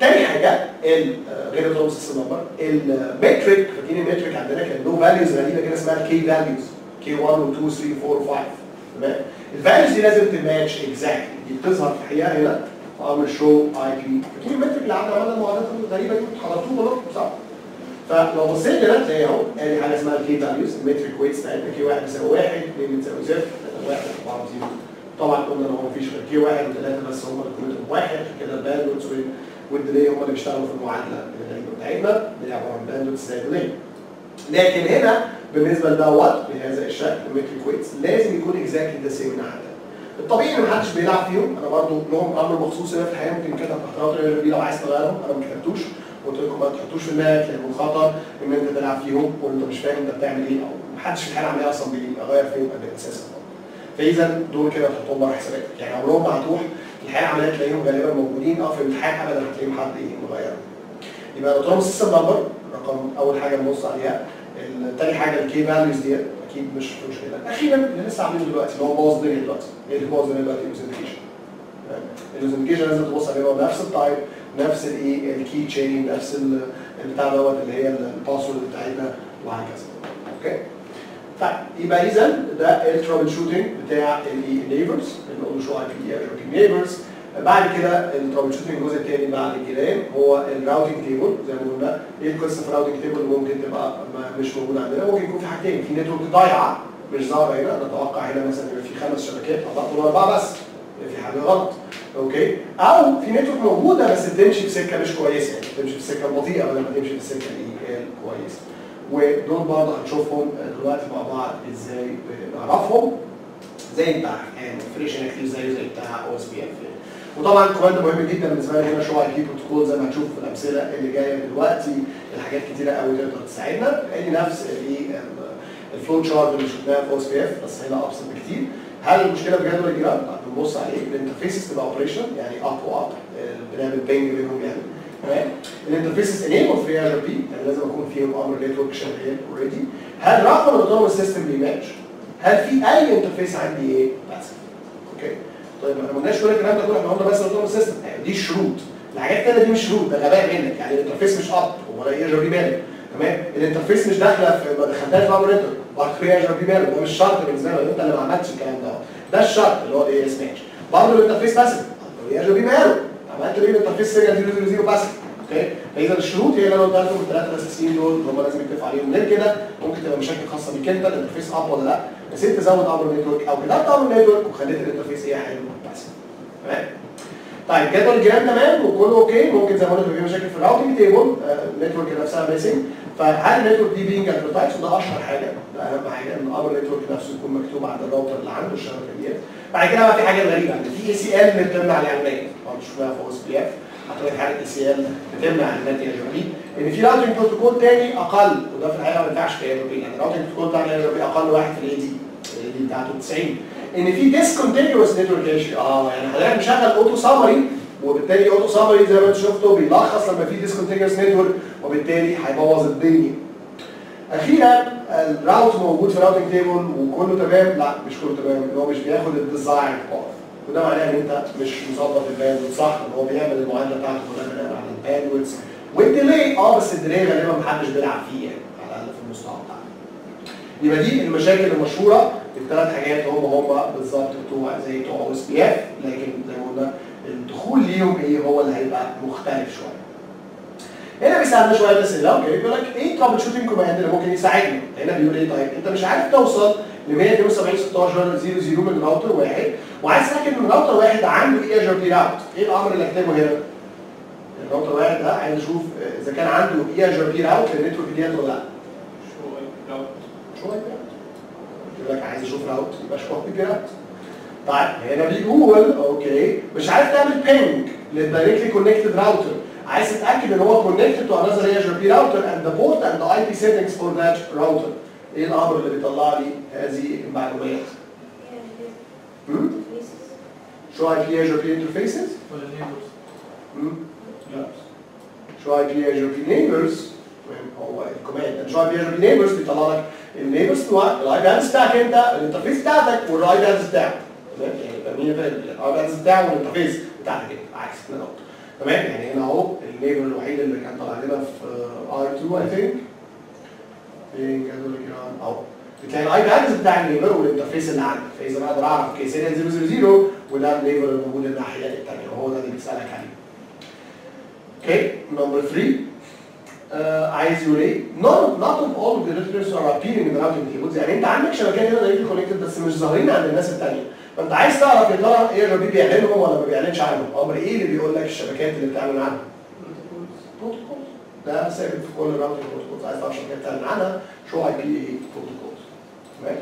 تاني حاجة آه، غير ال autonomous system number ال metric فاكرين ال metric عندنا كان له values غريبة كده اسمها K values K1 و 2 3 4 5 تمام؟ ال values دي لازم ت match exactly دي بتظهر في الحقيقة هنا في أمر show؟ IP. فاكرين ال metric اللي عملنا عملنا المعادلات الغريبه دي حضرتوه ولا صح؟ فلو بصيت هنا تلاقي اهو ادي حاجة اسمها ال K values ال metric weights بتاعتنا K1 بيساوي 1 2 بتساوي 0 3 1 4 0 طبعا قلنا إن هو مفيش غير K1 و3 بس هم اللي قيمتهم 1 كده ال bandwidth وال delay هم اللي بيشتغلوا في المعادلة بتاعتنا اللي عبارة عن bandwidth زي لكن هنا بالنسبة لدوت بهذا الشكل ال metric weights لازم يكون exactly the same ناحيه الطبيعي إن محدش بيلعب فيهم. أنا برضو لهم أمر مخصوص هنا في الحقيقة ممكن الرياضه دي لو عايز تغيرهم أنا ما كتبتوش. قلت لكم ما تحطوش في دماغك لأنه خطر إن أنت تلعب فيهم. وانت مش فاهم أنت بتعمل إيه أو محدش في الحياة العملية أصلا بيغير فيهم قبل أساسا. فاذا دول كده تحطهم بره حساباتك. يعني عمرهم ما هتروح الحياة العملية تلاقيهم غالبا موجودين. أه في الامتحان ابدا هتلاقيهم حد إيه مغيرهم يبقى ال autonomous system number رقم أول حاجة نبص عليها. تاني حاجة ال K values دي أكيد مش مشكله أخيرا اللي لسه عاملينه دلوقتي اللي هو باظ الدنيا دلوقتي. إيه اللي باظ الدنيا دلوقتي ال authentication ال authentication لازم تبص عليه هو نفس ال type نفس الايه ال key chain نفس ال- البتاع دوت اللي هي ال password بتاعتنا وهكذا. okay؟ طيب يبقى اذا ده ال troubleshooting بتاع ال neighbors بنقول له show IP EIGRP neighbors بعد كده ال troubleshooting الجزء الثاني بعد الجيران هو ال routing table زي ما قلنا. إيه القصة في ال routing table ممكن تبقى مش موجودة عندنا؟ ممكن يكون في حاجتين في network ضايعة مش ظاهره هنا نتوقع هنا مثلا يبقى في خمس شبكات أو اربعه بس في حاجة غلط. okay؟ أو في network موجودة بس بتمشي في سكه مش كويسة يعني بتمشي السكه البطيئه بدل ما تمشي الايه الكويسه ودول برضه هنشوفهم دلوقتي مع بعض إزاي نعرفهم زي بتاع فريشن اكتيف زي زي بتاع OSPF وطبعا كمان ده مهم جدا بالنسبة لي هنا show ip protocol زي ما هتشوف في الأمثلة اللي جاية دلوقتي. الحاجات كتيرة قوي تقدر تساعدنا. ادي نفس الايه ال flow chart اللي شفناها في OSPF بس هنا ابسط بكتير. هل المشكلة في جدول الجيران؟ بنبص عليه. ال interfaces تبقى operational يعني up و up بنعمل ping بينهم يعني. تمام؟ ال interfaces enabled في EIGRP يعني لازم يكون فيهم أمر network شغال already هل رقم ال autonomous system بي match؟ هل في أي interface عندي إيه؟ passive. okay طيب ما قلناش كل الكلام ده كله إحنا قلنا بس ال autonomous system دي شروط. الحاجات الثانية دي مش شروط ده غباء منك. يعني ال interface مش up ولا EIGRP مالك. تمام؟ ال interface مش داخلة في ما دخلتهاش في أمر network برضه في EIGRP مالك ده مش شرط بالنسبة لك انت اللي ما عملتش الكلام ده. ده الشرط اللي هو ال AS match برضه ال interface passive ال EIGRP ماله عملت ليه ال interface serial 000 passive okay؟ فاذا الشروط هي اللي أنا قلتها لكم الثلاثه الأساسيين دول اللي هم لازم يتفق عليهم. غير كده ممكن تبقى مشاكل خاصة بيك انت. ال interface up ولا لا. نسيت تزود أمر network أو كتبت أمر network وخليت ال interface إيه حلو passive تمام؟ طيب جدول الجيران تمام وكله okay. ممكن زي ما قلت في مشاكل في ال routing table ال network نفسها missing فهل ال network دي being advertised وده أشهر حاجة ده أهم حاجة إن أمر ال network نفسه يكون مكتوب عند الراوتر اللي عنده الشبكة ديت. بعد كده بقى في حاجة غريبة ان في ACL بتمنع الاعلانات برضه شفناها في OSPF حطيت حاجة ACL بتمنع الاعلانات يا إن في routing protocol تاني أقل وده في الحقيقة ما ينفعش في EIGRP يعني ال routing protocol بتاع ال EIGRP أقل واحد في ال AD ال AD بتاعته 90 إن في discontiguous network آه يعني حضرتك مشغل auto summary وبالتالي auto summary زي ما أنتم شفتوا بيلخص لما في discontiguous network وبالتالي هيبوظ الدنيا. أخيرا ال route موجود في ال routing table وكله تمام. لا مش كله تمام. هو مش بياخد ال desired path وده معناه إن أنت مش مظبط ال bandwidth صح إن هو بيعمل المعادلة بتاعته كلها بناء على ال bandwidth وال delay آه بس ال delay غالبا محدش بيلعب فيه يعني على الأقل في المستوى بتاعنا يبقى دي المشاكل المشهورة. الثلاث حاجات هم هم بالظبط بتوع زي بتوع OSPF لكن زي ما قلنا الدخول ليهم إيه؟ هو اللي هيبقى مختلف شوية. هنا بيساعدنا شوية بس لا okay بيقول لك إيه troubleshooting command اللي ممكن يساعدنا هنا بيقول إيه طيب؟ أنت مش عارف توصل ل 172 16 00 من راوتر واحد وعايز تتأكد من راوتر واحد عنده إيه EIGRP route؟ إيه الأمر اللي أكتبه هنا؟ الراوتر واحد ده عايز أشوف إذا كان عنده إيه EIGRP route لل network ديت ولا لأ. show لو show هيك يقول لك عايز أشوف route يبقى show ip route طيب هنا بيقول okay مش عارف تعمل ping لل directly connected router عايز تتأكد إن هو connected to another EIGRP router and the port and IP settings for that router إيه الأمر اللي بيطلع لي هذه المعلومات؟ show ip eigrp interfaces؟ ولا show ip eigrp neighbors هو ال command show ip eigrp neighbors بيطلع لك ال neighbors بتوعك ال IPs بتاعك انت ال interface بتاعتك وال IPs بتاعك تمام يعني ال IPs بتاعك وال interface بتاعتك انت عكس كده تمام يعني هنا اهو ال neighbor الوحيد اللي كان طالع لنا في ار2 اي ثينك فين كان يقول لك اهو بتلاقي الاي بانز بتاع النيبر والانترفيس اللي عندك فاذا أقدر اعرف كيسيريان 000 وده النيبر الموجود الناحيه الثانية هو ده اللي بيسالك عليه أوكي نمبر 3 آه عايز يوري نون نوت اوف اول جريترز ار ابيرنج without inhibitor يعني أنت عندك شبكات كده دايركتلي كونكتد بس مش ظاهرين عند الناس الثانية فأنت عايز تعرف يا ترى إيه اللي بيعلنهم ولا ما بيعلنش عنهم؟ أمر إيه اللي بيقول لك الشبكات اللي بتعلن عنها؟ protocols ده ثابت في كل routing protocols عايز تعرف الشبكات بتعلن عنها show ip إيه protocols تمام؟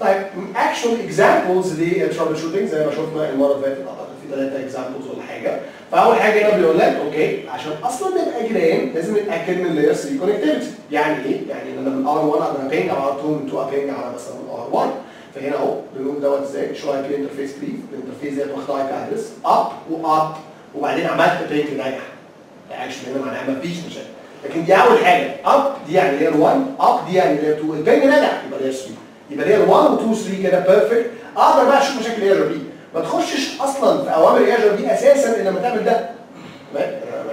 طيب actual examples لل troubleshooting زي ما شفنا المرة اللي فاتت. ثلاثة examples ولا حاجة. فأول حاجة هنا بيقول لك okay عشان أصلا نبقى جيران لازم نتاكد من layer 3 connectivity يعني إيه؟ يعني إن أنا من R 1 أقدر أ ping على R 2 من 2 أ ping على مثلا R 1 فهنا أهو بنقول دوت إزاي؟ show ip interface brief ال interface ديت واخدة IP address up و up وبعدين عملت ping ناجح اكشن هنا معناها ما فيش مشاكل. لكن دي أول حاجة. up دي يعني layer 1 up دي يعني layer 2 ال ping نجح يبقى layer 3 يبقى layer 1 و 2 3 كده perfect أقدر بقى أشوف مشاكل EIGRP ما تخشش أصلا في أوامر EIGRP أساسا إلا لما تعمل ده؟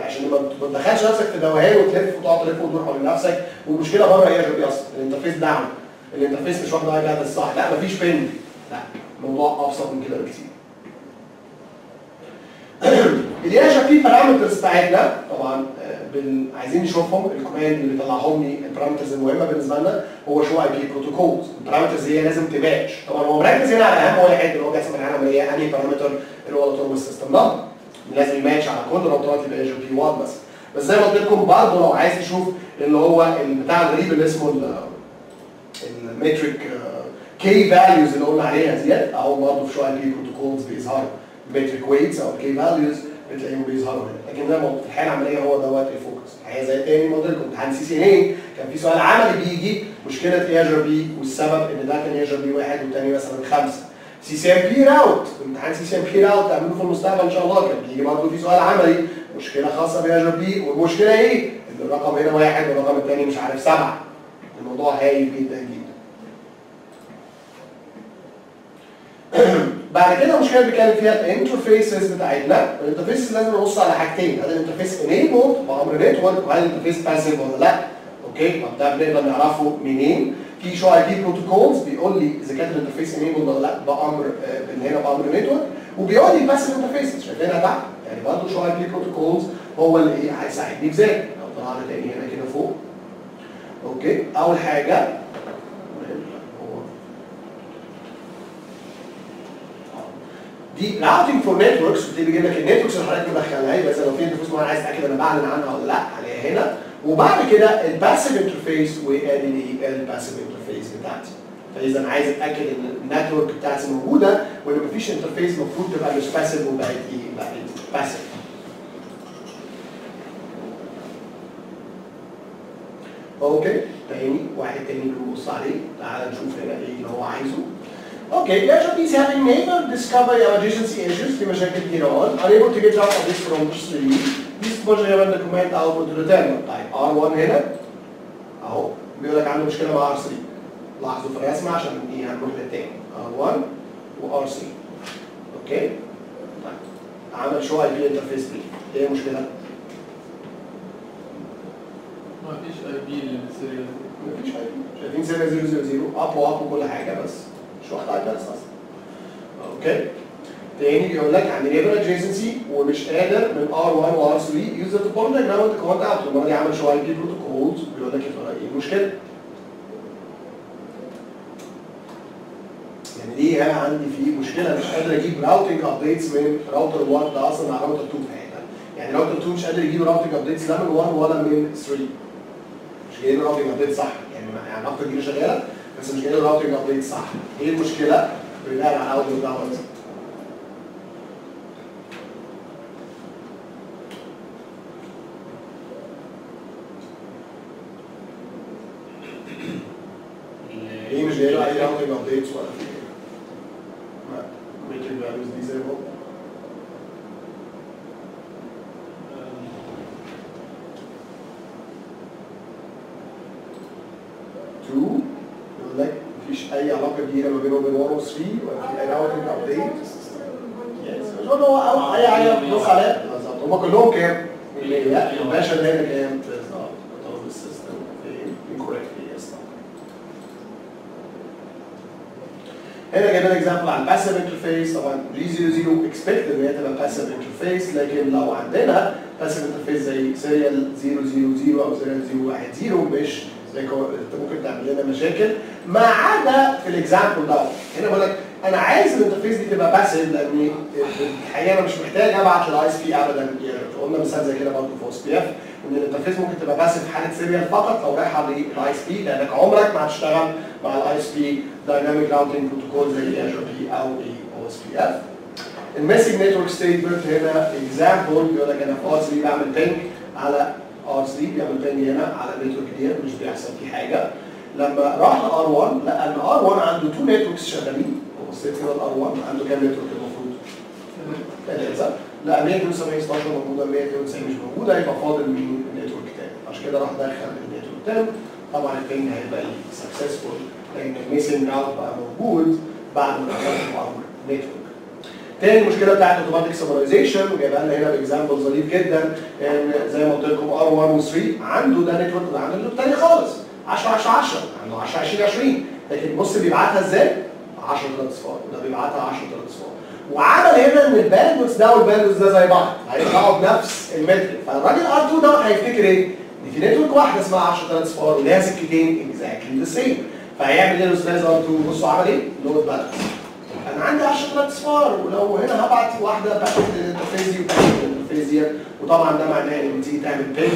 عشان ما تدخلش نفسك في دوخان وتلف وتقعد تلف وتدور حوالين نفسك والمشكلة بره EIGRP أصلا. ال interface down ال interface مش واخد IP صح لا مفيش ping لا الموضوع أبسط من كده بكتير. ال EIGRP parameters بتاعتنا طبعا. بن... عايزين نشوفهم ال command اللي بيطلعهم لي ال parameters المهمة بالنسبة لنا هو show ip protocols ال parameters هي لازم تماتش طبعا هو مركز هنا على أهم واحد اللي هو بيحسب اللي هي أنهي parameter اللي هو ال autonomous system number لازم يماتش على كل الراوترات اللي EIGRP 1 بس. بس زي ما قلت لكم برضه لو عايز تشوف اللي هو البتاع الغريب اللي اسمه ال- ال metric K values اللي قلنا عليها زيادة أهو برضه في show ip protocols بيظهروا. ال metric weights أو ال K values بتلاقيهم بيظهروا هنا لكن قلت في الحاله العملية هو دوت ال focus. الحقيقة زي تاني قلت لكم امتحان CCNA كان في سؤال عملي بيجي مشكلة EIGRP والسبب إن ده كان EIGRP واحد والتاني مثلا خمسة. CCNP route امتحان CCNP route تعملوه في المستقبل إن شاء الله. كان بيجي برضه في سؤال عملي مشكلة خاصة ب EIGRP والمشكلة إيه؟ إن الرقم هنا واحد والرقم الثاني مش عارف سبعة. الموضوع هايل جدا جدا. (clears throat) (clears throat) بعد كده المشكلة اللي بنتكلم فيها. ال interfaces بتاعتنا ال interfaces لازم نبص على حاجتين. هل ال interface enabled بأمر network وهل ال interface passive ولا لا؟ okay طب ده بنقدر نعرفه منين؟ في show ip protocols بيقول لي إذا كانت ال interface enabled ولا لا بأمر آه، من هنا بأمر network وبيقول لي passive interfaces شايفينها تحت؟ يعني برضه show ip protocols هو اللي إيه هيساعدني في ذلك لو طلعنا تاني هنا كده فوق. Okay أول حاجة هو دي routing for networks بتبتدي بيجيب لك ال networks اللي حضرتك مدخلها إذا لو في interface معين عايز تتأكد أنا بعلن عنها ولا لأ هلاقيها هنا. وبعد كده ال passive interface وادي ال passive interface بتاعتي. فإذا عايز أتأكد إن ال network بتاعتي موجودة وإن مفيش interface المفروض تبقى مش passive وبقت إيه؟ بقت باسيف أوكي؟ تاني واحد تاني بنبص عليه تعال نشوف هنا إيه اللي هو عايزه. Okay, Azure is having neighbor discovery or adjacency issues في مشاكل اهوت unable to get out of this from tree this project the command output to return طيب R1 هنا اهو بيقول لك عنده مشكله مع R3 لاحظوا في الرسمه عشان دي هنروح للتاني R1 و R3 أوكي طيب عمل شو اي بي انترفيس بريف إيه المشكلة؟ ما فيش اي بي للسيريال مفيش حاجة شايفين سيريا 000 اب واب وكل حاجة بس مش واخد على الناس أصلا. أوكي؟ تاني بيقول لك عندي نيبر ادجيسنسي ومش قادر من R1 و R3 يوزر تبولد جراوند كوماند اوت المره دي عمل شوية بي بروتوكولز بيقول لك إيه؟ المشكلة؟ يعني ليه أنا عندي في مشكلة؟ مش قادر أجيب routing updates من راوتر 1 ده أصلا مع راوتر 2 في حتة يعني راوتر 2 مش قادر يجيب routing updates لا من 1 ولا من 3 مش جايب routing update صح؟ يعني يعني دي شغالة بس مش جايب routing update صح. إيه المشكلة؟ بناء على ال output دوت ليه مش جايب اي راوتنج ابديتس ولا في values disable two يقول لك مفيش اي علاقه كبيره ما بينه وبين 1 و 3 ولا في اي راوتنج ابديت يس هو أو اي حاجة بتبص عليها بالظبط هم كلهم كام؟ 100 الباشا ده كام؟ هنا جايب لنا اكزامبل عن باسيف انترفيس طبعا جي 00 اكسبكت ان هي تبقى باسيف انترفيس لكن لو عندنا باسيف انترفيس زي سيريال 000 أو سيريال 010 مش انت ممكن تعمل لنا مشاكل. ما عدا في الاكزامبل دوت هنا بقول لك أنا عايز الانترفيس دي تبقى باسيف لأن الحقيقة أنا مش محتاج أبعت للاي اس بي ابدا. قلنا مثال زي كده برضه في اس بي اف إن الانترفيس ممكن تبقى باسيف حالة سيريال فقط لو رايحة للاي اس بي لأنك عمرك ما هتشتغل مع ال ISP dynamic routing protocol زي اجر بي أو اي أو اس بي اف الميسنج نتورك ستيتمنت هنا example بيقول لك أنا في R3 بعمل ping على R3 بيعمل ping هنا على ال network دي مش بيحصل فيه حاجة. لما راح ل R1 لقى ان R1 عنده two networks شغالين بصيت كده ال R1 عنده كام network المفروض؟ ثلاثة لا 172 16 موجودة 192 مش موجودة يبقى فاضل مين ال network تاني. عشان كده راح دخل ال network تاني. طبعا ال ping هيبقى successful لأن ال missing route بقى موجود بعد ما دخلت ال network تاني مشكلة بتاعت automatic summarization وجايبها لنا هنا ب example ظريف جدا إن زي ما قلت لكم R1 و 3 عنده ده network وده عنده network تاني خالص. 10 10 10 عنده 10 20 20 لكن بص بيبعتها إزاي؟ 10 ثلاث اصفار وده بيبعتها 10 ثلاث اصفار وعمل هنا إن ال bandwidth ده وال bandwidth ده زي بعض. هيطلعوا بنفس ال metric فالراجل R2 ده هيفتكر إيه؟ إن في network واحدة اسمها 10 ثلاث اصفار وليها سكتين exactly the same فهيعمل إيه الأستاذ R2 بصوا عمل إيه؟ load balance أنا عندي 10 ثلاث اصفار ولو هنا هبعت واحدة و packet interface دي وطبعا ده معناه إن تيجي تعمل ping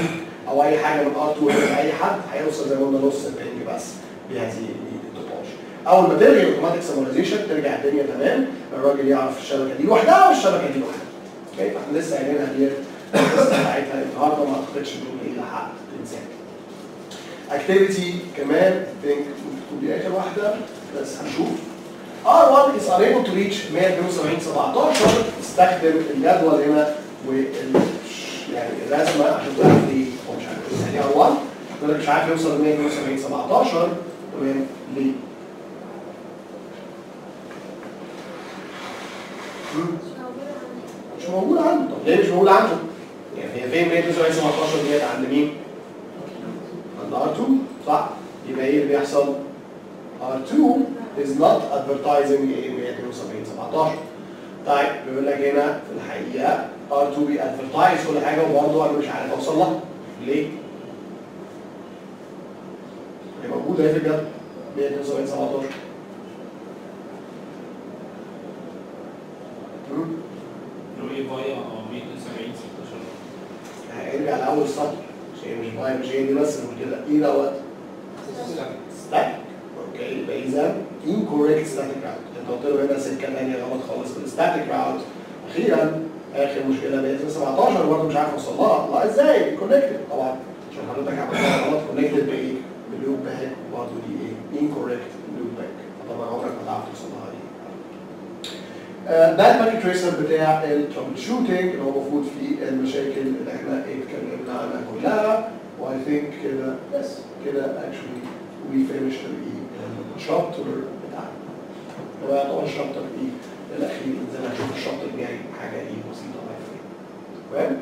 أو أي حاجة من R2 لاي حد هيوصل زي ما قلنا نص ال ping بس بهذه ال topology أول ما تلغي ال automatic summarization ترجع الدنيا تمام. الراجل يعرف الشبكة دي لوحدها والشبكة دي لوحدها. Okay؟ فاحنا لسه قايلينها دي بتاعتها النهارده ما أعتقدش ان هي لها حق تنساها. activity كمان ممكن دي آخر واحدة. بس هنشوف. R1 is unable to reach 172 17 استخدم الجدول هنا وال يعني الرسمه عشان تعرف هو مش عارف يعني R1 يقول لك مش عارف يوصل ل 172 17 تمام ليه؟ مش موجود عنده طب ليه مش موجود عنده؟ يعني هي فين 172 17 ديت عند مين؟ عند R2 صح؟ يبقى إيه اللي بيحصل؟ R2 is not advertising إيه 172 17 طيب بيقول لك هنا في الحقيقة R2 بيادفرتايز كل حاجة وبرضه أنا مش عارف أوصل لها. ليه؟ هي موجوده اهي في الجدول. 172 17 مم. لو إيه بايع آه 172 16 هيرجع لأول سطر. مش هي مش هي دي بس المشكلة إيه دوت؟ static okay يبقى إذا incorrect static route. إنت قلت له هنا سكة ثانية غلط خالص بال static route أخيرا آخر مشكلة بقت 17 برضه مش عارف أوصل لها. لا إزاي؟ connected طبعا عشان حضرتك عملتها غلط. connected بإيه؟ ب loopback. برضه دي إيه؟ incorrect لوب باك طبعا عمرك ما تعرف توصل لها ده الماني تريسر بتاع الترابل شوتنج اللي هو المفروض فيه المشاكل اللي إحنا اتكلمنا عنها كلها. واي ثينك كده بس كده اكشولي وي فينيش الشابتر بتاعنا. هو طبعا الشابتر إيه؟ الاخير زي ما هنشوف الشابتر الجاي حاجة إيه؟ بسيطة ما تمام؟